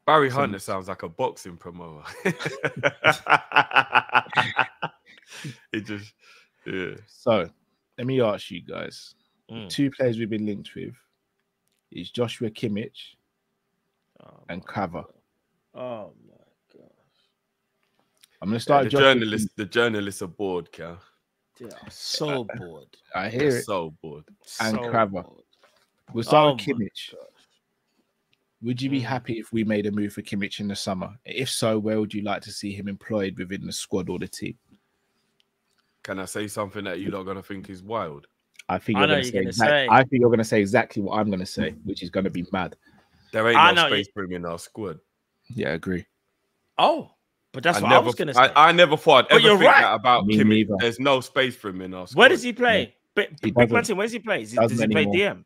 Barry
Some-
Hunter sounds like a boxing promoter. it just, yeah.
So let me ask you guys.
Mm.
Two players we've been linked with is Joshua Kimmich
Oh
and
my Oh my god.
I'm gonna
Yeah,
start
the
Joshua
journalists, the journalists are bored, Cal.
Dude, I'm so bored.
Kimmich. I
They're
hear it.
so bored.
And
so
Kvara.
bored.
We'll start
Oh
Kimmich. Would you be
Mm.
happy if we made a move for Kimmich in the summer? If so, where would you like to see him employed within the squad or the team?
Can I say something that you're not gonna think is wild?
I think you're gonna say,
gonna say.
I think you're gonna say exactly what I'm gonna say, which is gonna be mad.
There ain't
I
no space for him in our squad.
Yeah, I agree.
Oh, but that's
I
what
never,
I was gonna say.
I, I never thought I'd
But
ever
you're
think
right.
that about
Me
Kimmich.
neither.
There's no space for him in our squad.
Where does he play? Big,
He
Big
doesn't.
Where does he play? Does he, does he play
anymore.
DM?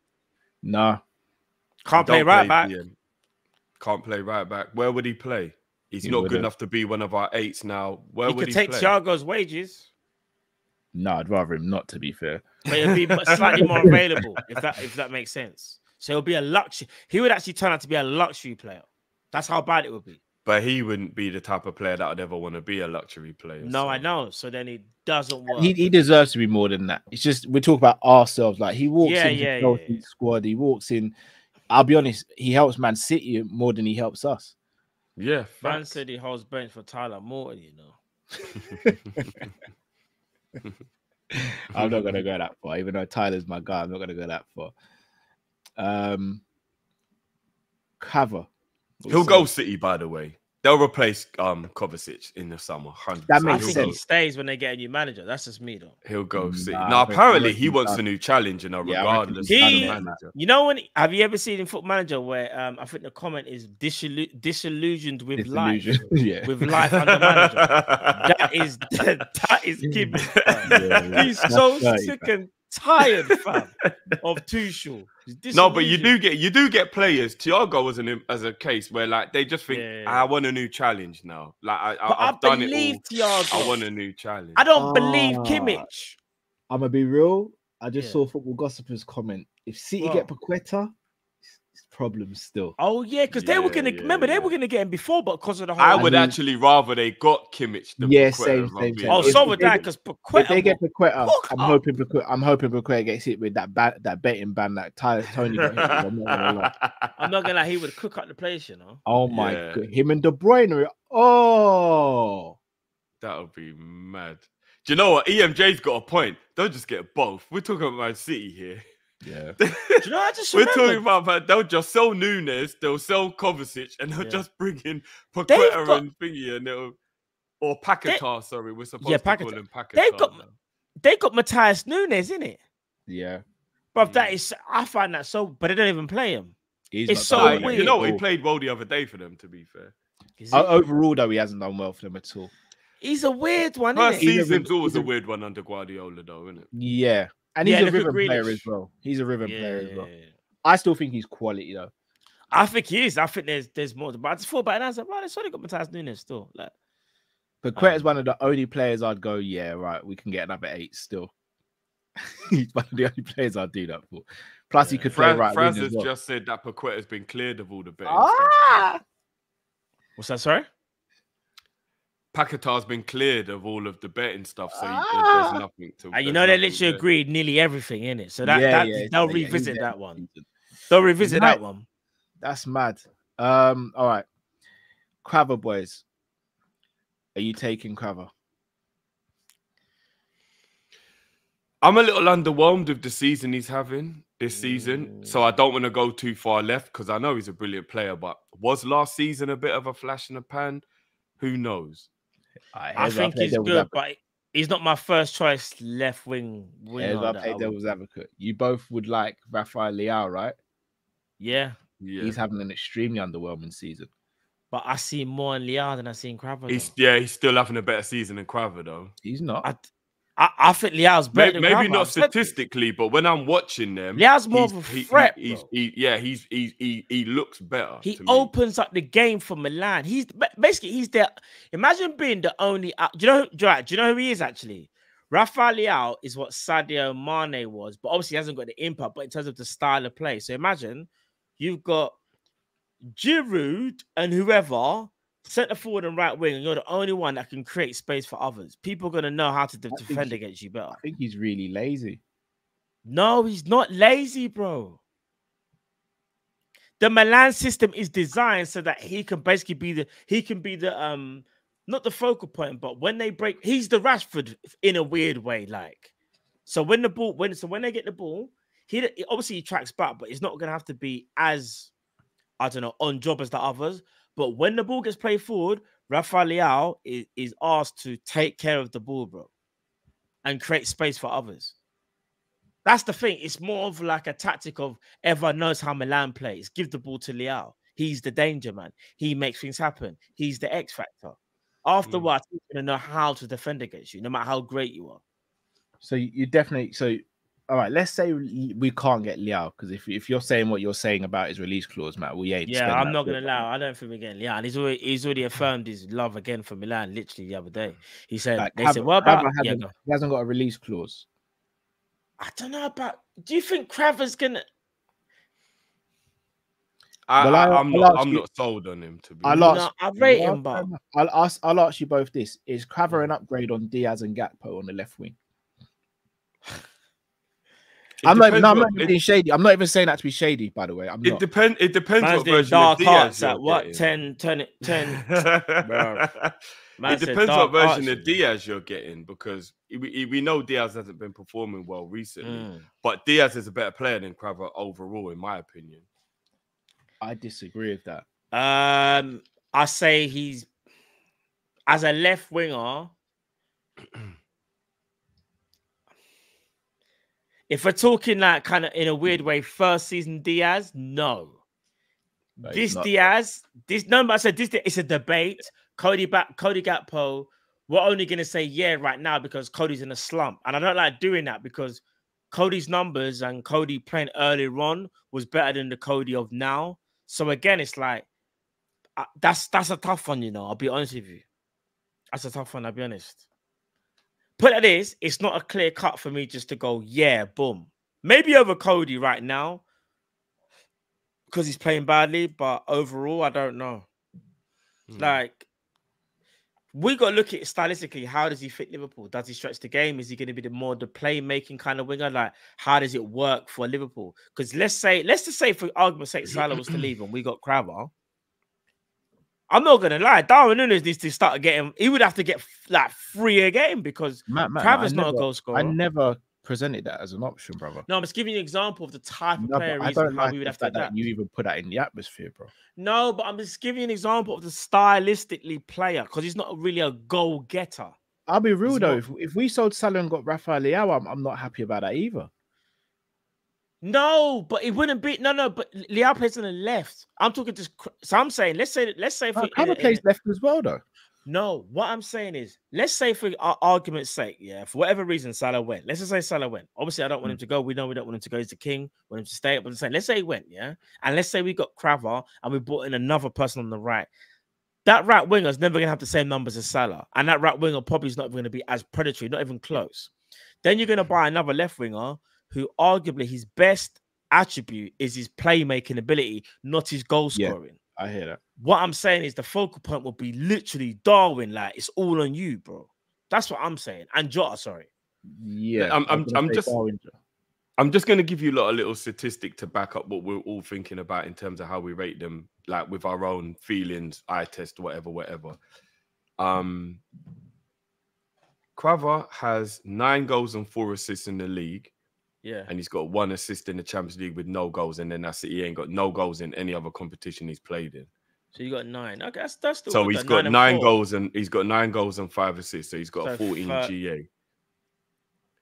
Nah,
Can't
Don't
play right back.
DM. Can't play right back. Where would he play? He's
He
not
wouldn't.
good enough to be one of our eights now. Where
He
would
could
he
take
play?
Thiago's wages,
no, I'd rather him not. To be fair,
but it'll be slightly more available if that if that makes sense. So it'll be a luxury. He would actually turn out to be a luxury player. That's how bad it would be.
But he wouldn't be the type of player that I'd ever want to be a luxury player.
No, I know. So then it doesn't work.
he, he deserves to be more than that. It's just we talk about ourselves. Like he walks
Yeah,
into
yeah,
Chelsea's
yeah.
squad. He walks in. I'll be honest. He helps Man City more than he helps us.
Yeah,
Man
facts.
said he holds bench for Tyler Morton. You know.
I'm not gonna go that far, even though Tyler's my guy. I'm not gonna go that far. Um, cover.
He'll go City, by the way. They'll replace um Kovacic in the summer. 100%.
That makes
think
he'll
he
go,
stays when they get a new manager. That's just me though.
he'll go see.
Nah,
now, apparently, he
he
wants a new challenge, you know,
Yeah,
regardless
He-
the
done, man.
manager.
You know when have you ever seen in Foot Manager where um I think the comment is disillu- disillusioned with life
Disillusion. yeah.
with life under manager. That is that is Gibbs. fam.
Yeah,
He's
that's
so
dirty,
sick and tired, fam, of Tuchel. He's
No, but you do get you do get players. Thiago was an as a case where like they just think
Yeah.
I want a new challenge now. Like I,
But
I,
I
I've done it
believe
all.
Thiago.
I want a new challenge.
I don't believe
Ah.
Kimmich.
I'm gonna be real. I just
Yeah.
saw Football Gossipers comment. If City
What?
get Paqueta, it's, it's problems still.
Oh yeah, because they were gonna
yeah,
remember they were gonna get him before, but because of the whole.
I would
mean-
actually rather they got Kimmich than
Yeah,
Paqueta,
same, same, same.
Oh,
honest.
so
If
would
they
that
get-
because
If they get Paqueta,
Fuck
I'm
up.
hoping Paqueta, I'm hoping Paqueta gets hit with that bat, that betting ban that Ty, Toney got hit with. I'm not gonna lie.
I'm not gonna lie, he would cook up the place, you know.
Oh my
Yeah.
god, him and De Bruyne. Oh,
That would be mad. Do you know what? EMJ's got a point. Don't just get both. We're talking about Man City here.
yeah.
Do you know? I just
We're
remembered,
talking about man, they'll just sell Nunes, they'll sell Kovacic, and they'll
Yeah.
just bring in
They've
Paqueta
got-
and Thingy, and they'll or Paquetá. sorry, we're supposed
Yeah,
to call
Paquetá.
him Paquetá.
They've got-
now.
they got Matheus Nunes in it,
Yeah,
but that
Mm.
is I find that so. But they don't even play him.
he's
It's so
done
Like, you know? He played well the other day for them. To be fair,
Is
O- overall, though, he hasn't done well for them at all.
He's a weird one. isn't he?
He's a
season's always a
a-
weird one under Guardiola, though, isn't it?
Yeah, and
Yeah,
he's a
look at
rhythm player as well. He's a rhythm player as well. I still think he's quality though.
I think he is. I think there's there's more. But I just thought about it. And I was like, right, it's only got Matheus Nunes still. Like,
But Paqueta's
Um,
one of the only players I'd go, yeah, right, we can get another eight still. he's one of the only players I'd do that for. Plus, he
Yeah.
could play right
Francis
well.
just said that Paqueta's been cleared of all the betting.
Ah!
what's that? Sorry.
Paquetá's been cleared of all of the betting stuff, so he,
Ah!
there's nothing to.
And you know they
nothing
literally
there.
agreed nearly everything in it. So that,
yeah,
that
yeah,
they'll revisit
there
that one.
season.
They'll revisit
Right.
that one.
That's mad. Um, all right. Kvara boys. Are you taking Kvara?
I'm a little underwhelmed with the season he's having this season, so I don't want to go too far left because I know he's a brilliant player. But was last season a bit of a flash in the pan? Who knows?
I think he's good, but he's not my first choice left wing winger.
Here's I
that
play devil's advocate. You both would like Rafael Leao, right?
Yeah,
Yeah,
He's having an extremely underwhelming season.
but I see more in Leao than I see in Crabber.
He's yeah, he's still having a better season than Kvara though.
He's not.
I, I, I think Leao's better.
Maybe, maybe not
I've said this.
statistically, but when I'm watching them,
Leao's more
he's-
of a
he- he-
threat,
he's, he, yeah, he's he, he he looks better.
He
to me.
opens up the game for Milan. He's basically he's there. Imagine being the only. Uh, do you know? who- do you know who he is actually? Rafael Leao is what Sadio Mane was, but obviously he hasn't got the impact. But in terms of the style of play, so imagine you've got Giroud and whoever centre forward and right wing, and you're the only one that can create space for others. People are gonna know how to de- defend
he-
against you better.
I think he's really lazy.
No, he's not lazy, bro. The Milan system is designed so that he can basically be the he can be the um not the focal point, but when they break, he's the Rashford in a weird way. Like, so when the ball when so when they get the ball, he obviously he tracks back, but it's not gonna have to be as I don't know on job as the others. But when the ball gets played forward, Rafael Leao is, is asked to take care of the ball, bro, and create space for others. That's the thing. It's more of like a tactic of everyone knows how Milan plays. Give the ball to Leao. He's the danger man. He makes things happen. He's the X factor. Afterwards, he's hmm. gonna know how to defend against you, no matter how great you are.
So you definitely so. All right, let's say we we can't get Leao because if if you're saying what you're saying about his release clause, Matt, we ain't.
Yeah, I'm not gonna lie. I don't think we're getting Leao. And he's already he's already affirmed his love again for Milan. Literally the other day, he said
Like,
they
Kvara-
said, "What about?"
Kvara
Yeah,
hasn't,
go.
he hasn't got a release clause.
I don't know about. Do you think Kvara's gonna?
I,
Well,
I,
I-
am
I'll
not.
ask
I'm
you-
not sold on him to be.
I'll
honest.
ask-
No, I rate him, but.
I'll ask. I'll ask you both this: Is Kvara an upgrade on Diaz and Gakpo on the left wing?
It
I'm not. No, I'm not even being shady. I'm not even saying that to be shady. By the way, I'm
It
not.
depends. It depends
man's
what version
dark
of Diaz
arts
you're
at what
getting.
10, 10, 10.
It depends what version
arts,
of. Diaz you're getting because we, we know Diaz hasn't been performing well recently,
Mm.
but Diaz is a better player than Kvara overall, in my opinion.
I disagree with that.
Um, I say he's as a left winger. if we're talking like kind of in a weird way, first season Diaz, no. This
not-
Diaz, this no, but I said this. It's a debate. Cody back, Cody Gakpo. We're only gonna say yeah right now because Cody's in a slump, and I don't like doing that because Cody's numbers and Cody playing earlier on was better than the Cody of now. So again, it's like uh, that's that's a tough one, you know. I'll be honest with you. That's a tough one. I'll be honest. Put it this: it's not a clear cut for me just to go, yeah, boom. Maybe over Cody right now because he's playing badly, but overall, I don't know.
Hmm.
Like, we got to look at it stylistically. How does he fit Liverpool? Does he stretch the game? Is he going to be the more the playmaking kind of winger? Like, how does it work for Liverpool? Because let's say, let's just say, for argument's sake, Salah was to leave and we got Kvara. I'm not gonna lie, Darwin Nunez needs to start getting. He would have to get like three a game because
Matt, Matt,
Kvara's
I
not a
never-
goal scorer.
I never presented that as an option, brother.
No, I'm just giving you an example of the type of player
I don't like
we would have to
that you even put that in the atmosphere, bro.
No, but I'm just giving you an example of the stylistically player because he's not really a goal getter.
I'll be real
He's
though.
not-
If, if we sold Salah and got Rafael Leao, I'm, I'm not happy about that either.
No, but it wouldn't be no, no. But Leao plays on the left. I'm talking to. So I'm saying, let's say, let's say, for,
Uh, Kvara
in a- in
plays left as well, though.
no. What I'm saying is, let's say for ar- argument's sake, yeah, for whatever reason, Salah went. Let's just say Salah went. Obviously, I don't want him to go. We know we don't want him to go. He's the king. We want him to stay. But I'm saying, let's say he went, yeah, and let's say we got Kvara and we brought in another person on the right. That right winger is never gonna have the same numbers as Salah, and that right winger probably is not going to be as predatory, not even close. Then you're gonna buy another left winger who arguably his best attribute is his playmaking ability, not his goal
Yeah.
scoring.
I hear that.
What I'm saying is the focal point will be literally Darwin. Like it's all on you, bro. That's what I'm saying. And Jota, sorry.
Yeah,
I'm-
I
I'm- I'm just-
Darwin.
I'm just going to give you a lot of little statistic to back up what we're all thinking about in terms of how we rate them, like with our own feelings, eye test, whatever, whatever. Um, Kvara has nine goals and four assists in the league,
Yeah.
and he's got one assist in the Champions League with no goals, and then that's it. He ain't got no goals in any other competition he's played in.
So you got nine. Okay, that's that's still
So
good,
he's got
and
nine
four.
goals and he's got nine goals and five assists. So he's got a
So
14
thir-
GA.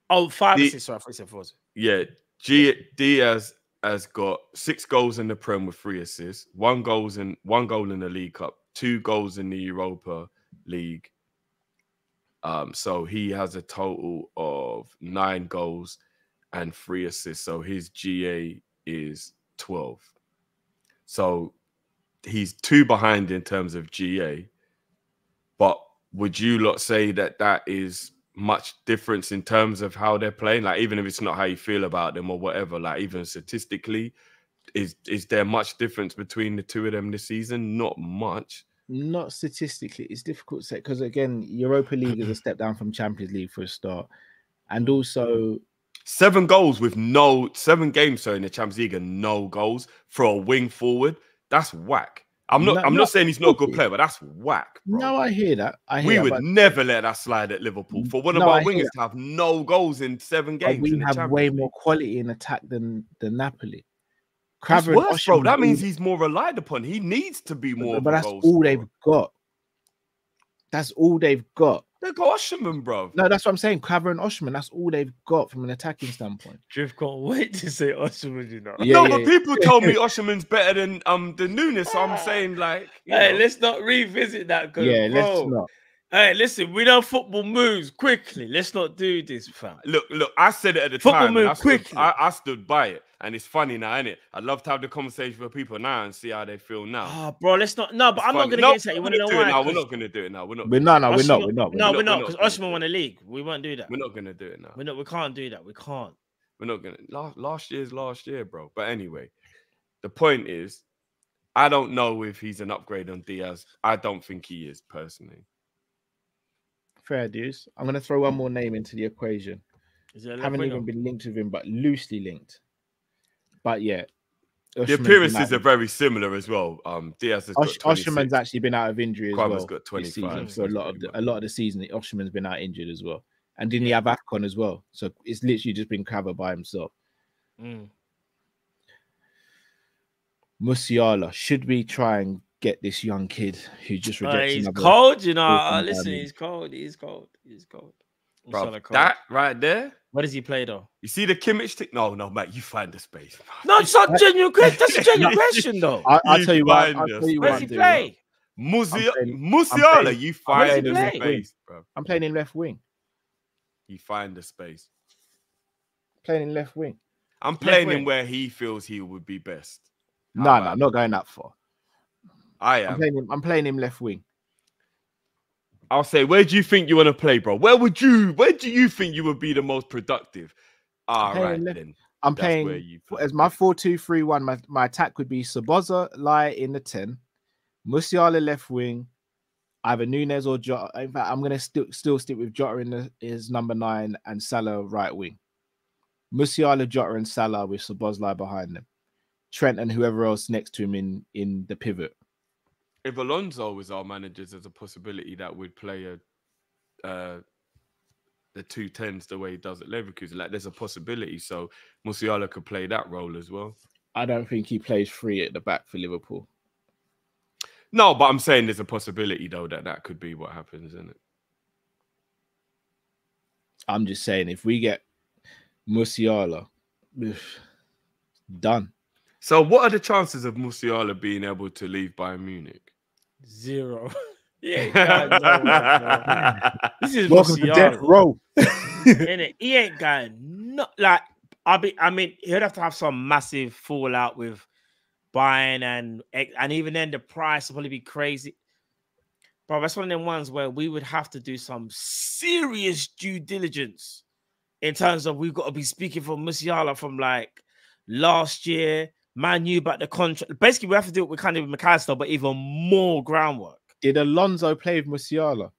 Oh, five
The-
assists. Sorry, I said four.
Yeah, G- Diaz has got six goals in the Prem with three assists, one goals in one goal in the League Cup, two goals in the Europa League. Um, so he has a total of nine goals and three assists. So his GA is 12. So he's two behind in terms of GA. But would you lot say that that is much difference in terms of how they're playing? Like, even if it's not how you feel about them or whatever, like, even statistically, is is there much difference between the two of them this season? Not much.
Not statistically, it's difficult to say because again, Europa League is a step down from Champions League for a start, and also
Seven goals with no seven games so in the Champions League and no goals for a wing forward. That's whack. I'm not.
No,
I'm
no,
not saying he's not a good player, but that's whack. bro.
no, I hear that. I hear
we
that,
would
but-
never let that slide at Liverpool for one of
No,
our
I
wingers to have no goals in seven
but
games.
we
in
have
Champions
way
League.
more quality in attack than than Napoli. Kvara
worse, bro. That means he's more relied upon. He needs to be more.
but, but
a
that's all
scorer.
they've got. That's all they've got.
They got Osimhen, bro.
No, that's what I'm saying. Kvara and Osimhen, that's all they've got from an attacking standpoint.
Drift can't wait to say Osimhen, you know.
Yeah,
no,
yeah,
but
yeah.
people told me Osimhen's better than um the Nunez. So I'm saying like, you
Hey,
know,
let's not revisit that. 'cause,
Yeah, let's
bro,
not.
Hey, listen, we know football moves quickly. Let's not do this, fam.
look, look. I said it at the
Football
time. and
move
I stood,
quickly.
I, I stood by it, and it's funny now, isn't it? I'd love to have the conversation with people now and see how they feel now.
Ah, bro, let's not. No, but
It's
I'm not gonna
No,
get into that. You
we're
want to know
doing it
why?
now. we're not gonna do it now. We're not.
We're not, no, we're not, we're not.
No, we're
we're
not
not
because
gonna do
won the league. We won't do that.
We're not gonna do it now.
We're not. We can't do that. We can't.
We're not gonna. Last, last year's last year, bro. But anyway, the point is, I don't know if he's an upgrade on Diaz. I don't think he is personally.
Fair dues. I'm gonna throw one more name into the equation.
Is it
Haven't
winger?
even been linked with him, but loosely linked. But yeah.
The appearances are very similar as well. Um, Diaz has got
Osh-
26.
Actually been out of injury as
Kvara's
well.
got 25,
season
so
a lot of the, a lot of the season. Osimhen's been out injured as well, and didn't he have Afcon as well? So it's literally just been Kvara by himself.
Mm.
Musiala, should we try and get this young kid who just
Uh,
rejects
he's
another-
cold, you know. Uh, listen, he's cold. He's cold. He's cold.
Bro,
sorta cold.
that right there.
What does he play though?
You see the Kimmich thing? No, no, mate. You find the space.
No, it's not genuine question. That's a genuine question though.
I, I'll tell you why.
find
I'll tell you
Where does he
doing.
play?
Musia-
playing-
Musiala, you find the
left
wing.
space, bro.
I'm playing in left wing.
You find the space.
Playing in left wing.
I'm playing
wing.
him where he feels he would be best.
No, no,
about-
I'm not going that far.
I
I'm playing him. I'm playing him left wing.
I'll say, where do you think you want to play, bro? Where would you? Where do you think you would be the most productive? Ah, All
playing
right,
left-
then.
I'm
That's
playing
play.
as my 4-2-3-1. My, my attack would be Szoboszlai in the 10, Musiala left wing, either Nunez or Jota. In fact, I'm gonna still still stick with Jota in the, his number nine and Salah right wing. Musiala, Jota, and Salah with Szoboszlai behind them. Trent and whoever else next to him in in the pivot.
If Alonso was our managers, there's a possibility that we'd play a uh the two tens the way he does at Leverkusen. Like there's a possibility. So Musiala could play that role as well.
I don't think he plays free at the back for Liverpool.
No, but I'm saying there's a possibility though that that could be what happens, isn't it?
I'm just saying if we get Musiala, done.
So what are the chances of Musiala being able to leave Bayern Munich?
Zero. yeah, God, no, no. This is
Welcome to death row.
innit? He ain't got no like I be I mean he'd have to have some massive fallout with Bayern and and even then the price will probably be crazy. Bro, that's one of them ones where we would have to do some serious due diligence in terms of we've got to be speaking for Musiala from like last year. Man knew about the contract. Basically, we have to do it with kind of Mac Allister, but even more groundwork.
Did Alonso play with Musiala?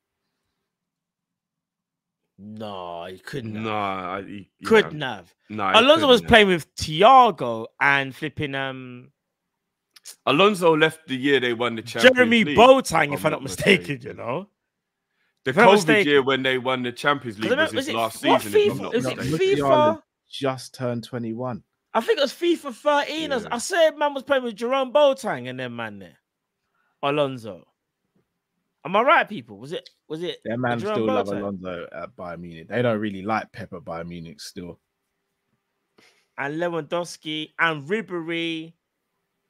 No, he couldn't. have.
No, I, he, he
couldn't
can't.
have.
No, he
Alonso was
couldn't have.
playing with Thiago and flipping um
Alonso left the year they won the Champions
Jeremy
League,
Boateng,
if
if
I'm
I'm not
not
mistaken, you know.
The
if I'm
COVID
mistaken.
year when they won the Champions League
I
was his
it-
last
what
season. if I'm
FIFA
not
is it FIFA?
just turned 21.
I think it was FIFA 13. I was-
Yeah.
I said man was playing with Jerome Boateng and then man there. Alonso. Am I right, people? Was it was it
Their man
Jerome
still love Alonso at Bayern Munich. They don't really like Pep at Bayern Munich still.
and Lewandowski and Ribery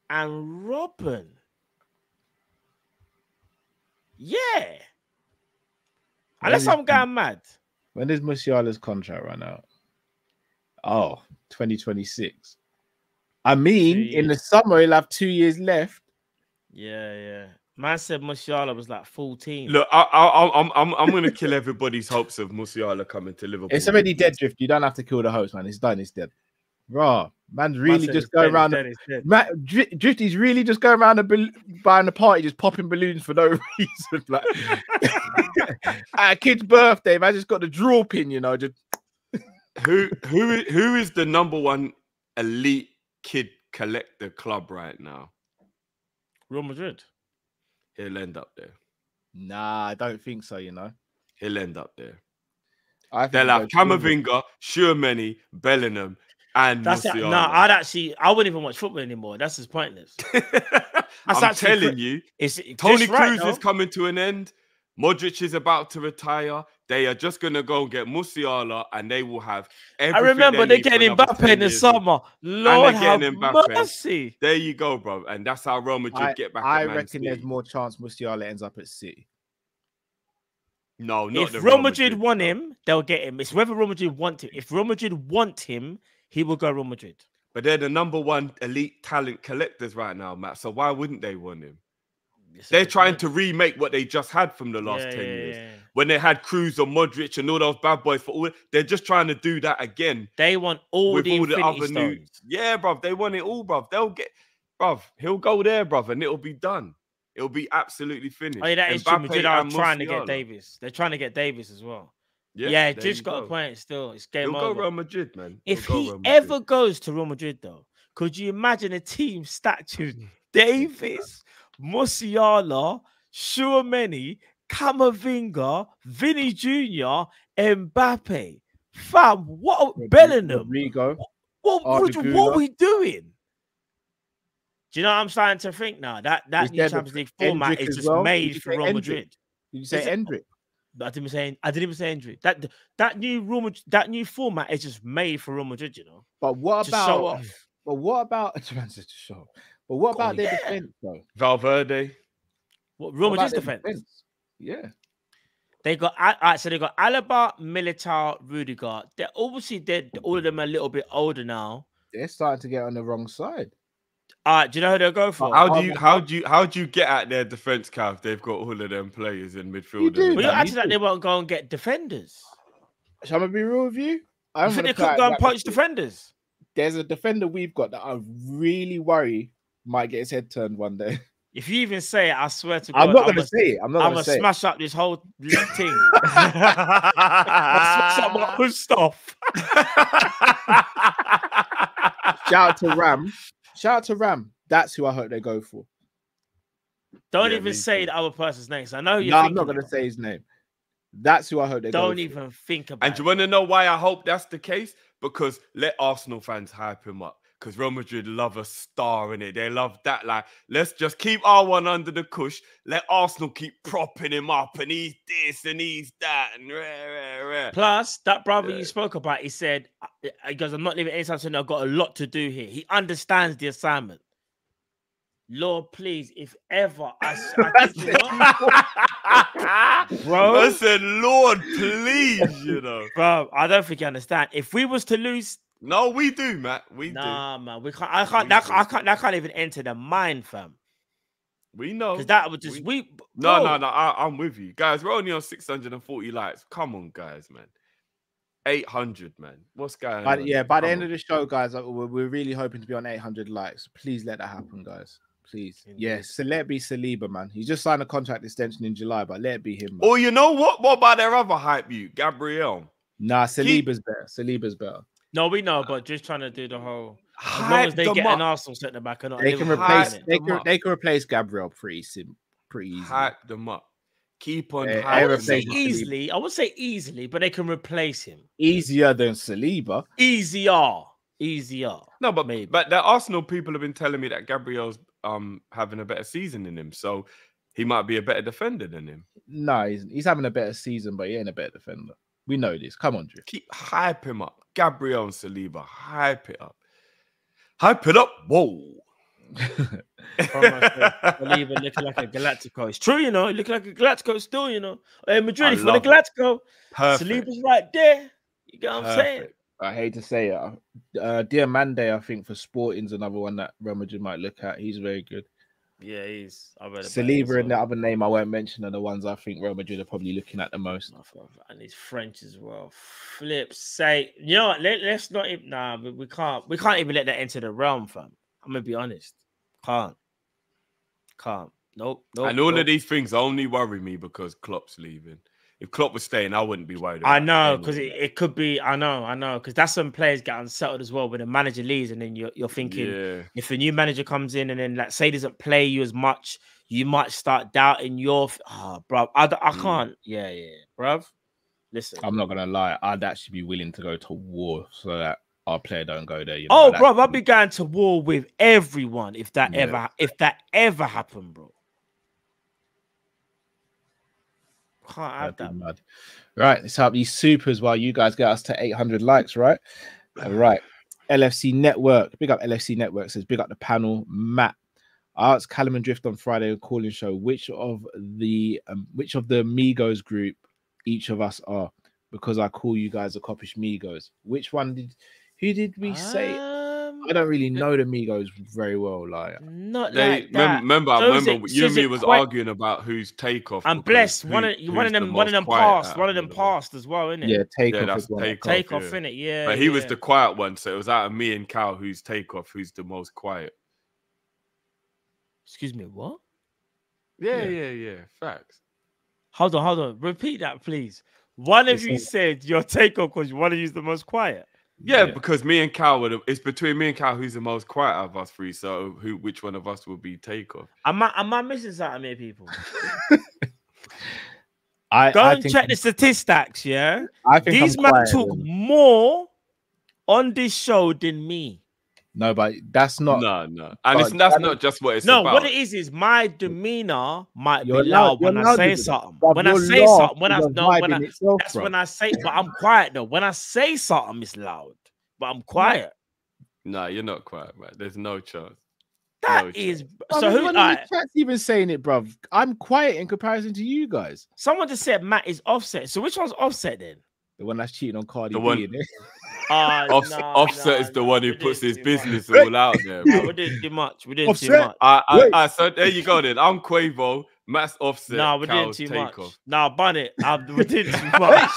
and Robben? Yeah. Unless
is-
I'm going mad.
When does Musiala's contract run out? Oh, 2026. I mean, in the summer, he'll have two years left.
Yeah, yeah. Man said Musiala was like 14.
Look, I, I, I'm, I'm, I'm gonna kill everybody's hopes of Musiala coming to Liverpool.
It's already dead, Drift. You don't have to kill the host, man. It's done. It's dead. Raw. Man's really
said
just going around.
it's dead, it's.
Man, Dri- Drift, he's really just going around the buying the party, just popping balloons for no reason. Like at a kid's birthday, man, just got the draw pin, you know. Just
who, who, who is the number one elite kid collector club right now?
Real Madrid.
He'll end up there.
nah, I don't think so. You know,
He'll end up there.
I think
They'll
he'll
have
go to
Camavinga, Schumann, Bellingham, and
That's it.
Musiala.
No, I'd actually I wouldn't even watch football anymore. That's just pointless.
I'm telling
cre-
you,
It's
Tony
just right,
Kroos is coming to an end. Modric is about to retire. They are just gonna go and get Musiala, and they will have.
I remember
they
they getting
another
Mbappe in the summer. Lord
they're
have
Mbappe.
mercy.
There you go, bro, and that's how Real Madrid
I,
get back.
I
at Man
reckon there's more chance Musiala ends up at City.
No, not
If
the
Real Madrid
Madrid
want him, they'll get him. It's whether Real Madrid want him. If Real Madrid want him, he will go Real Madrid.
but they're the number one elite talent collectors right now, Matt. So why wouldn't they want him?
It's
They're trying
point.
to remake what they just had from the last
Yeah,
10
yeah,
years.
yeah.
When they had Kroos or Modric and all those bad boys for all, they're just trying to do that again
They want all
with
the
all the other new.
Stones.
Yeah, bruv, they want it all, bruv. They'll get, bruv, he'll go there, bruv, and it'll be done. It'll be absolutely finished.
Oh, yeah, that is true.
Mbappe
Madrid are
and
trying to get Davies. They're trying to get Davies as well.
Yeah,
Yeah, just got
go.
a point. Still, it's game
He'll go
over.
Real Madrid, man. He'll
if he ever goes to Real Madrid, though, could you imagine a team with Davis, Musiala, Schumann, Camavinga, Vinny Jr., Mbappe? Fam, what Bellingham?
Rodrigo.
What, what, what are we doing? Do you know what I'm starting to think now? That that
Is
new Champions League format
Endrick
is just
well?
Made for Real
Endrick?
Madrid.
Did you say Endrick?
I didn't say I didn't even say injury. That that new Real that new format is just made for Real Madrid. You know,
But what about? But what about? to answer to show. But what
Go
about
on,
their defense though?
Valverde.
What Real Madrid's
their
defense?
Yeah.
They got all right, so they got Alaba, Militao, Rudiger. They're obviously they're all of them are a little bit older now.
They're starting to get on the wrong side.
All right, do you know who they'll go for?
How do
Oh,
you
oh,
how oh. do you how do you get at their defense, Cav? They've got all of them players in midfield.
do,
and
But you're
man,
attack.
acting like they won't go and get defenders.
Shall I be real with you?
I
I'm
think they could go and punch defenders.
There's a defender we've got that I really worry might get his head turned one day.
If you even say it, I swear to God,
I'm not
I'ma-
say it. I'm not
I'm
gonna
gonna
say it.
smash up this whole thing. I'll smash up my own stuff.
Shout out to Ram. Shout out to Ram. That's who I hope they go for.
Don't
Yeah,
even
me
say
too.
the other person's name. I know you're
No, I'm not gonna say his name. That's who I hope they go
Don't
for.
even think about
And
it.
do you want to know why I hope that's the case? Because let Arsenal fans hype him up. Because Real Madrid love a star in it. They love that. Like, let's just keep our one under the cush. Let Arsenal keep propping him up, and he's this and he's that, and rah, rah, rah.
Plus, that brother
Yeah.
you spoke about, he said, uh, he goes, I'm not leaving anytime soon. I've got a lot to do here. He understands the assignment. Lord, please, if ever I, s- I think, you know, Bro.
I said, Lord, please, you know.
bro, I don't think you understand. If we was to lose,
No, we do, Matt. We do
nah, man, we can't. I can't.
We
That,
do.
I can't. That can't even enter the mind, fam.
We know.
Because that would just
we-
we.
No, no, no. I, I'm with you, guys. We're only on 640 likes. Come on, guys, man. 800, man. What's going
But
on?
yeah, by the end
on.
of the show, guys, we're, we're really hoping to be on 800 likes. Please let that happen, guys. Please. Yeah,
Indeed.
so let it be Saliba, man. He just signed a contract extension in July, but let it be him. Man.
Oh, you know what? What about their other hype? You, Gabriel.
nah,
keep-
Saliba's better. Saliba's better.
No, we know, but just trying to do the whole. As long as they get
up.
an Arsenal centre back and not
They can replace. They can. They can replace Gabriel pretty sim, pretty easily.
hype them up. Keep on hyping
I
I would say
replace. Saliba.
easily. I would say easily, but they can replace him.
Easier than Saliba.
Easier. Easier.
No, but
Maybe.
but the Arsenal people have been telling me that Gabriel's um having a better season than him, so he might be a better defender than him.
No, he's, he's having a better season, but he ain't a better defender. We know this. Come on, Drew.
Keep hype him up. Gabriel and Saliba, hype it up. Hype it up. Whoa.
Saliba looking like a Galactico. It's true, you know. Looking like a Galactico still, you know. Hey, Madrid
I
for the
love it.
Galactico.
Perfect.
Saliba's right there. You get what I'm saying?
I hate to say it. Uh, Diomande, I think for Sporting's another one that Real Madrid might look at. He's very good.
Yeah, he's. I read about
Saliba
as
and the other name I won't mention are the ones I think Real Madrid are probably looking at the most.
And he's French as well. Flip say, you know what? Let, let's not even nah, but we can't we can't even let that enter the realm, fam. I'm gonna be honest. Can't. Can't. Nope. Nope.
and all
nope.
of these things only worry me because Klopp's leaving. If Klopp was staying, I wouldn't be worried.
I know because it, it could be. I know, I know, because that's when players get unsettled as well. When the manager leaves, and then you're you're thinking
yeah,
if a new manager comes in and then like say doesn't play you as much, you might start doubting your. f- Ah, bruv, I, d- I
Mm.
can't. Yeah, yeah, bruv. Listen.
I'm not gonna lie, I'd actually be willing to go to war so that our player don't go there. You know,
Oh,
I'd
bro, I'll
actually-
be going to war with everyone if that
Yeah.
ever if that ever happened, bro. Can't have
That'd
that.
be mad. Right, let's have these supers while you guys get us to 800 likes, right? All right. LFC Network, big up LFC Network says, big up the panel, Matt. I asked Callum and Drift on Friday a calling show which of the um, which of the Migos group each of us are because I call you guys the Kopish Migos. Which one did who did we say? I don't really know the Migos very well. Like
not
they
like that.
remember. I remember
it-
you and me was
quite-
arguing about who's takeoff.
I'm
because
blessed.
who-
One of one
who's
of
the
them, one of them passed. One of them passed as well, innit?
yeah, take
Yeah,
off
that's
is one.
take
Take
off,
off,
yeah.
innit? Yeah.
But he was the quiet one, so it was out of me and Cal who's takeoff, who's the most quiet.
Excuse me, what?
Yeah,
Yeah.
yeah, yeah. Facts.
Hold on, hold on. Repeat that, please. One of
It's
you said your takeoff because one of you is the most quiet.
Yeah,
Yeah.
because me and Cal were the, it's between me and Cal who's the most quiet out of us three. So who which one of us will be takeoff?
Am I am I missing something here, people?
I,
Go
I
and
think
check
I'm-
the statistics, yeah.
I think
These
I'm
men
quiet
talk
then.
more on this show than me.
No, but that's not.
no, no. And it's that's
that-
not just what it's
no,
about.
what it is is my demeanor might
You're
be
loud-
loud
you're
when I say something. When I say something, when I
is a
no, when I
in itself,
that's
bruv.
when I say, but I'm quiet though. When I say something, it's loud, but I'm quiet.
No, you're not quiet, man. There's no chance.
That
No
is
I
so.
mean,
Who?
one of the
alright,
chat's even saying it, bruv. I'm quiet in comparison to you guys.
someone just said Matt is offset. So which one's offset then?
The one that's cheating on Cardi
The
B.
one-
innit?
Uh,
Offs-
nah,
offset
nah,
is the
nah,
one who
we
puts his
too much.
business all out there. Bro.
we didn't do much. We didn't too
Offset.
much.
I, I, I, so there you go then. I'm Quavo, Matt's offset.
No, we didn't
Cal's
too much.
takeoff.
Nah, bun it. Uh, we didn't too much.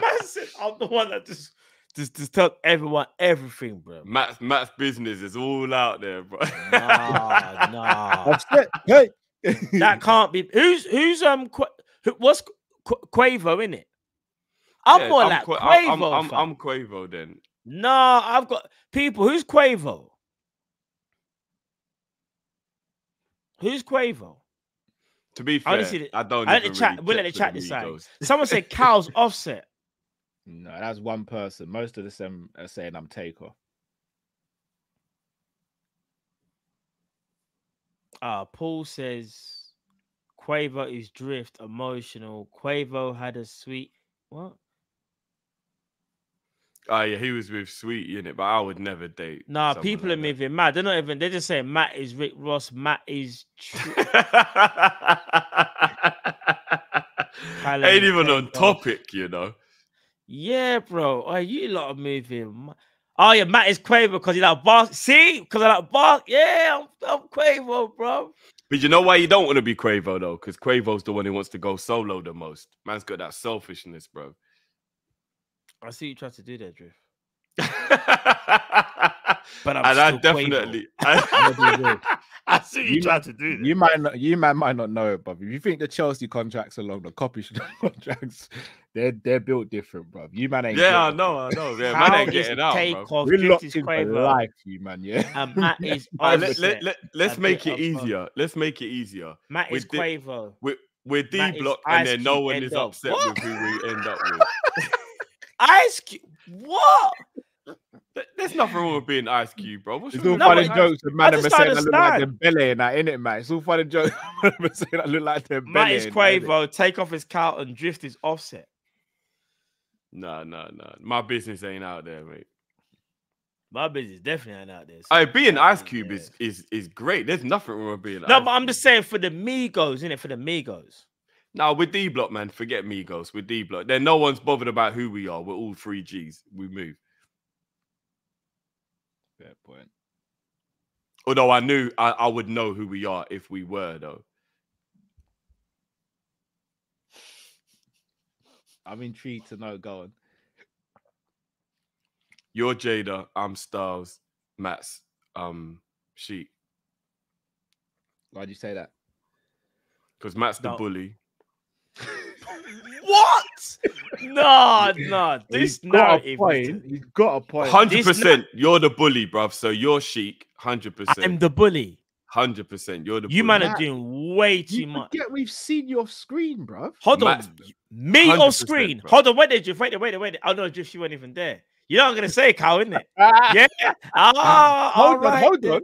Man said I'm the one that just just just tell everyone everything, bro.
Matt's Matt's business is all out there, bro.
Nah, nah.
Offset. Hey.
that can't be. Who's who's um? Qu- who, what's Qu- Quavo in it? I'm
Yeah,
more like
Qua-
Quavo.
I'm, I'm,
fam.
I'm Quavo then.
Nah, I've got people. Who's Quavo? Who's Quavo?
To be
I
fair,
wanna the-
I don't.
I let the chat.
really
We'll let the chat decide. Someone said Cal's offset.
No, that's one person. Most of them are saying I'm takeoff.
Uh, Paul says Quavo is drift emotional. Quavo had a sweet what?
Oh yeah, he was with Sweet in it, but I would never date.
Nah, people are
like
moving mad. They're not even. They're just saying Matt is Rick Ross. Matt is.
Ain't even on topic, you know.
yeah, bro. Oh, you lot are moving. Oh yeah, Matt is Quavo because he like bar. See, because I like bar. Yeah, I'm, I'm Quavo, bro.
But you know why you don't want to be Quavo though? Because Quavo's the one who wants to go solo the most. Man's got that selfishness, bro.
I see you try to do that, Drift.
but
I'm
and I definitely.
I see
you
tried to do this.
You might not, you man might not know it, but if you think the Chelsea contracts along the copy contracts, they're they're built different, bro. You man ain't.
yeah, I know, I know. Yeah, man
How
ain't getting out, bro.
We're locked in for
Quavo,
life, you man. Yeah.
and Matt is
Alright, let,
offset.
let, let, us make it
of both.
easier. Let's make it easier.
Matt
we
is
did-
Quavo.
We're, we're D
Matt
block, and
Ice
then no one is upset
What?
with who we end up with.
Ice Cube. What?
Th- There's nothing wrong with being Ice Cube, bro. What's
It's
wrong
all
with
No,
fun
being
and
but-
Ice
jokes. The man
just
them saying I
don't
look like
understand.
Dembele and that, innit, man? It's all fun and jokes. Man saying I look like Dembele.
Matt is
and that.
Quavo. Take off his cowl and drift is offset.
No, no, no. My business ain't out there, mate.
My business definitely ain't out there. so
I being Ice Cube
yeah.
is is is great. There's nothing wrong with being.
No,
Ice
but I'm just saying for the Migos, isn't it? For the Migos.
Now with D Block, man, forget Migos. With D Block, then no one's bothered about who we are. We're all three Gs. We move.
Fair point.
Although I knew I, I would know who we are if we were though.
I'm intrigued to know. Go on.
You're Jada. I'm Styles. Matt's um Sheek.
Why'd you say that?
Because Matt's the
No.
bully.
What? no, no. This
He's got a
narrative. is
point.
too-
He's got a point.
Hundred
This
percent. You're the bully, bruv. So you're Sheek. Hundred percent.
I'm
percent.
the bully.
Hundred percent. You're the
You
bully.
man are
Matt,
doing way too
You
much.
forget we've seen you off screen, bro.
Hold
Matt-
on. Me
100%,
off screen.
bro.
Hold on. Wait there, Drift. Wait there, wait there, wait there. Oh no, Drift, you weren't even there. You know what I'm gonna say, Carl, isn't it? Yeah. Ah, all
hold on,
right
hold
then.
on.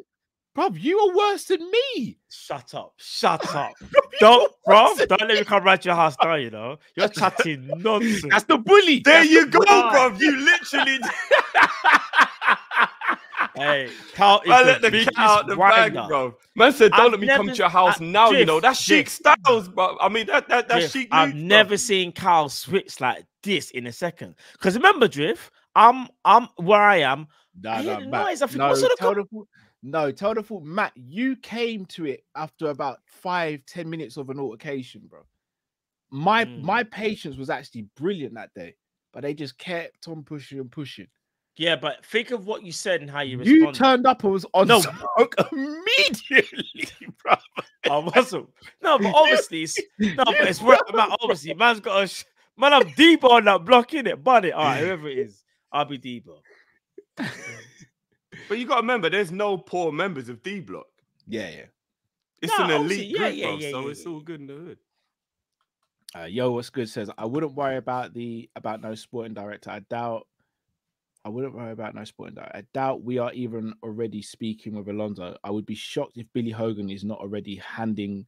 Bruv, you are worse than me.
Shut up. Shut up. don't, bro. Don't let me come right to your house now, you know. You're chatting nonsense.
That's the bully.
There
That's
you
the
go,
bully.
bruv. You literally
hey, Carl is
I
the
let the
biggest
cat out the bag,
grinder.
bro. Man said, "Don't
I've
let me come to your house
I-
now." you know that's Sheek
Drift.
Styles, bro. I mean that that that's
Drift,
Sheek.
I've
moves, bruv.
never seen Carl switch like this in a second. Because remember, Drift, I'm I'm where I am.
Nah,
I hear
nah,
the
Matt,
noise, I think,
no,
what's the
tell the full, no, tell the full. Matt, you came to it after about five, ten minutes of an altercation, bro. My
Mm.
my patience was actually brilliant that day, but they just kept on pushing and pushing.
Yeah, but think of what you said and how you
You turned up and was on
No.
smoke immediately, bro.
I wasn't. No, but obviously, no, but it's man, obviously, man's got a man. I'm Debo on that block in it, buddy. All right, whoever it is, I'll be Debo.
But you got to remember, there's no poor members of D Block.
Yeah, yeah.
It's
No,
an elite
yeah,
group,
yeah,
bro,
yeah,
so
yeah,
it's all good in the hood.
Uh, Yo, what's good says I wouldn't worry about the about no sporting director. I doubt. I wouldn't worry about no sporting director. I doubt we are even already speaking with Alonso. I would be shocked if Billy Hogan is not already handing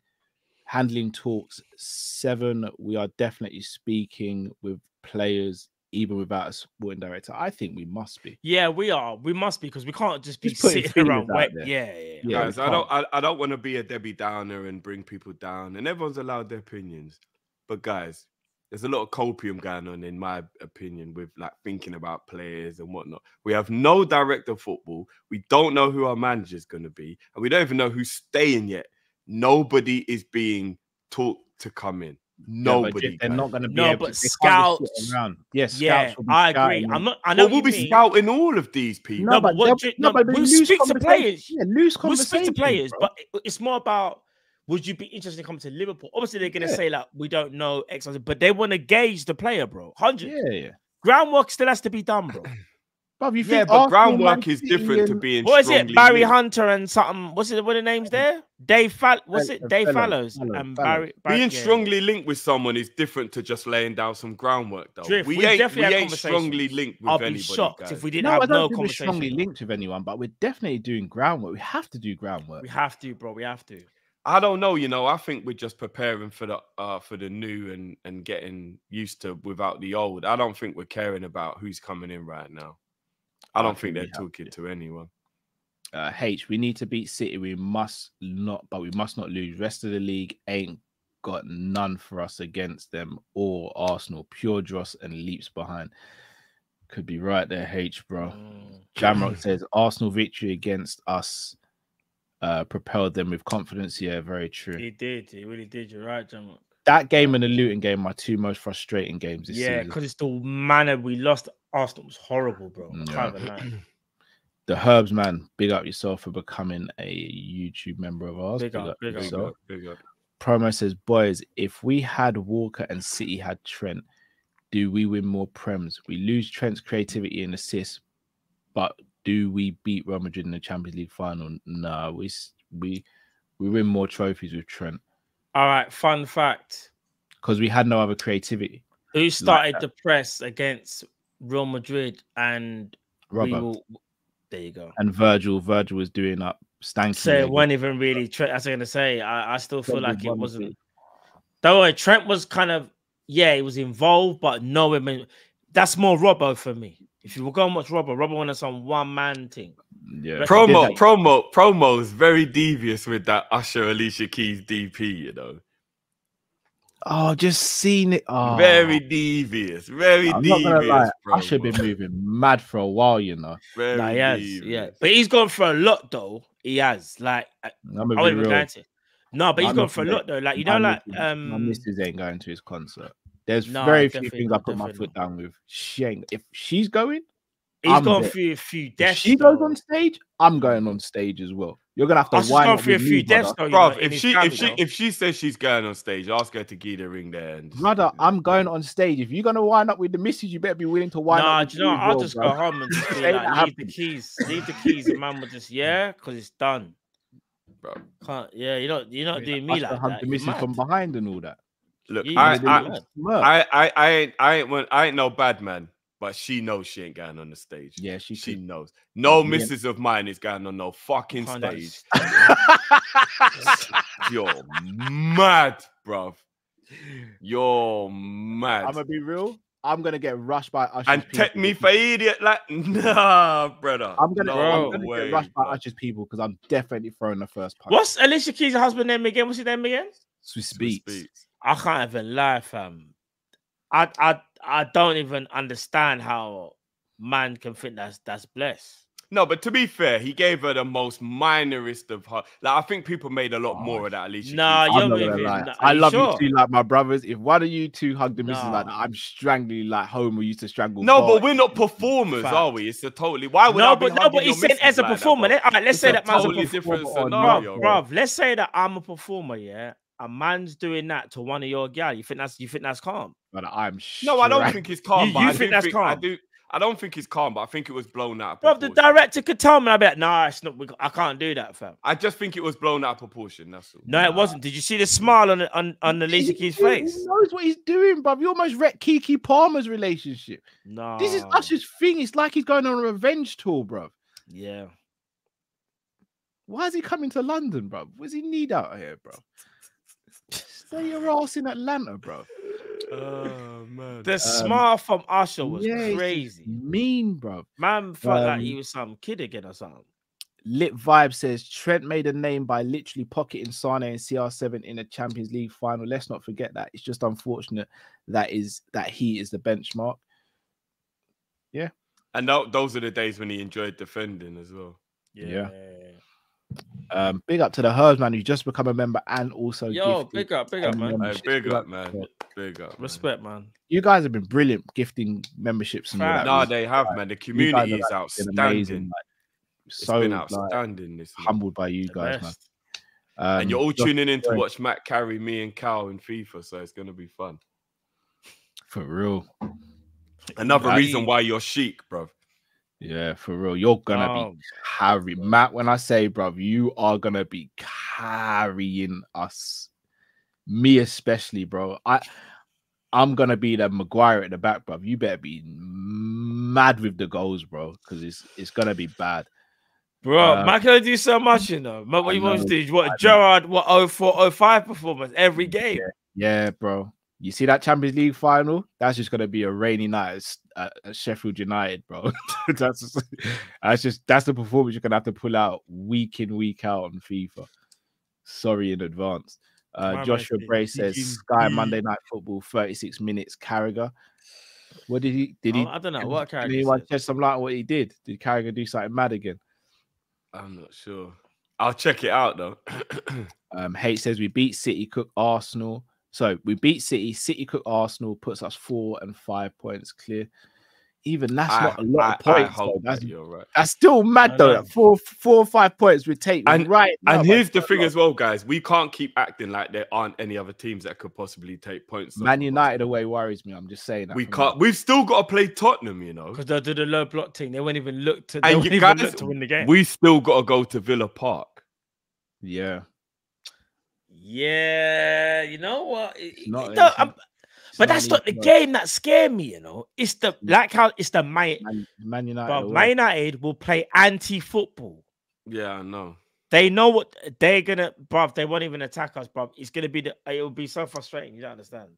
handling talks. Seven, we are definitely speaking with players even without a sporting director. I think we must be.
Yeah, we are. We must be because we can't just be
Just
sitting around.
out
Wait, yeah, yeah, yeah.
Yeah,
Guys, I don't I, I don't want to be a Debbie Downer and bring people down, and everyone's allowed their opinions. But guys, there's a lot of copium going on, in my opinion, with like thinking about players and whatnot. We have no director of football. We don't know who our manager's going to be, and we don't even know who's staying yet. Nobody is being talked to come in.
Yeah,
Nobody.
they're not going to be
No,
able
but
to, they can't just sit
scouts-
around. Yes,
Yeah,
scouts will be
I agree.
scouting
I'm not. I know
Well, we'll be
mean.
scouting all of these people.
No, but what you- no,
but
we'll speak to players.
Yeah, lose
We'll speak to players,
bro.
but it's more about would you be interested in coming to Liverpool? Obviously, they're gonna
Yeah.
say like we don't know X, Y, Z, but they want to gauge the player, bro. Hundred
yeah, yeah.
groundwork still has to be done, bro.
Bruv, you
Yeah,
think
but
Arsenal,
groundwork is
City
different to
um,
being.
What is it? Barry
linked.
Hunter and something. What's it? What are the names there? Dave Fall. What's it? Dave
Fallows,
Fallows
Fallows,
and Barry. Barry
Being
yeah.
strongly linked with someone is different to just laying down some groundwork, though.
Drift,
we
we
ain't,
definitely
we ain't strongly linked with
I'll be shocked
guys.
if we didn't
No, I
have
don't
no
think we're strongly linked with anyone, but we're definitely doing groundwork. We have to do groundwork.
We have to, bro. We have to.
I don't know. You know, I think we're just preparing for the uh for the new and and getting used to without the old. I don't think we're caring about who's coming in right now. I
I
don't
think
think they're talking
to.
to anyone.
Uh, H, we need to beat City. We must not, but we must not lose. Rest of the league ain't got none for us against them or Arsenal. Pure dross and leaps behind. Could be right there, H, bro.
Mm.
Jamrock says Arsenal victory against us uh propelled them with confidence. Yeah, very true.
He did. He really did. You're right, Jamrock.
That game and the Luton game are two most frustrating games this
Yeah,
season.
because it's the manner we lost. Arsenal was horrible, bro. I
Mm,
can't even lie.
The Herbs man, big up yourself for becoming a YouTube member of ours.
Big up, big up.
Big up, big up.
Promo says, boys, if we had Walker and City had Trent, do we win more prems? We lose Trent's creativity and assists, but do we beat Real Madrid in the Champions League final? No, we we we win more trophies with Trent
All right. Fun fact:
because we had no other creativity.
Who started the press against Real Madrid? And we
Robert
will. There you go.
and Virgil, Virgil was doing up stanky.
So it
leg.
wasn't even really. Trent, as I'm gonna say, I, I still feel like it wasn't.
the-
Don't worry, Trent was kind of yeah, he was involved, but no, I mean, that's more Robbo for me. If you will go and watch Robert, Robert on some one man thing.
Yeah.
Promo, promo, promo is very devious with that Usher Alicia Keys DP, you know.
Oh, just seen it. Oh,
Very devious, very
I'm not
devious.
gonna lie.
promo.
Usher been moving mad for a while, you know.
Very
Nah, he has, yeah. But he's gone for a lot though. He has. Like I
I'm gonna
I
be
wasn't even
real.
going to. No, but he's
I'm
gone for a
gonna-
lot though. Like you know, like
missus- my
um
missus ain't going to his concert. There's
No,
very few things I put my
definitely
foot down with. She ain't. If she's going,
he's
I'm
gone
there.
through a few
if
deaths.
she goes on stage, I'm going on stage as well. You're gonna have to
Usher's
wind
gone
up
through a few deaths
brother.
though. you know,
if she if she
though.
if she says she's going on stage, ask her to give the ring there. And
Brother, I'm going on stage. If you're gonna wind up with the missus, you better be willing to wind
Nah,
up.
do you know? I'll just go home and just be like,
that
leave the keys, leave the keys, and man will just yeah, because it's done.
bro.
Can't, yeah, you're not, you're not doing me like
hug
that.
the missus from behind and all that.
Look, I, I, I, I, I ain't, I ain't, I ain't no bad man, but she knows she ain't going on the stage.
yeah, she
She
could.
knows. No
Yeah.
missus of mine is going on no fucking
Can't
stage. You're mad, bruv. You're mad.
I'm gonna be real. I'm gonna get rushed by Usher's
and take me for idiot, like nah, brother.
I'm gonna,
no
I'm gonna
way,
get rushed by
bruv.
Usher's people because I'm definitely throwing the first punch.
What's Alicia Keys' husband name again? What's his name again?
Swizz
Swizz
Beatz.
Beatz.
I can't even lie, fam. I I I don't even understand how man can think that's that's blessed.
No, but to be fair, he gave her the most minorest of her. Like I think people made a lot
Oh,
more of that. Alicia.
nah, you're
I'm not
moving.
gonna lie.
Nah,
I
you
love
sure?
you two like my brothers. If one of you two hug the missus like that, I'm strangling like Homer used to strangle.
No,
Bart.
but we're not performers,
Fact.
are we? It's a totally. Why would I
No,
be
but no,
hugging
but he said as a
like that,
performer.
bro?
Let- all right, let's
It's
say
a
that man's
totally
a performer.
different
or not,
scenario.
Bruv, bruv, let's say that I'm a performer, yeah. A man's doing that to one of your gal. You think that's you think that's calm?
But I'm
No, I don't think it's calm.
You- you
I
think
do
that's
I
calm?
do. I don't think it's calm, but I think it was blown out. Of
Bro, the director could tell me. I bet, nah, it's not. I can't do that, fam.
I just think it was blown out of proportion. That's all.
No, it wasn't. Did you see the smile on the- on on Alicia Keys'
He
face?
knows what he's doing, bruv. You almost wrecked Keke Palmer's relationship.
No,
This is Usher's thing. It's like he's going on a revenge tour, bruv.
Yeah,
Why is he coming to London, bruv? What does he need out here, bruv? Stay your ass in Atlanta, bro.
Oh man.
the smile from Usher was
Um, yeah,
crazy.
Mean, bro.
Man felt like he
Um,
was some kid again or something.
Lit Vibe says Trent made a name by literally pocketing Sane and CR7 in a Champions League final. Let's not forget that. It's just unfortunate that is that he is the benchmark. Yeah.
And tho- those are the days when he enjoyed defending as well.
Yeah. Um, big up to the Herbs man who's just become a member and also
Yo,
gifted
big up, big up, man.
Hey, big up, man. Big up. man.
Respect, man.
You guys have been brilliant gifting memberships and all
Fact.
No, they have, man. The
you guys
community is
like, been
outstanding.
amazing. Like,
It's
so
been
like,
outstanding. This month.
humbled by you
The
guys, man. Um,
and you're all tuning in to watch Matt carry me and Cal in FIFA, so it's gonna be fun.
for real.
Another
Right.
reason why you're Sheek, bro.
Yeah, for real. You're gonna
Oh,
be carry Matt. When I say, bro, you are gonna be carrying us, me especially, bro. I I'm gonna be the Maguire at the back, bro. You better be mad with the goals, bro, because it's it's gonna be bad.
Bro,
Uh,
man can do so much, you know. Man, what you want to do? What Gerrard, what 04, 05 performance every game.
Yeah, bro. You see that Champions League final? That's just gonna be a rainy night at, at, at Sheffield United, bro. that's just, that's just that's the performance you're gonna have to pull out week in week out on FIFA. Sorry in advance. Uh,
My
Joshua
man,
Bray says
can
Sky
be-
Monday Night Football, 36 minutes. Carragher. What did he? Did he?
I don't know
can-
what
Can
Carragher
anyone
said.
shed some light on what he did? Did Carragher do something mad again?
I'm not sure. I'll check it out though.
Um, H says we beat City, cook Arsenal. So we beat City, City cook Arsenal, puts us four and five points clear. Even that's
I,
not a lot
I-
of points.
I hope
though. That's,
that you're right.
that's still mad though.
know.
Four, four or five points we take
And-
right. now,
And here's the thing
not a
as well, guys. We can't keep acting like there aren't any other teams that could possibly take points.
Man. United away worries me. I'm just saying that.
We can't. We've still got to play Tottenham, you know.
Because they'll do the low block thing. They won't even look to. They
And you
even
guys,
look to win the game.
we still got to go to Villa Park.
Yeah,
yeah, you know what? It-
It's not-
it
it's
I'm-
not-
but that's not the
even-
game that scare me. You know, it's the mm. like how it's the Man,
Man, Man United.
but. Man United will play anti-football.
Yeah, I know.
They know what they're gonna, bruv. They won't even attack us, bruv. It's gonna be the. It will be so frustrating. You don't understand.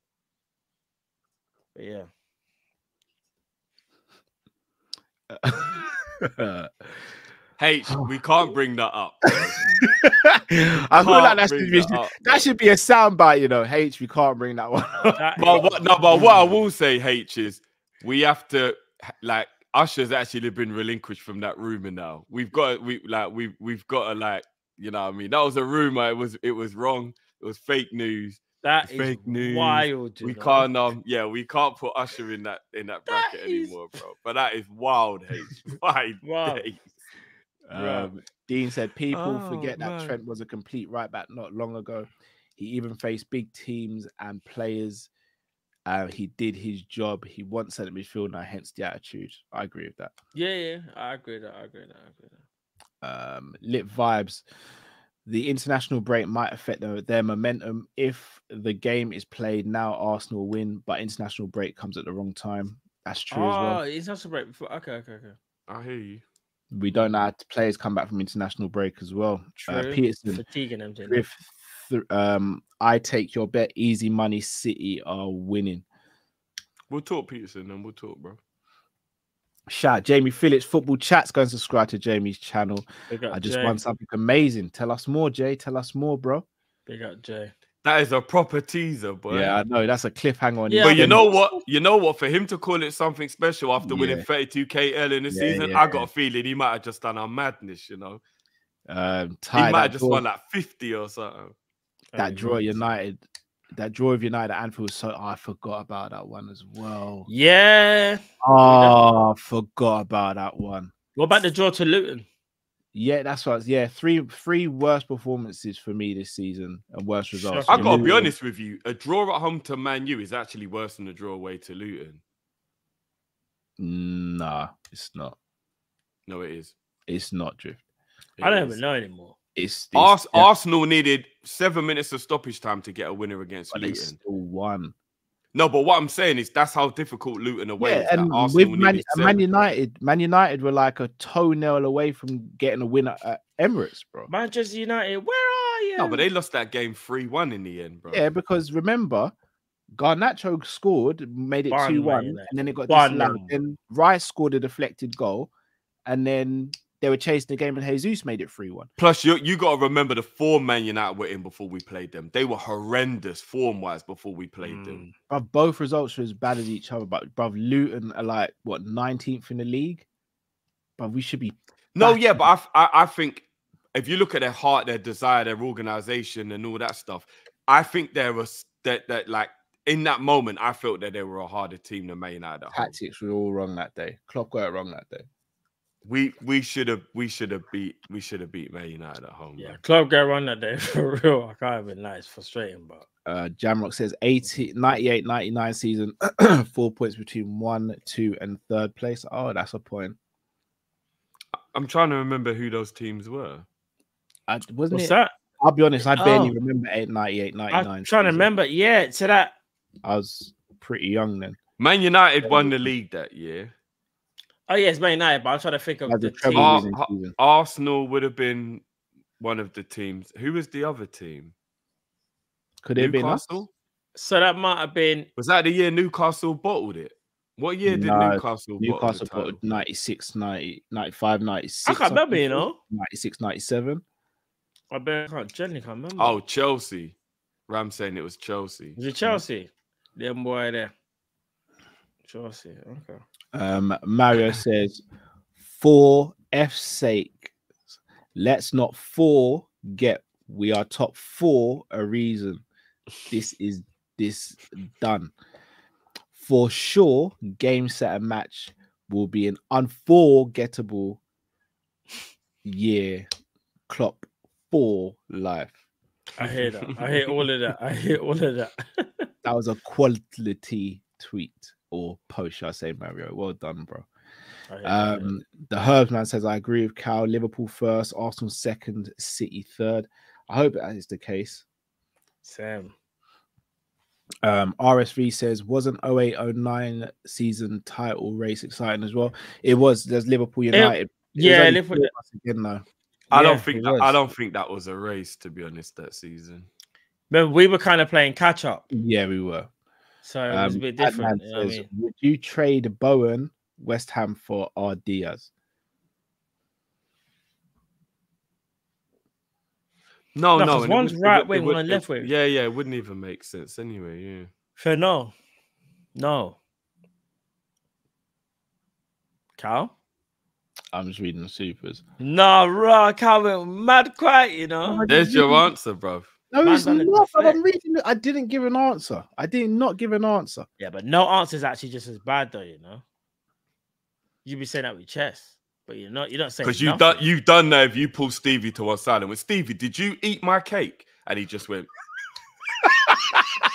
But yeah,
H, we can't bring that up.
I feel like
Can't
that should, be,
that up,
that should be a soundbite, you know. H, we can't bring that one.
That
but what, no, but what I will say, H, is we have to like Usher's actually been relinquished from that rumor now. We've got we like we we've got to like you know what I mean. That was a rumor. It was it was wrong. It was fake news.
that is
fake news.
wild.
we
know?
can't um yeah we can't put Usher in that in that
That
bracket
is-
anymore, bro. But that is wild, H. Wild
Wow.
Days.
Um, Dean said people
Oh,
forget that
man.
Trent was a complete right back not long ago. He even faced big teams and players. Uh, he did his job. He once wants centre midfield now, hence the attitude. I agree with that.
Yeah, yeah, I agree. with That I agree. with That I agree. with That.
um, lit vibes. The international break might affect their, their momentum if the game is played now. Arsenal win, but international break comes at the wrong time. That's true as
Oh,
well.
it's not so break before. Okay, okay, okay.
I hear you.
We don't know how to- players come back from international break as well. Uh,
True.
Peterson,
Fatiguing them. Jay.
Griff, th- um, I take your bet. Easy money. City are winning.
We'll talk Peterson and we'll talk, bro.
Shout Jamie Phillips football chats. Go and subscribe to Jamie's channel. I just
Jay.
won something amazing. Tell us more, Jay. Tell us more, bro.
Big up Jay.
That is a proper teaser, boy.
Yeah, I know that's a cliffhanger on.
Yeah,
But you know what? You know what? For him to call it something special after winning
Yeah.
32k L in the
Yeah,
season,
yeah,
I got
yeah.
a feeling he might have just done a madness. You know,
Um,
he might have just
draw,
won like 50 or something.
that
Hey,
draw. United, that draw of United at Anfield. was So oh, I forgot about that one as well.
Yeah.
Oh, I forgot about that one.
What about the draw to Luton?
Yeah, that's what. Yeah, three three worst performances for me this season and worst results.
I
Shocking.
gotta be honest with you. A draw at home to Man U is actually worse than a draw away to Luton.
Nah, it's not.
No, it is.
It's not drift.
It
I don't
is.
even know anymore.
It's, it's
Ars-
yeah,
Arsenal needed seven minutes of stoppage time to get a winner against
but they
Luton.
still won.
No, but what I'm saying is that's how difficult Luton away
Yeah,
is. that
and
Arsenal
with Man, Man. United, Man United were like a toenail away from getting a winner at Emirates, bro.
Manchester United, where are you?
No, but they lost that game 3 1 in the end, bro.
Yeah, because remember, Garnacho scored, made it two
one,
and then it got
Bun
disallowed.
them.
Then Rice scored a deflected goal, and then they were chasing the game, and Jesus made it 3 1.
Plus, you you got to remember the form Man United were in before we played them. They were horrendous form wise before we played them. Hmm.
Bruv, both results were as bad as each other, but bruv, Luton are like, what, 19th in the league? But we should be.
No, yeah, but I I think if you look at their heart, their desire, their organization, and all that stuff, I think there was that that like in that moment, I felt that they were a harder team than Man United.
Tactics were all wrong that day. Klopp got it wrong that day.
We we should have we should have beat we should have beat Man United at home.
Yeah,
man.
club get run that day for real. I can't even lie. It's frustrating, but
Uh, Jamrock says 80, 98, 99 season, four points between one, two, and third place. Oh, that's a point.
I'm trying to remember who those teams were.
I, wasn't
what's
it?
that?
I'll be honest, I barely
Oh.
remember 8, 98, 99.
I'm trying to remember. Yeah, to that.
I was pretty young then.
Man United won the league that year.
Oh yeah, it's Man United, but I'm trying to think of
Like
the
the
team.
Winning season.
Arsenal would have been one of the teams. Who was the other team?
Could it have been us?
Newcastle?
So that might have been.
Was that the year Newcastle bottled it? What year did
No,
Newcastle bottle
Newcastle
the title?
96, 90, 95, 96.
I can't remember, you know.
96, 97.
I bet I can't. Genuinely can't remember.
Oh, Chelsea. Ram saying it was Chelsea.
was it Chelsea? Them boy there. Chelsea. Okay.
Um, Mario says, for F's sake, let's not forget we are top four a reason. This is this done. For sure, game set and match will be an unforgettable year. Klopp for life.
I hear that. I hear all of that. I hear all of that.
That was a quality tweet or post, should I say, Mario? Well done, bro.
I hear that, I hear
Um, the Herbsman says, I agree with Cal. Liverpool first, Arsenal second, City third. I hope that is the case.
Sam.
Um, RSV says, wasn't 08 09 season title race exciting as well? It was. There's Liverpool United. It
Yeah, Liverpool.
two of us again, though.
I
Yeah,
don't think that, I
was.
don't think that was a race to be honest that season.
Remember, we were kind of playing catch up,
Yeah, we were.
So it was a
Um,
bit different. You know what I
says,
mean?
Would you trade Bowen West Ham for R Diaz?
No,
No,
no.
'cause
and it
one's
would- it
right
it
wing,
would-
one
it-
left wing.
Yeah, yeah. It wouldn't even make sense anyway. Yeah.
Fair no. No. Cal?
I'm just reading the supers.
No, raw Cal went mad quiet, you know.
There's your answer, bro.
No,
Man
it's
done
not. I'm reading it. I didn't give an answer. I did not give an answer.
Yeah, but no answer is actually just as bad though, you know. you'd be saying that with chess, but you're not. You're not saying
Because
you've
done you've done that if you pull Stevie to one side and went, Stevie, did you eat my cake? And he just went.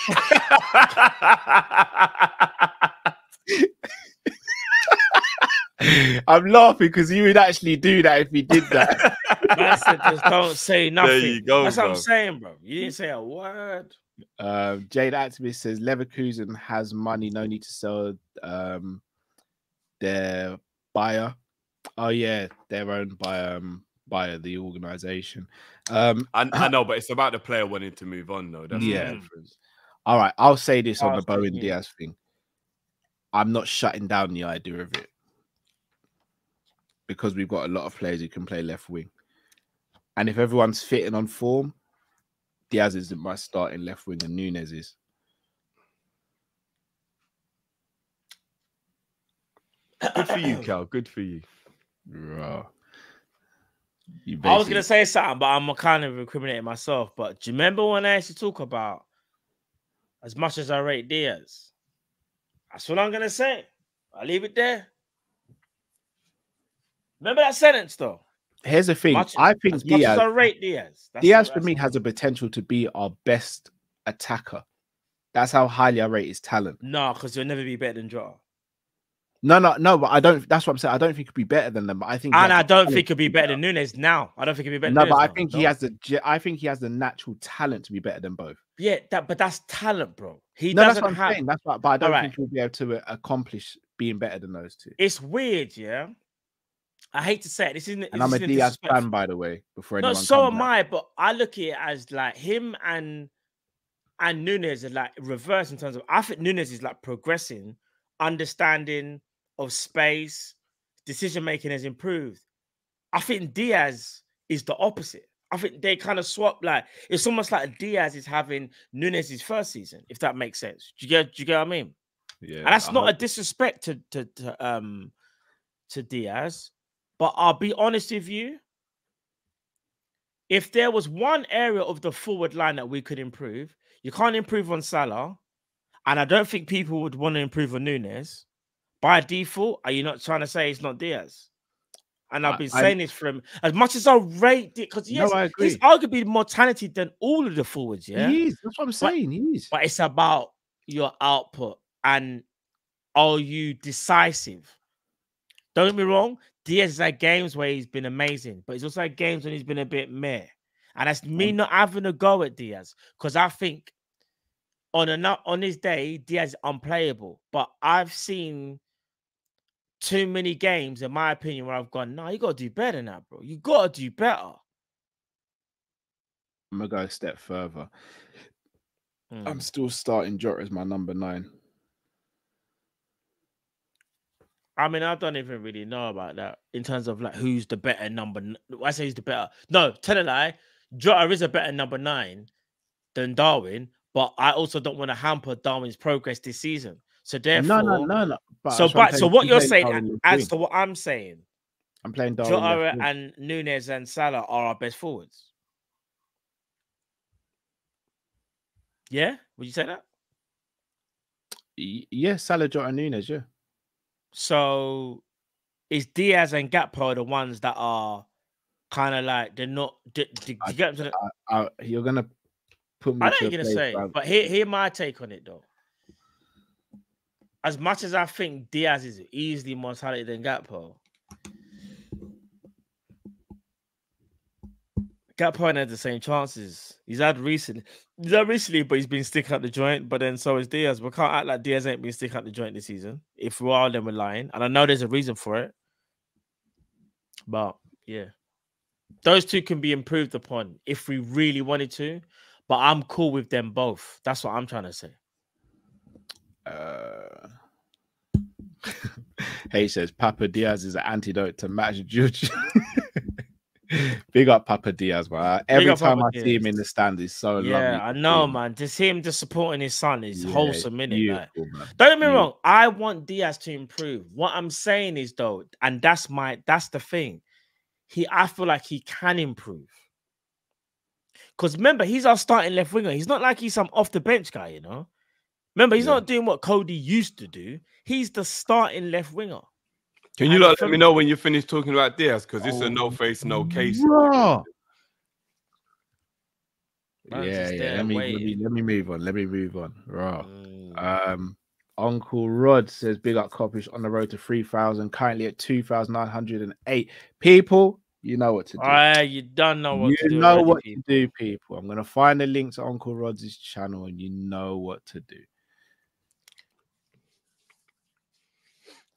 I'm laughing because you would actually do that if he did that.
Man said just don't say nothing.
There you go,
That's what. I'm saying, bro. You didn't say a word.
um, Jade Activist says Leverkusen has money, no need to sell um, their buyer. Oh yeah, they're owned by um by the organization. Um,
I, I know, but it's about the player wanting to move on, though. That's
Yeah.
the difference.
all right, I'll say this on the
was
Bowen Diaz thing. I'm not shutting down the idea of it because we've got a lot of players who can play left wing, and if everyone's fitting on form, Diaz isn't my starting left wing, and Nunez is.
Good for you, Cal. Good for you.
Raw. You
I was gonna say something, but I'm kind of recriminating myself. But do you remember when I used to talk about as much as I rate Diaz? That's what I'm gonna say. I'll leave it there. Remember that sentence though.
Here's the thing.
Much-
I think Diaz,
I rate Diaz, that's
Diaz for me has the potential to be our best attacker. That's how highly I rate his talent.
no, because he'll never be better than Jota.
No, no, no. But I don't. That's what I'm saying. I don't think he'd be better than them. But I think.
And I don't think he'll be better than Nunez now. I don't think he'll be better.
No,
than
but I
now.
think he
No.
has the. I think he has the natural talent to be better than both.
Yeah, that but that's talent, bro. He
no,
doesn't
what I'm
have.
saying. That's what. But I don't think he'll be able to uh, accomplish being better than those two.
It's weird, yeah. I hate to say it. This isn't.
And I'm a Diaz fan, by the way. Before
No, so am
out.
I. But I look at it as like him and and Nunez are like reverse in terms of. I think Nunez is like progressing, understanding of space, decision making has improved. I think Diaz is the opposite. I think they kind of swap. Like it's almost like Diaz is having Nunez' first season, if that makes sense. Do you get? Do you get what I mean?
Yeah,
and that's
I
not a disrespect to, to to um to Diaz, but I'll be honest with you. If there was one area of the forward line that we could improve, you can't improve on Salah, and I don't think people would want to improve on Nunez. By default, are you not trying to say it's not Diaz? And I've been
I-
saying this from as much as I rate it because yes,
I
he's arguably more talented than all of the forwards. Yeah,
He is. That's what I'm saying. He is.
but it's about your output and are you decisive? Don't get me wrong, Diaz has had games where he's been amazing, but he's also had games when he's been a bit meh. And that's me not having a go at Diaz because I think on a nu- on his day, Diaz is unplayable. But I've seen too many games, in my opinion, where I've gone, no, you gotta do better now, bro. You gotta do better.
I'm gonna go a step further.
Mm.
I'm still starting Jota as my number nine.
I mean, I don't even really know about that in terms of like who's the better number. I say who's the better. No, tell a lie. Jota is a better number nine than Darwin, but I also don't want to hamper Darwin's progress this season. So therefore,
No, no, no, no. But
so but so what you're saying
Darwin
adds to what I'm saying.
I'm playing Darwin.
Jota and Nunez and Salah are our best forwards. Yeah, would you say that?
Y- Yeah, Salah, Jota, and Nunez. Yeah.
So is Diaz and Gakpo the ones that are kind of like they're not? Do, do,
I-
you I'm saying?
Uh, you're gonna put me.
I know you're gonna
place
say, but here, here my take on it though. As much as I think Diaz is easily more talented than Gakpo, Gakpo had the same chances. He's had recently, he's had recently, but he's been sticking out the joint. But then so is Diaz. We can't act like Diaz ain't been sticking out the joint this season. If we are, then we're lying, and I know there's a reason for it. But yeah, those two can be improved upon if we really wanted to. But I'm cool with them both. That's what I'm trying to say.
Uh, Hey says Papa Diaz is an antidote to match Juju. Big up Papa Diaz, man. Every time I see him in the stand, he's so lovely.
Yeah, I know, man. To see him just supporting his son is
Yeah,
wholesome, innit? Like. Don't get me
Yeah.
wrong. I want Diaz to improve. What I'm saying is though, and that's my that's the thing. He, I feel like he can improve. Because remember, he's our starting left winger. He's not like he's some off the bench guy, you know. Remember, he's
Yeah.
not doing what Cody used to do. He's the starting left winger.
Can you
And
let me know when you finish talking about Diaz? Because it's
Oh,
a no face, no case.
Raw. Yeah, yeah. Let me, let me let me move on. Let me move on. Raw.
Mm.
Um, Uncle Rod says, "Big up, Kopish on the road to three thousand. Currently at two thousand nine hundred and eight people. You know what to do.
Ah, you don't know what
you
to do.
know
already,
what
people.
to do, people. I'm gonna find the link to Uncle Rod's channel, and you know what to do.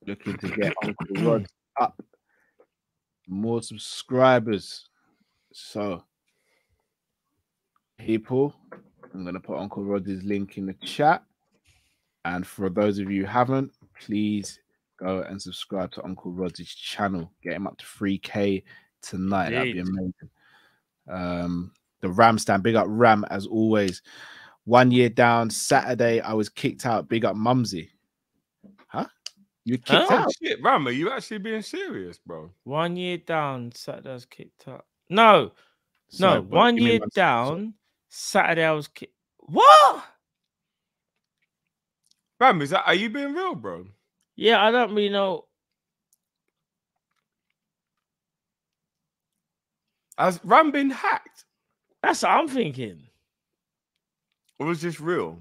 Looking to get Uncle Rod up, more subscribers. So, people, I'm gonna put Uncle Rod's link in the chat. And for those of you who haven't, please go and subscribe to Uncle Rod's channel. Get him up to 3k tonight. That'd be amazing. Um, the Ram stand, big up Ram as always. One year down, Saturday, I was kicked out. Big up Mumsy. Huh? You were kicked
Huh?
out?
Shit, Ram, are you actually being serious, bro?
One year down, Saturday's kicked up. No,
So,
no, one year
one
down, Saturday I was kicked. What?
Ram, is that are you being real, bro?
Yeah, I don't really know.
Has Ram been hacked?
That's what I'm thinking.
Or was this real?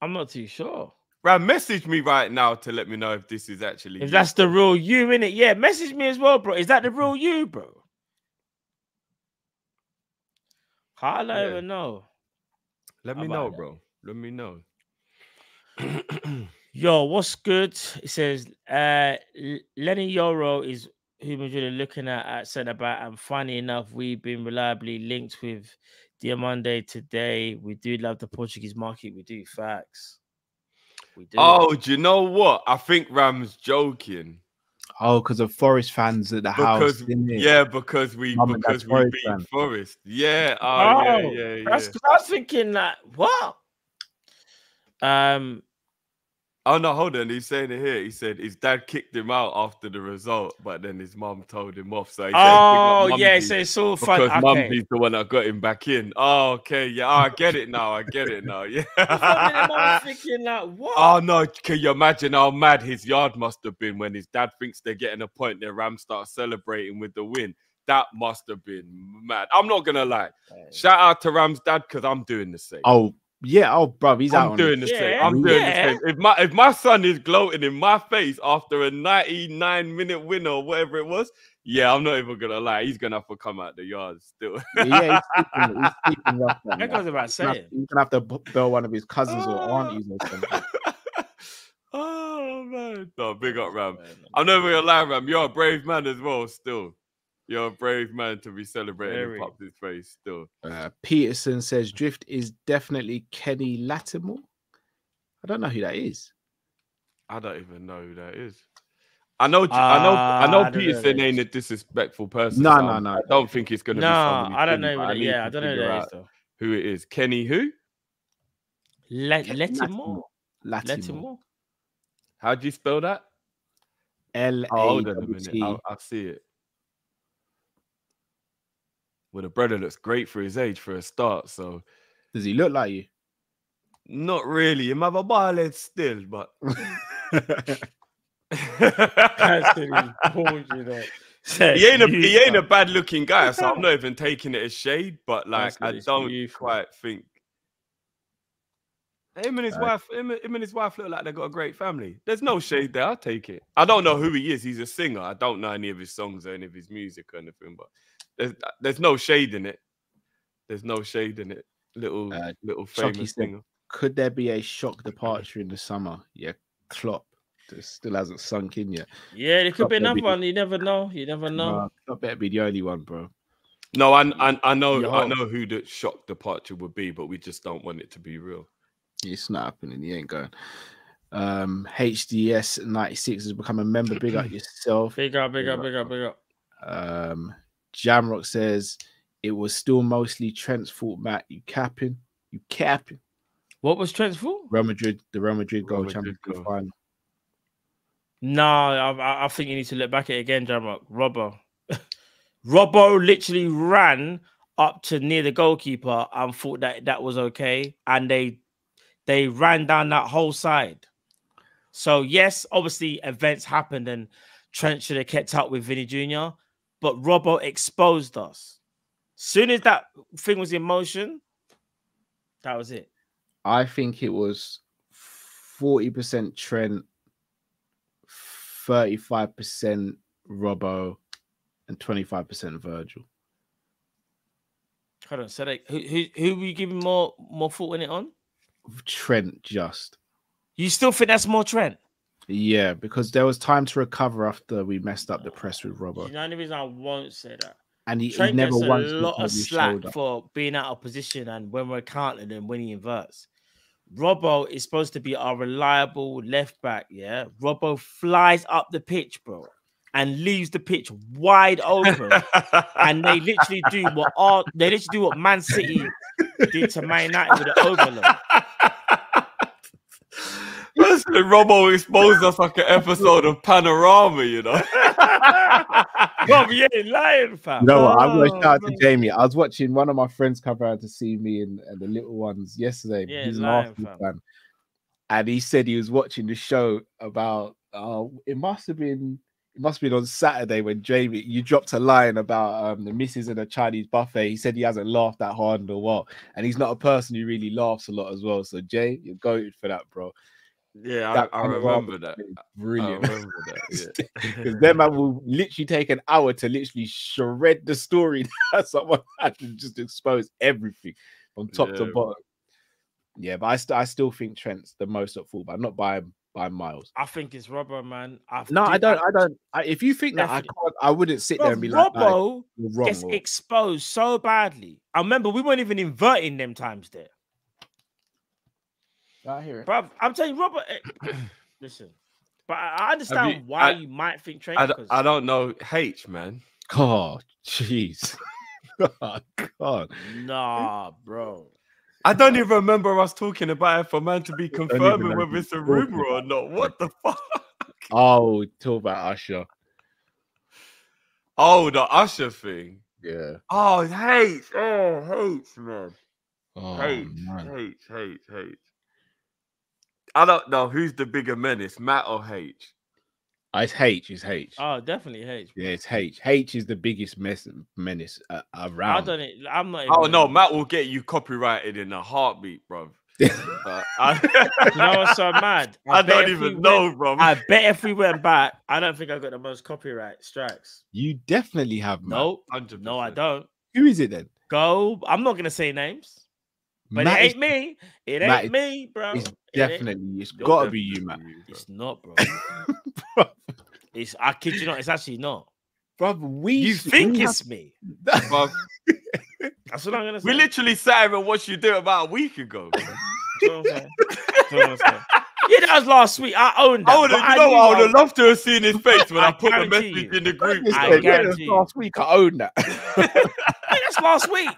I'm not too sure.
Ram, message me right now to let me know if this is actually
If
you.
that's the real you in it, yeah, message me as well, bro. Is that the real you, bro? I don't
Yeah.
even know.
Let
How
me know,
that?
bro. Let me know.
Yo, what's good? It says uh Lenny Yoro is who Madrid are looking at at centre back, and funny enough, we've been reliably linked with Diomande today. We do love the Portuguese market. We do facts. We do.
oh, do you know what? I think Ram's joking.
Oh, because of Forest fans at the house.
Because
didn't
yeah, because we
Mum and
because we
Forest
beat
fan.
Forest. Yeah. Oh,
Oh,
yeah, yeah, yeah.
That's 'cause I was thinking that what? Um,
Oh no, hold on. He's saying it here. He said his dad kicked him out after the result, but then his mum told him off. So he said,
oh yeah, so it's all fun.
because
Okay.
Mumsy's the one that got him back in. Oh, okay, yeah, oh, I get it now. I get it now. Yeah.
For a minute, I was thinking like what?
Oh no! Can you imagine how mad his yard must have been when his dad thinks they're getting a point? Their Rams start celebrating with the win. That must have been mad. I'm not gonna lie. Shout out to Ram's dad because I'm doing the same.
Oh, yeah. Oh, bro, he's out.
I'm
on
doing
it.
the same.
Yeah,
I'm doing
yeah.
the same. If my if my son is gloating in my face after a 99 minute win or whatever it was, yeah, I'm not even gonna lie. He's gonna have to come out the yard still.
Yeah, he's sleeping, he's sleeping rough.
That goes about
He's
saying.
He's gonna have to b- bail one of his cousins or
Ah.
aunties or something.
oh man, no, big up Ram. I'm never gonna lie, Ram. You're a brave man as well. Still, you're a brave man to be celebrating
Very.
in Pop's face. Still,
Uh, Peterson says Drift is definitely Kenny Lattimore. I don't know who that is.
I don't even know who that is. I know, I know, I
Ah,
know.
I don't know
Peterson ain't a disrespectful person.
No,
so
no, no.
I don't think it's gonna
No,
be.
I don't know.
but
Who that, yeah,
to
I don't know who
figure
that is though.
Who it is? Kenny who?
Let
Ken-
let him
Lattimore.
more. Let him
Lattimore.
more.
How do you spell that?
L
Oh, hold on a
W
minute.
T.
I'll, I'll see it. Well, the brother looks great for his age for a start. So
Does he look like you?
not really. He might have a ball head still, but
Actually, pulled you there. Said
he ain't a he ain't a bad looking guy. So I'm not even taking it as shade. But like
That's
I don't
you, fam.
quite think. Him and his
Right.
wife, him, him and his wife look like they got a great family. There's no shade there. I'll take it. I don't know who he is. He's a singer. I don't know any of his songs or any of his music or anything. But there's there's no shade in it. There's no shade in it. Little
Uh,
little famous
said-
singer.
Could there be a shock departure in the summer? Yeah, Klopp just still hasn't sunk in yet.
Yeah, there could be another
baby.
one. You never know. You never know.
No, Klopp better be the only one, bro.
No, I, I I know
You
I know who the shock departure would be, but we just don't want it to be real.
It's not happening. He ain't going. Um, HDS 96 has become a member. Big up yourself.
Big up, big up, big up, big up.
Um, Jamrock says it was still mostly Trent's fault, Matt. You capping, you capping.
What was Trent's fault?
Real Madrid, the Real Madrid goal,
Real Madrid goal.
final.
No, I, I- I think you need to look back at it again, Jamrock. Robbo. Robbo literally ran up to near the goalkeeper and thought that that was okay. And they they ran down that whole side. So, yes, obviously events happened and Trent should have kept up with Vinny Jr., but Robbo exposed us. Soon as that thing was in motion, that was it.
I think it was 40% Trent, 35% Robbo, and 25% Virgil.
Hold on, so they, who, who who were you giving more more thought in it on?
Trent just.
You still think that's more Trent?
Yeah, because there was time to recover after we messed up the press with Robbo.
You know the only reason I won't say that.
And he, he never
gets a
once
lot of slack
shoulder.
for being out of position and when we're counting and when he inverts. Robbo is supposed to be our reliable left back. Yeah, Robbo flies up the pitch, bro, and leaves the pitch wide open. and they literally do what all they literally do what Man City did to Man United with the overload.
Listen, Robbo exposed us like an episode of Panorama, you know.
Bro, you ain't lying, fam.
You know what? I'm going to
Oh,
shout out to Jamie. I was watching one of my friends come around to see me and, and the little ones yesterday.
Yeah,
He's an
lying,
Arsenal
fam.
fan. And he said he was watching the show about, uh, it must have been, it must have been on Saturday when Jamie, you dropped a line about um, the misses and a Chinese buffet. He said he hasn't laughed that hard in a while. And he's not a person who really laughs a lot as well. So, Jay, you're goated for that, bro.
Yeah,
That
I, I remember that. I
Brilliant.
remember that. Yeah.
Because them man will literally take an hour to literally shred the story that someone had to just expose everything from top to
Yeah,
bottom. Yeah, but I, st- I still think Trent's the most at full, but not by by miles.
I think it's Robbo, man. I
No, I
do-
don't. I don't. I, if you think that, I can't. I wouldn't sit there and be like, "Nah,
Robbo gets
or-
exposed so badly. I remember we weren't even inverting them times there.
I hear it.
Bro, I'm telling you, Robert. eh, listen, but I I understand
you-
why
I-
you might think Trent.
I, d- I don't know H, man.
Oh, jeez. oh, God.
Nah, bro.
I don't even remember us talking about it for man to be confirming
know
whether
who
it's a rumor or not. What the fuck?
Oh, talk about Usher.
Oh, the Usher thing.
Yeah.
Oh, H. Oh, H, man.
Oh,
H,
man.
H, H, H. I don't know who's the bigger menace, Matt or H.
Oh, It's H. It's H.
Oh, definitely H.
Yeah, it's H. H is the biggest mess, menace uh,
I don't. I'm not.
Oh no, Matt will get you copyrighted in a heartbeat, bro. Uh, I,
You know what's so mad?
I
bet
don't
if we
even
went-
know, bro.
I bet if we went back, I don't think I got the most copyright strikes.
you definitely have. Man.
Nope.
100%.
No, I don't.
Who is it then?
Go. I'm not gonna say names, but
Matt
it
is-
ain't me. It
Matt
ain't me, bro.
It's
It
definitely. It's
You're
got to be you,
you.
It's not, bro.
Bro,
It's. I kid you not. It's actually not.
bro. we
You think
we
it's me?
have-
Bruv,
That's what I'm gonna say.
we literally sat here and watched you do it about a week ago. bro.
That's what I'm saying. That's what I'm saying. Yeah, that was last week. I owned that.
I would have, you know, I would
I-
have loved to have seen his face when I,
I
put the message
you.
in the group.
I guarantee
last week I own that.
Hey, that's last week.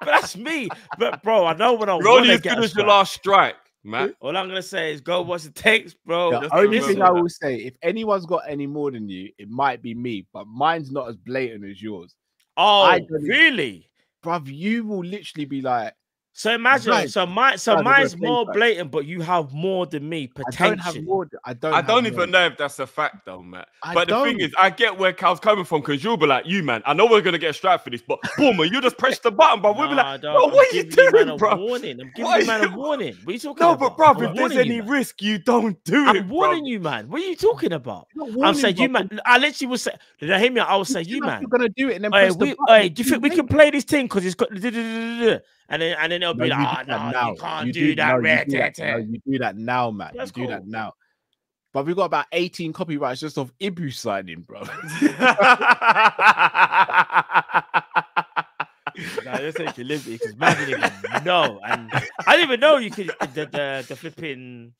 But that's me. But bro, I know when I
You're only
want to
as
get
good as your last strike, Matt.
All I'm gonna say is go watch the tapes, bro.
the
just
only
remember
thing I will say, if anyone's got any more than you, it might be me, but mine's not as blatant as yours.
Oh,
I don't even-
really?
Bruv, you will literally be like,
So imagine,
Right.
so my, so
Right, they're
mine's more
back.
blatant, but you have more than me
I don't have more. I don't.
I don't
more.
even know if that's a fact, though, Matt.
I
but the thing
don't.
is, I get where Cal's coming from because you'll be like, "You man, I know we're gonna get a strike for this, but boom, you just press the button." But we'll be like,
dog,
"Bro,
I'm
what are you
giving man
doing,
a
bro?"
Warning. I'm giving
Why
you man
you-
a warning. What are you talking
No,
about?
but
bro,
if there's any
you, man.
risk, you don't do
I'm
it.
warning
bruv.
you, man. What are you talking about? I'm saying you, man. I literally will say. Did I hear me? I will say you, man.
You're gonna do it and then
Hey,
press the
we,
button.
hey, do you think we can play this thing because it's got and then and then they'll
No,
be like, oh no, you can't
You
do, that.
no, you do that. No, you do that now, man.
That's
you do that now. But we've got about 18 copyrights just off Ibu signing, bro.
no, your liberty because man didn't even know, and I didn't even know you could the the, the flipping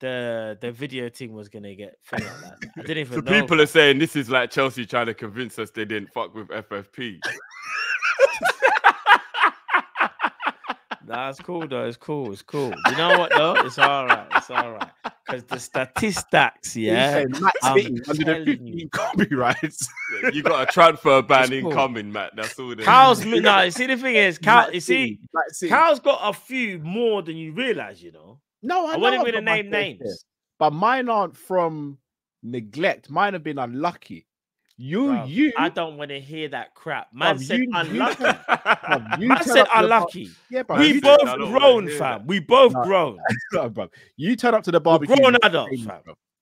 the the video thing was gonna get like that. I didn't even
So
know.
people are saying this is like Chelsea trying to convince us they didn't fuck with FFP.
Nah, it's cool though. It's cool. It's cool. You know what though? It's all right. It's all right. Because the statistics, yeah.
He's saying
I'm
under the
telling you.
15 copyrights.
you got a transfer ban
cool.
incoming, Matt. That's all.
Cal's no. You see, the thing is.
Matt
You see,
City, Matt City.
Cal's got a few more than you realize. You know.
No, I,
I
I've
to name names.
share, but mine aren't from neglect. Mine have been unlucky. You,
Bruv,
you,
I don't want to hear that crap. Man
Bruv,
said
you-
unlucky.
you
Man said unlucky.
Yeah, bro.
we both
I don't wanna
grown, fam. We both
No.
grown.
turn, bro. You turn up to the barbecue.
grown adults, fam.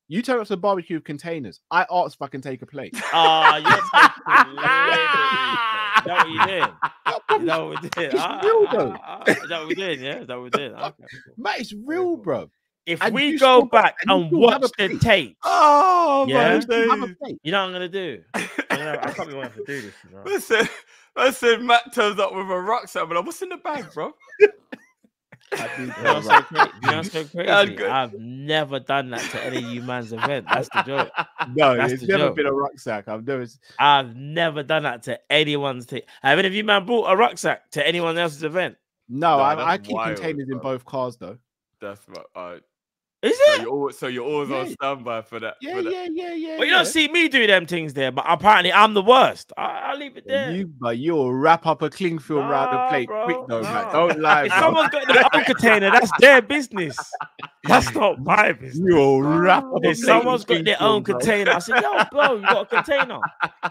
You turn up to the barbecue containers. I asked if I can take a plate.
Ah, you're taking liberties, bro. Is that what you did? That what we did?
It's
Ah,
real,
ah,
though.
ah, ah. That what we did? Yeah, is that what we did? Okay, cool.
Mate, it's real, bro.
If
And
we go back
and you
and watch the tape,
Oh
Yeah.
my
You still have a
days.
you know what I'm gonna do? I'm gonna, I can't be wanting to do this. You know?
I said, Matt turns up with a rucksack, but I'm what's in the bag, bro?
I do
You know
tell,
what's
bro.
so crazy? You know what's so
Yeah,
crazy?
good.
I've never done that to any of you man's event. That's the joke.
No,
That's
it's never
joke.
been a rucksack. I've never.
I've never done that to anyone's thing. Have any of you man brought a rucksack to anyone else's event?
No,
Nah,
I, I keep
wild,
containers in both cars though.
That's what. Uh,
Is
so
it?
you're always, so you're always on standby for that.
Yeah,
for that.
yeah, yeah, yeah.
Well, you
yeah.
don't see me do them things there, but apparently I'm the worst. I, I'll leave it there.
You, but you'll wrap up a cling film round the plate
bro,
quick though, man. Don't lie,
if someone's got their own container, that's their business. That's not my business.
You'll wrap up
If
plate
someone's
with
got their own
bro.
container, I said, "Yo, bro, you got a container?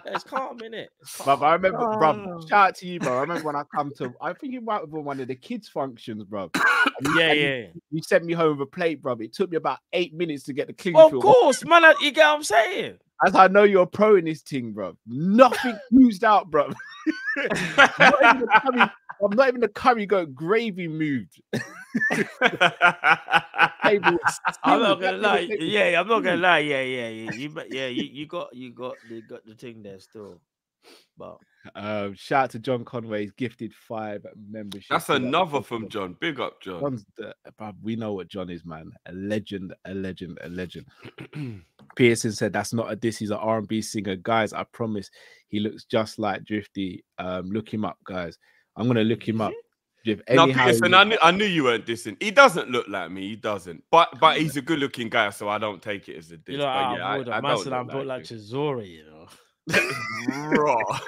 It's calm in it."
Bruv, I remember,
Oh.
bruv, shout out to you, bro. I remember when I come to, I think it might have been one of the kids' functions, bro.
Yeah, yeah.
You sent me home with a plate, bro. It took me about eight minutes to get the cling
Of course, man. I- You get what I'm saying?
As I know you're a pro in this thing, bro. Nothing oozed out, bro. not even the curry, I'm not even the curry got gravy moved.
I'm not gonna lie. Yeah, I'm not gonna lie. Yeah, yeah, yeah. You, yeah, you, you got, you got, you got the thing there still. But
Um, shout out to John Conway's gifted five membership.
That's
to that
another from John. Big up, John.
John's the, bruv, we know what John is, man. A legend, a legend, a legend. Pearson said that's not a diss. He's an R&B singer, guys. I promise he looks just like Drifty. Um, look him up, guys. I'm gonna look him up. If
No,
anyhow he
Peterson, I knew, I knew you weren't dissing. He doesn't look like me. He doesn't. But but he's a good looking guy, so I don't take it as a diss.
you know,
but
I'm
yeah, I,
bored.
I
Man
don't
said
look
I'm built like
you.
Chisora, you know.
Raw.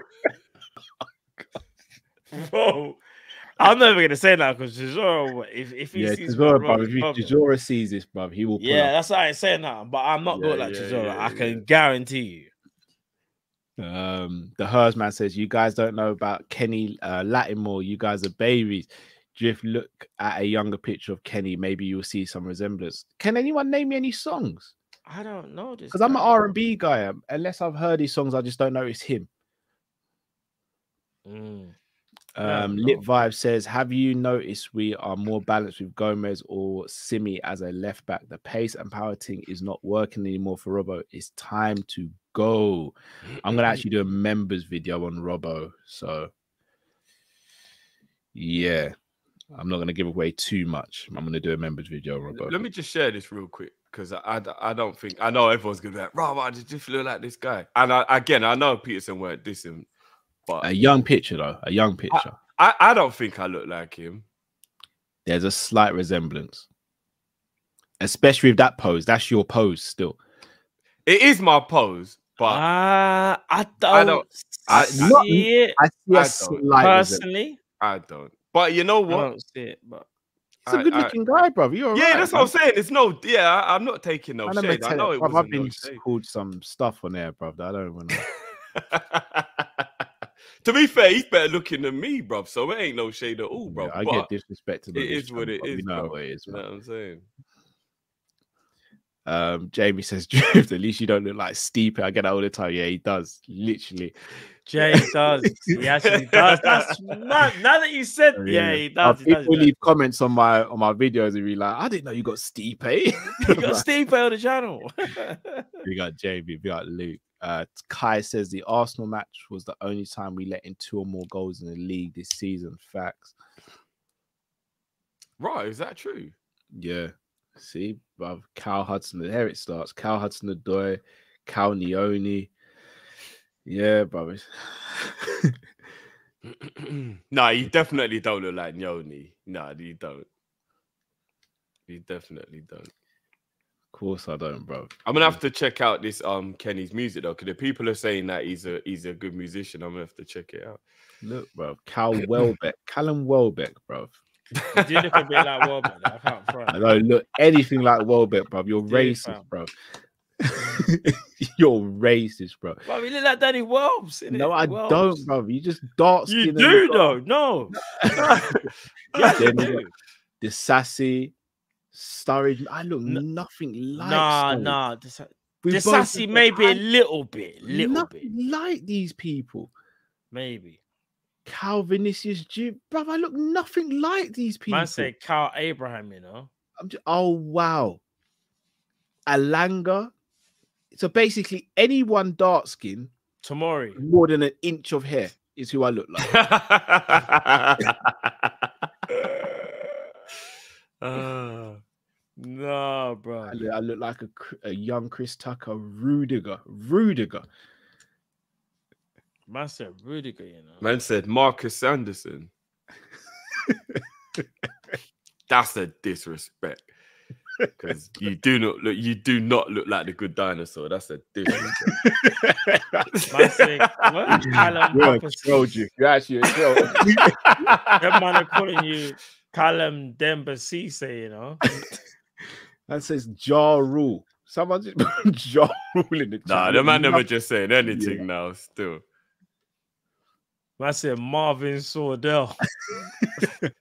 Bro, I'm never gonna say that because Chisora, if if he
yeah,
sees
Chisora,
my
bro. If you- Chisora sees this, bro, he will.
Yeah,
up.
that's why I ain't saying that. But I'm not built
Yeah,
like
yeah,
Chisora.
yeah,
I can
yeah.
guarantee you.
Um, the Hers man says, You guys don't know about Kenny uh, Lattimore. You guys are babies. Drift, look at a younger picture of Kenny. Maybe you'll see some resemblance. Can anyone name me any songs?
I don't know this.
Because I'm an. R&B guy. um, Unless I've heard his songs, I just don't know it's him.
Mm.
Um,
no.
Lit Vibe says, Have you noticed we are more balanced with Gomez or Simi as a left back? The pace and power thing is not working anymore for Robbo. It's time to go. I'm gonna actually do a members video on Robbo. So yeah, I'm not gonna give away too much. I'm gonna do a members video on Robbo.
Let me just share this real quick because I, I, I don't think I know everyone's gonna be like, Rob, I just just feel like this guy. And I, again, I know Peterson weren't dissing, but
a young picture though, a young picture.
I, I don't think I look like him.
There's a slight resemblance. Especially with that pose. That's your pose still.
It is my pose, but
Ah, I don't,
I don't- I-
see
not-
it
I see
I
a
don't.
resemblance.
personally.
I don't. But you know what?
I
what?
don't see it, but
He's a
I-
good looking guy, bro. You're
yeah,
right,
that's
man.
what I'm saying. It's no, yeah, I, I'm not taking no
I
shade. I
tell
know
you,
it
bruv, I've been
no
called some stuff on there, bro. I don't want to.
to be fair, he's better looking than me, bro. So it ain't no shade at all, bro.
I
but
get disrespected.
it
this
is what
it is.
it
but we
is,
know
bro.
what it is,
you know what I'm saying?
Um, Jamie says, "Drift. At least you don't look like Steep. I get that all the time. Yeah, he does. Literally.
Jay does. He actually does. That's mad. Now that you said, yeah, he
Uh,
does. He
people
does.
leave comments on my on my videos and be like, "I didn't know you got Steep." Eh?
You got Steve on the channel.
we got Jamie. We got Luke. Uh, Kai says the Arsenal match was the only time we let in two or more goals in the league this season. Facts.
Right, is that true?
Yeah. See, bruv, Cal Hudson. There it starts. Cal Hudson-Odoi, Cal Neone. Yeah, bruv.
no, you definitely don't look like Nyoni. No, you don't. You definitely don't.
Of course I don't, bro.
I'm gonna have to check out this um Kenny's music though, because the people are saying that he's a he's a good musician. I'm gonna have to check it out.
Look, bro. Cal Welbeck. Callum Welbeck, bro.
You do look a bit like Welbeck. I can't front.
I don't look anything like Welbeck, bro. You're
Dude,
racist, bro. You're racist, bro.
Bro, you look like Danny Welbs.
No, I
Welbs.
don't, bro. You just dark
You do though. No.
Yeah,
do.
The sassy, Sturridge. I look
N-
nothing like.
Nah,
Sturridge.
nah. The,
We
the sassy maybe a little bit, little bit,
like these people.
maybe.
Cal Vinicius bro. I look nothing like these people.
Man said Carl Abraham, you know.
I'm just, oh wow, Elanga. So basically, anyone dark skin
Tomori.
more than an inch of hair is who I look like.
Ah.
No, bro.
I look, I look like a, a young Chris Tucker, Rudiger, Rudiger.
Man said Rudiger, you know.
Man said Marcus Sanderson. That's a disrespect. Because you do not look you do not look like the good dinosaur. That's a disrespect.
Man said, what? Callum
You're a
Papa-
troll, you. You're actually a troll.
That man are calling you Callum Demba Cisse, you know.
that says Ja Rule. Someone just Ja Rule in the chat.
nah, the man never just saying anything
Yeah.
now, still.
Man said Marvin Sordell.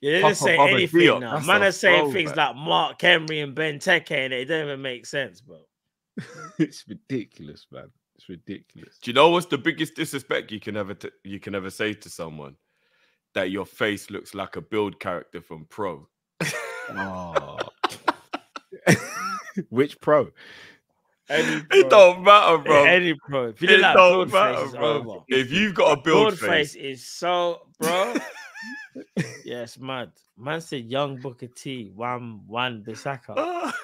Yeah, they
Papa
just say
Baba
anything
Diop,
now.
that's
Man
a
are saying things like Mark Henry and Benteke, and it don't even make sense, bro.
it's ridiculous, man. It's ridiculous.
Do you know what's the biggest disrespect you can ever t- you can ever say to someone? That your face looks like a build character from Pro.
Oh. Which pro?
Any pro,
It don't matter, bro.
any pro. If you
It
look like
don't
build face,
matter,
it's
bro.
over.
If you've got a build,
Build face
face,
is so, bro. yes, mad. Man said young Booker T, one one Bissaka.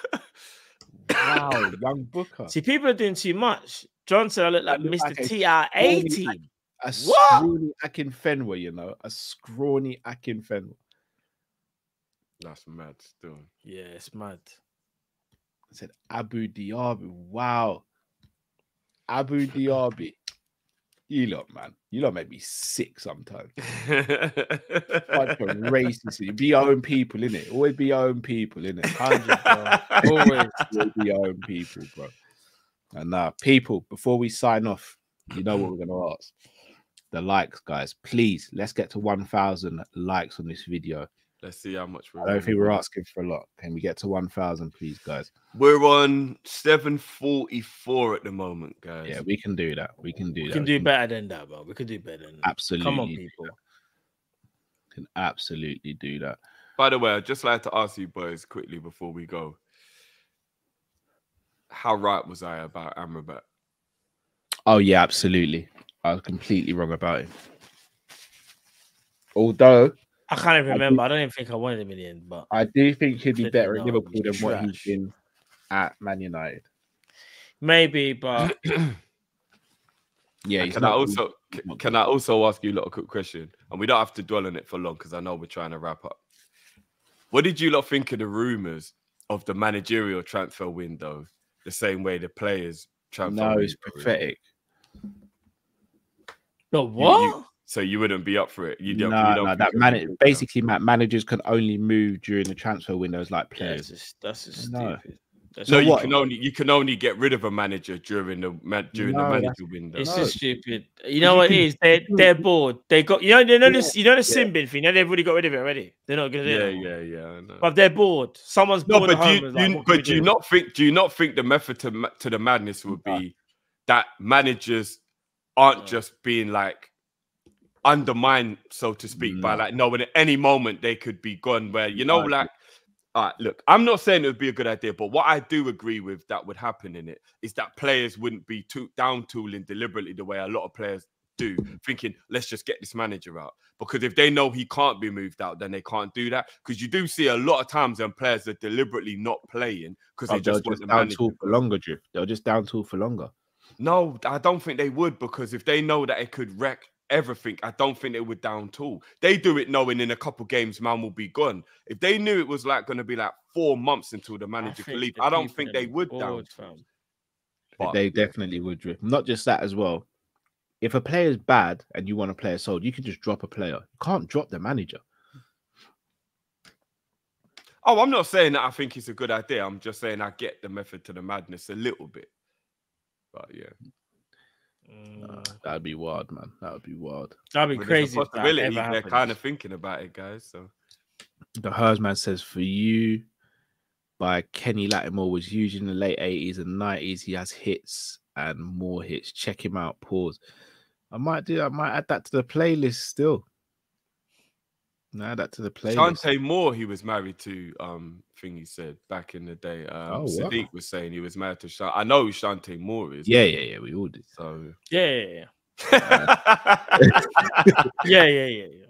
Wow, young Booker.
See, people are doing too much. John said I look like
look
Mr.
like a
TRA
scrawny
team.
A
What?
scrawny Akinfenwa, you know, a scrawny Akinfenwa.
that's mad. Still,
Yeah, it's mad.
I said Abou Diaby. Wow. Abou Diaby. You lot, man. You lot make me sick sometimes. Bunch of racist. Be your own people, innit? Always be your own people, innit?
100, bro. Always.
Always be your own people, bro. And now, people, before we sign off, you know what we're going to ask? The likes, guys. Please, let's get to 1,000 likes on this video.
Let's see how much we're.
I don't think we're asking for a lot. Can we get to 1,000, please, guys?
We're on seven forty four at the moment, guys.
Yeah, we can do that. We can do that.
We
that.
can do better than that, bro. We can do better than that.
Absolutely.
Come on, people.
Can absolutely do that.
By the way, I'd just like to ask you boys quickly before we go. How right was I about Amrabat?
Oh yeah, absolutely. I was completely wrong about him. Although
I can't even
I
remember. I don't even think I wanted him in the end, but
I do think he'd be better at Liverpool than
he's
what he's
trash.
been at Man United.
maybe. But
Yeah,
can I also c-
not
can. I also ask you a little quick question? And we don't have to dwell on it for long because I know we're trying to wrap up. What did you lot think of the rumors of the managerial transfer window? The same way the players transfer.
No, it's
is?
pathetic.
the
You-
what?
you- so you wouldn't be up for it. You don't.
No,
you don't
no, that
it would
man.
be good, no?
Basically, ma- managers can only move during the transfer windows like players.
that's just, that's just
No.
stupid. That's
No,
So
you
what?
can only you can only get rid of a manager during the man, during
No,
the manager window.
It's
No.
just stupid. You
you
know what it
can-
is? They're they're bored. They got you know they know this you know the
yeah.
sin bin thing. You know they've already got rid of it already. They're not gonna do
yeah,
it. anymore.
yeah, yeah.
But they're bored. Someone's
No,
bored at
but do
home.
you,
like,
you
what can we
but do you
do?
not think do you not think the method to to the madness would
No.
be that managers aren't
No.
just being like undermined, so to speak, by
mm.
like knowing at any moment they could be gone. Where you know, like, all right, look, I'm not saying it would be a good idea, but what I do agree with that would happen in it is that players wouldn't be too down tooling deliberately the way a lot of players do, thinking, let's just get this manager out. Because if they know he can't be moved out, then they can't do that. Because you do see a lot of times when players are deliberately not playing because
Oh,
they just want
just down tool for longer, Drift. They'll just down tool for longer.
No, I don't think they would because if they know that it could wreck everything, I don't think they would down tool. They do it knowing in a couple games man will be gone. If they knew it was like going to be like four months until the manager could leave, I don't think they would down
bored,
tool. But
they definitely would drift. Not just that as well. If a player is bad and you want a player sold, you can just drop a player. You can't drop the manager.
Oh, I'm not saying that I think it's a good idea. I'm just saying I get the method to the madness a little bit. But yeah,
Nah,
Mm,
that'd be wild, man. That would be wild.
that'd be
When
crazy.
A
if that
possibility.
ever
They're
happens.
kind of thinking about it, guys. So
The Hersman says for you by Kenny Lattimore was huge in the late 80s and 90s. He has hits and more hits. Check him out. Pause. I might do I might add that to the playlist still. Add that to the playlist.
Chanté Moore, he was married to um thing he said back in the day. Um
Oh, wow.
Was saying he was married to Shan- I know who Chanté Moore is.
Yeah, yeah, yeah. We all did.
So
Yeah, yeah, yeah, yeah, yeah, yeah, yeah.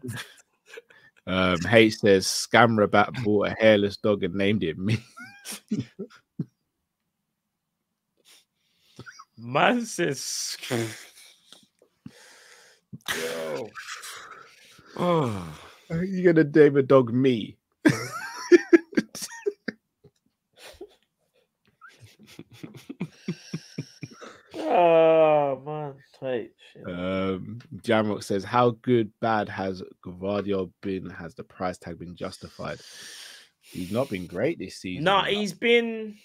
Um, H says Scamrabat bought a hairless dog and named it me.
Man says, yo,
oh.
You're gonna name a dog me.
oh man, tight. shit.
Um, Jamrock says, "How good, bad has Gvardiol been? Has the price tag been justified? He's not been great this season.
No,
man.
he's been.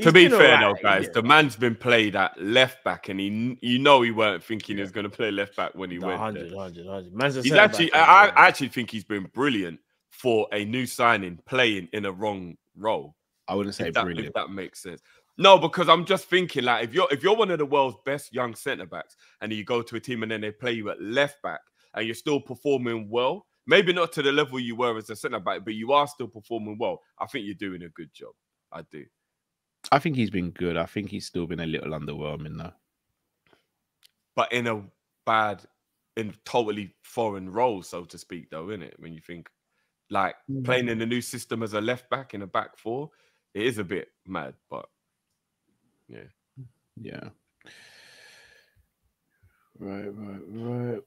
To be fair
alright,
though, guys,
yeah.
the man's been played at left back, and he you know he weren't thinking he was going to play left back when he
No,
went.
100,
there.
100, 100. Man's
He's actually,
back,
I,
yeah.
I actually think he's been brilliant for a new signing playing in a wrong role.
I wouldn't say
if that,
brilliant.
if that makes sense. No, because I'm just thinking like if you're if you're one of the world's best young centre backs and you go to a team and then they play you at left back and you're still performing well, maybe not to the level you were as a centre back, but you are still performing well. I think you're doing a good job. I do.
I think he's been good. I think he's still been a little underwhelming though.
But in a bad, in totally foreign role, so to speak, though, isn't it? When you think like mm. playing in the new system as a left back in a back four, it is a bit mad, but yeah.
Yeah. Right, right, right.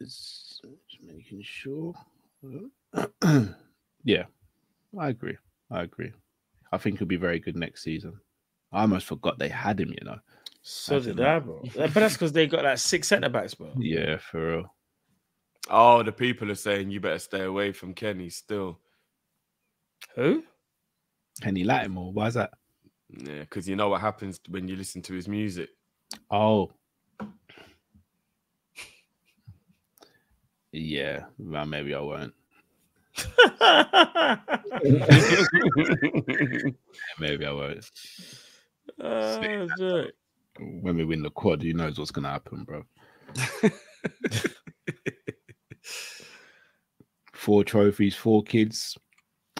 It's just making sure. yeah, I agree. I agree. I think he'll be very good next season. I almost forgot they had him, you know.
So
I
did I, bro. But that's because they got like six centre backs, bro.
Yeah, for real.
Oh, the people are saying you better stay away from Kenny still.
Who?
Kenny Lattimore, why is that?
Yeah, because you know what happens when you listen to his music.
Oh. Yeah, well, maybe I won't. Maybe I won't.
Oh, shit.
When we win the quad, who knows what's gonna happen, bro? four trophies, four kids.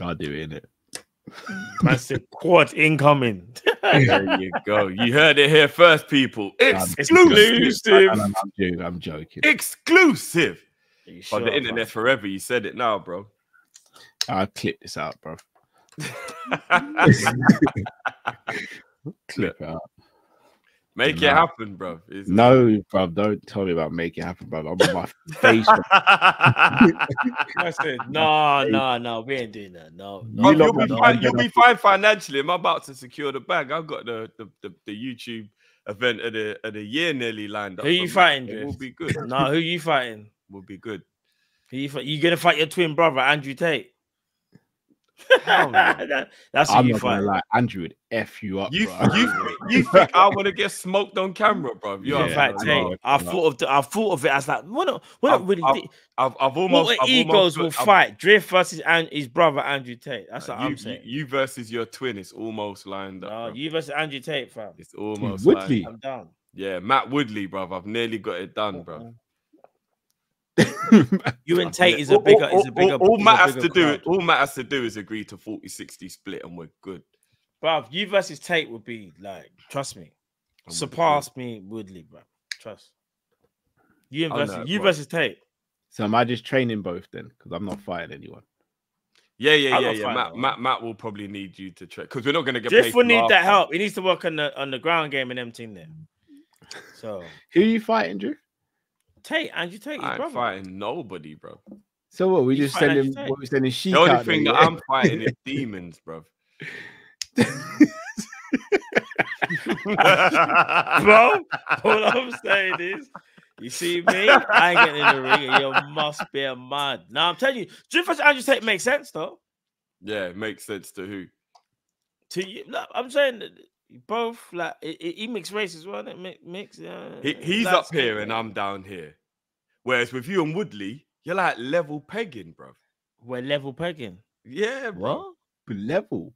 I'll do it, innit?
Man quad incoming.
there you go. You heard it here first, people. Exclusive.
Exclusive.
I'm, I'm joking. I'm joking.
Exclusive.
Are you
On the internet forever. You said it now, bro.
I'll clip this out, bro. Clip it out.
Make
No.
it happen, bro. It's-
No, bro, don't tell me about make it happen, bro. I'm on my face.
fam? I said, no, no, no, we ain't doing that. No, no,
Bro,
You lot
you'll, be
not
fine, you'll be fine financially. I'm about to secure the bag. I've got the the, the, the YouTube event of the of the year nearly lined up.
Who you
for me.
fighting,
It will be good.
no. Who you fighting?
will be good.
Who you, fight? you gonna fight your twin brother, Andrew Tate?
Hell no.
That- That's who
I'm
you
not gonna lie. Andrew would f you up,
You
bro.
you you think I want to get smoked on camera, bro?
You
You're
Yeah,
fight
I know,
I
I
thought of the, I thought of it as like we're not we're not
I've-
really.
I've- I've, I've almost
what
I've
egos
almost
will
I've-
fight? Drift versus and his brother Andrew Tate. That's what
you,
I'm saying.
You, versus your twin is almost lined up.
no, you versus Andrew Tate, fam.
It's almost
Woodley.
lined.
I'm down.
Yeah, Matt Woodley, bro. I've nearly got it done, uh-uh. bro.
You and Tate is a bigger.
all,
is a bigger.
all, all
is a
Matt has
bigger
to do,
crowd.
all Matt has to do is agree to 40-60 split, and we're good.
Bruv, you versus Tate would be like, trust me,
And we're
surpass me, Woodley, bro. Trust. You
Oh,
versus
no,
you
bro.
versus Tate.
So am I just training both then? Because I'm not fighting anyone.
Yeah, yeah,
I'm
yeah, yeah. Matt. Matt, Matt will probably need you to train because we're not going to get paid.
Drift will need that help. He needs to work on the on the ground game and them team there. So
Who are you fighting, Drew?
Tate, Andrew Tate, his
I ain't
brother.
fighting nobody, bro.
So what? We
You
just
fighting
sending what we sending sheep
The only thing that? I'm fighting is demons, bro.
Bro, all I'm saying is, you see me, I ain't getting in the ring, and you must be a mad. Now I'm telling you, Drift versus Andrew Tate makes sense though.
yeah, it makes sense to who?
To you, look, I'm saying that both like it, it, he mixed races as well. It mix, mix uh,
He, he's up
skin,
here and. I'm down here. Whereas with you and Woodley, you're like level pegging, bro.
we're level pegging.
Yeah, bro.
What level?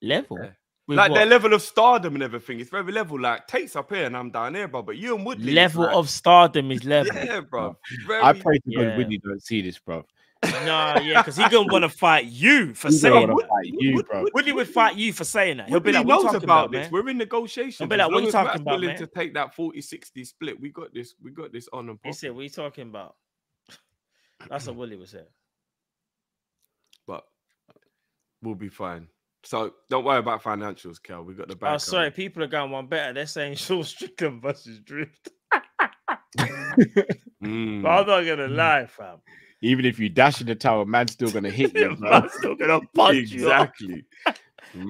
Level.
Yeah. Like
what?
their level of stardom and everything. It's very level. Like Tate's up here and I'm down here, bro. But you and Woodley,
level
like-
of stardom is level.
yeah, bro. Very,
I pray to God
Yeah.
Whitney don't see this, bro.
No, yeah, because he gonna want to fight you for
gonna
saying that.
fight you,
Wood-
bro.
Wood-
would fight you for saying that. He'll be like, "What you
knows
talking
about
about,
this.
man?"
We're in negotiations.
He'll be like, "What
long
you talking
Matt's
about,
willing
man?"
to take that 40-60 split, we got this. We got this on and
He said, "What are you talking about?" That's what Willie was saying.
But we'll be fine. So don't worry about financials, Kel. We got the back.
Oh, sorry, people are going one better. They're saying Sean Strickland versus Drift.
Mm.
But I'm not gonna lie, fam.
Even if you dash in the tower, man's still gonna hit you.
I'm still gonna punch you. up.
exactly.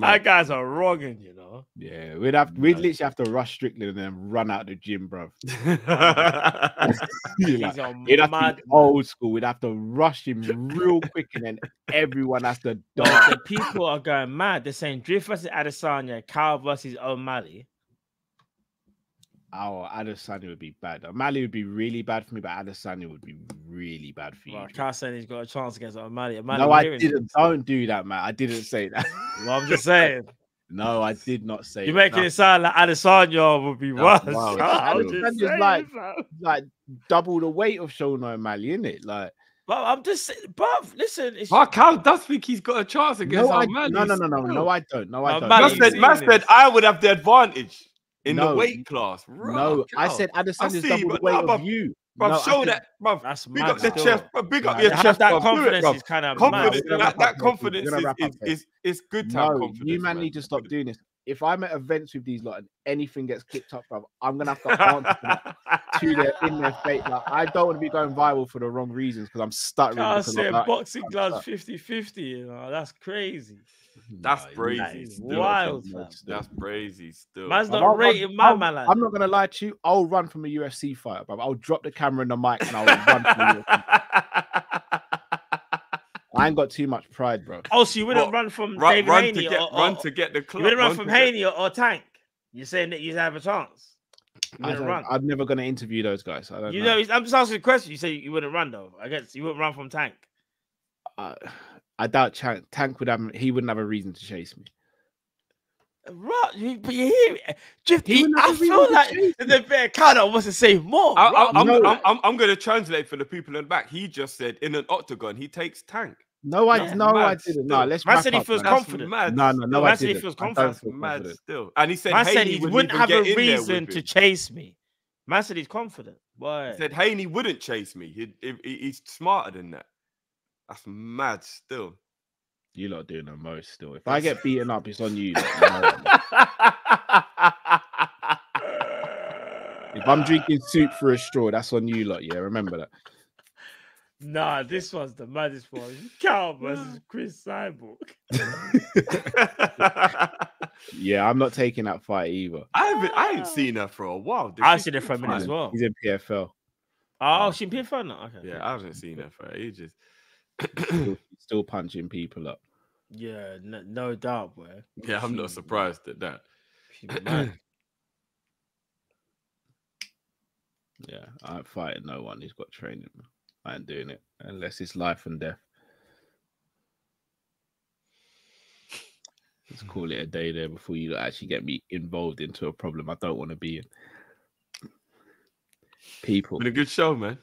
That guy's a wronging, you know.
Yeah, we'd have we'd literally have to rush Strickland and then run out the gym, bro.
He's
Like,
a
It'd have to
mad.
be old school. We'd have to rush him real quick, and then everyone has to die.
the people are going mad. They're saying Drift versus Adesanya, Kyle versus O'Malley.
Oh, Adesanya would be bad. O'Malley would be really bad for me, but Adesanya would be really bad for you.
Well,
Drew.
Kyle saying he's got a chance against O'Malley. O'Malley
no, I
hearing
didn't. Don't do that, man. I didn't say that.
Well, I'm just saying.
no, I did not say.
You're
that.
making it sound like Adesanya would be
No,
worse.
wow,
I'm
it's
just
true.
saying,
Like- like double the weight of Sean O'Malley, isn't it? Like
But I'm just saying, bruv, listen. It's,
Oh, Cal does think he's got a chance against
no, I,
O'Malley.
no, no, no, no, no, I don't. No, I don't.
O'Malley-
Man said, man said. I would have the advantage in
No,
the weight class. Right,
no, I
Cal.
said Adesanya's
see,
double the
but
weight
no,
of you.
Bruv,
No,
show that, bruv.
that's
Big up the chest, bruv. Big up
Nah,
your
to
To
chest,
that
bruv.
Confidence
bruv.
is kind of
Confidence,
We're
that, that
up, bro. We're
confidence is, is, is, is good to have
No,
confidence.
you man need to stop doing this. If I'm at events with these lot and anything gets clipped up, bro, I'm gonna have to answer for that to their in their face. Like I don't want to be going viral for the wrong reasons because I'm stuttering.
Can't
I'm like,
boxing gloves
stuck.
50 50, you know, that's crazy.
That's
Nah,
crazy.
That is
still.
wild,
Still.
fam.
That's crazy. Still.
Man's not
I'll-
rating my
I'll-
man like
I'm not gonna lie to you. I'll run from a UFC fight, bro. I'll drop the camera and the mic and I'll run from a UFC. I ain't got too much pride, bro.
Oh, so you wouldn't
What?
run from
run,
David
run
Haney
to get,
or, or,
run to get the club.
you wouldn't run
run
from
to get-
Haney or, or Tank. You're saying that you have a chance. You
I
wouldn't
don't-
run.
I'm never gonna interview those guys. I don't
You
know.
know, I'm just asking a question. You say you wouldn't run though. I guess you wouldn't run from Tank.
I, I doubt Tank, Tank would have. He wouldn't have a reason to chase me.
Right, you- but you hear it. Just,
He wouldn't have
I
a reason
feel like the better kind of wants to say more.
I, I, I'm,
No.
I'm, I'm, I'm going to translate for the people in the back. He just said in an octagon, he takes tank.
No, I
That's
no, I didn't. No,
still.
let's
Man said he feels
man.
Confident.
mad.
No, no, no, I
said he
didn't.
feels
I don't
confident.
feel
mad
confident.
still. And he said
Man said he
wouldn't,
wouldn't have a reason to chase me. Man said he's confident. Why?
He said Haney wouldn't chase me. He, he, he- he's smarter than that. That's mad still.
You lot doing the most still. If I get beaten up, it's on you. lot, you if I'm drinking soup for a straw, that's on you lot. Yeah, remember that.
Nah, this one's the maddest one. Cal versus Cris Cyborg.
Yeah, I'm not taking that fight either.
I haven't I ain't ah. seen her for a while. Does
I've
she
seen it for a minute as well.
He's in PFL.
Oh, she been fun. Okay.
Yeah, I haven't seen her for ages.
Still, still punching people up.
Yeah, no, no doubt, boy.
yeah, I'm not surprised at that.
Yeah, I ain't fighting no one who's got training. I ain't doing it unless it's life and death. Let's call it a day there before you actually get me involved into a problem I don't want to be in. People,
Been a good show, man.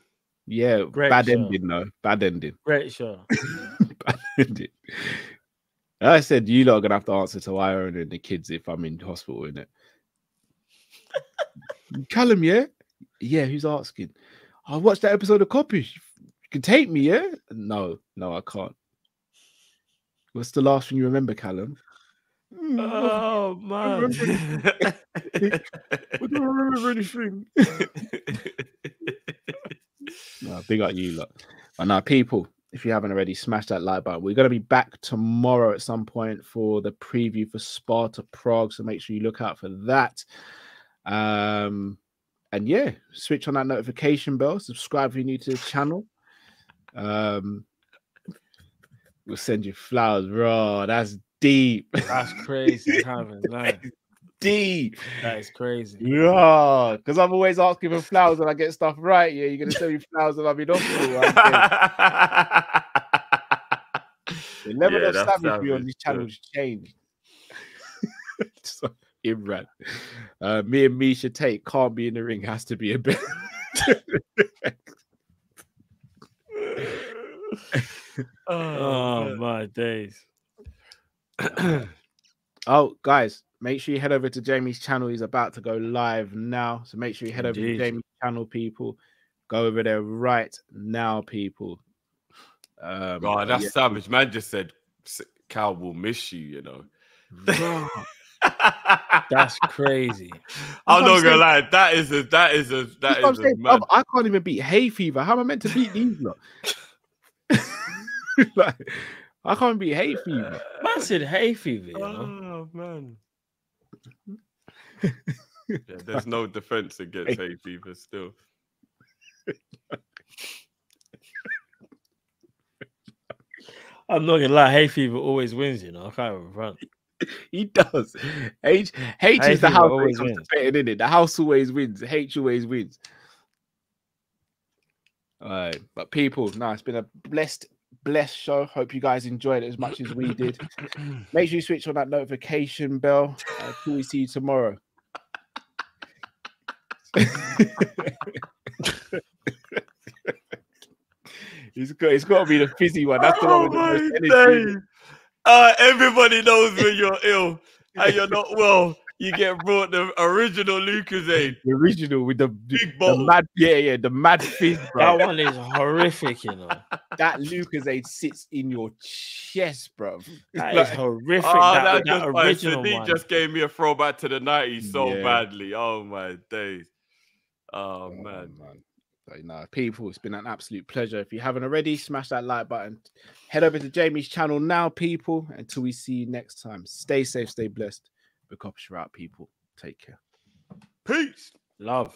Yeah,
Great
bad
show.
ending though. Bad ending.
Great show.
bad ending. I said you lot are gonna have to answer to Iron and the kids if I'm in hospital, in it. Callum, yeah, yeah. Who's asking? I watched that episode of Kopish. You can take me, yeah? No, no, I can't. What's the last thing you remember, Callum? Mm,
Oh man.
I don't remember anything. No, big up you lot. But now, people, if you haven't already, smash that like button. We're going to be back tomorrow at some point for the preview for Sparta Prague. So make sure you look out for that. Um, and yeah, switch on that notification bell. Subscribe if you're new to the channel. Um, we'll send you flowers, bro. That's deep.
That's crazy, Calvin. Like,
deep.
that is crazy.
Yeah, because I'm always asking for flowers and I get stuff right. Yeah, you're gonna send me flowers and I'll be hospital. The level
Yeah,
of
that's
savagery on
savage,
this
yeah.
channel has changed. so, Imran, uh, me and Miesha Tate can't be in the ring. Has to be a bit.
Oh my days.
oh, guys, make sure you head over to Jamie's channel. He's about to go live now, so make sure you head over to Jamie's channel, people. Go over there right now, people. Um,
God, that's
yeah.
savage. Man just said "S- Cal will miss you, you know.
That's crazy.
I'm
what
not
I'm
gonna lie. That is a that is a that
That's what I'm
a
saying,
man.
I can't even beat hay fever. How am I meant to beat these lot? like, I can't beat hay fever.
Man said hay fever, you know.
Oh man. Yeah, there's no defense against hay fever still.
I'm not gonna lie, hay fever always wins, you know. I can't even run.
He does. H H
Hay
is the house
always
always wins.
wins.
Betting, in it. The house always wins. H always wins. All right, but people, no, it's been a blessed, blessed show. Hope you guys enjoyed it as much as we did. Make sure you switch on that notification bell. Uh, till we see you tomorrow. it's got, it's got to be the fizzy one. That's the one with the
Oh
most energy.
Uh, everybody knows when you're ill and you're not well. You get brought the original Lucozade,
The original with the, the,
big
the
bottle.
mad, yeah, yeah, the mad fizz, bro.
That one is horrific, you know.
that Lucozade sits in your chest, bro.
That
Like,
is horrific.
Oh,
that,
that's
that
just fine.
original one.
just gave me a throwback to the 90s so
Yeah.
badly. Oh my days. Oh
Oh,
man.
So, no, people, it's been an absolute pleasure. If you haven't already, smash that like button. Head over to Jamie's channel now, people. Until we see you next time. Stay safe, stay blessed. The cops are out. people. Take care.
Peace.
Love.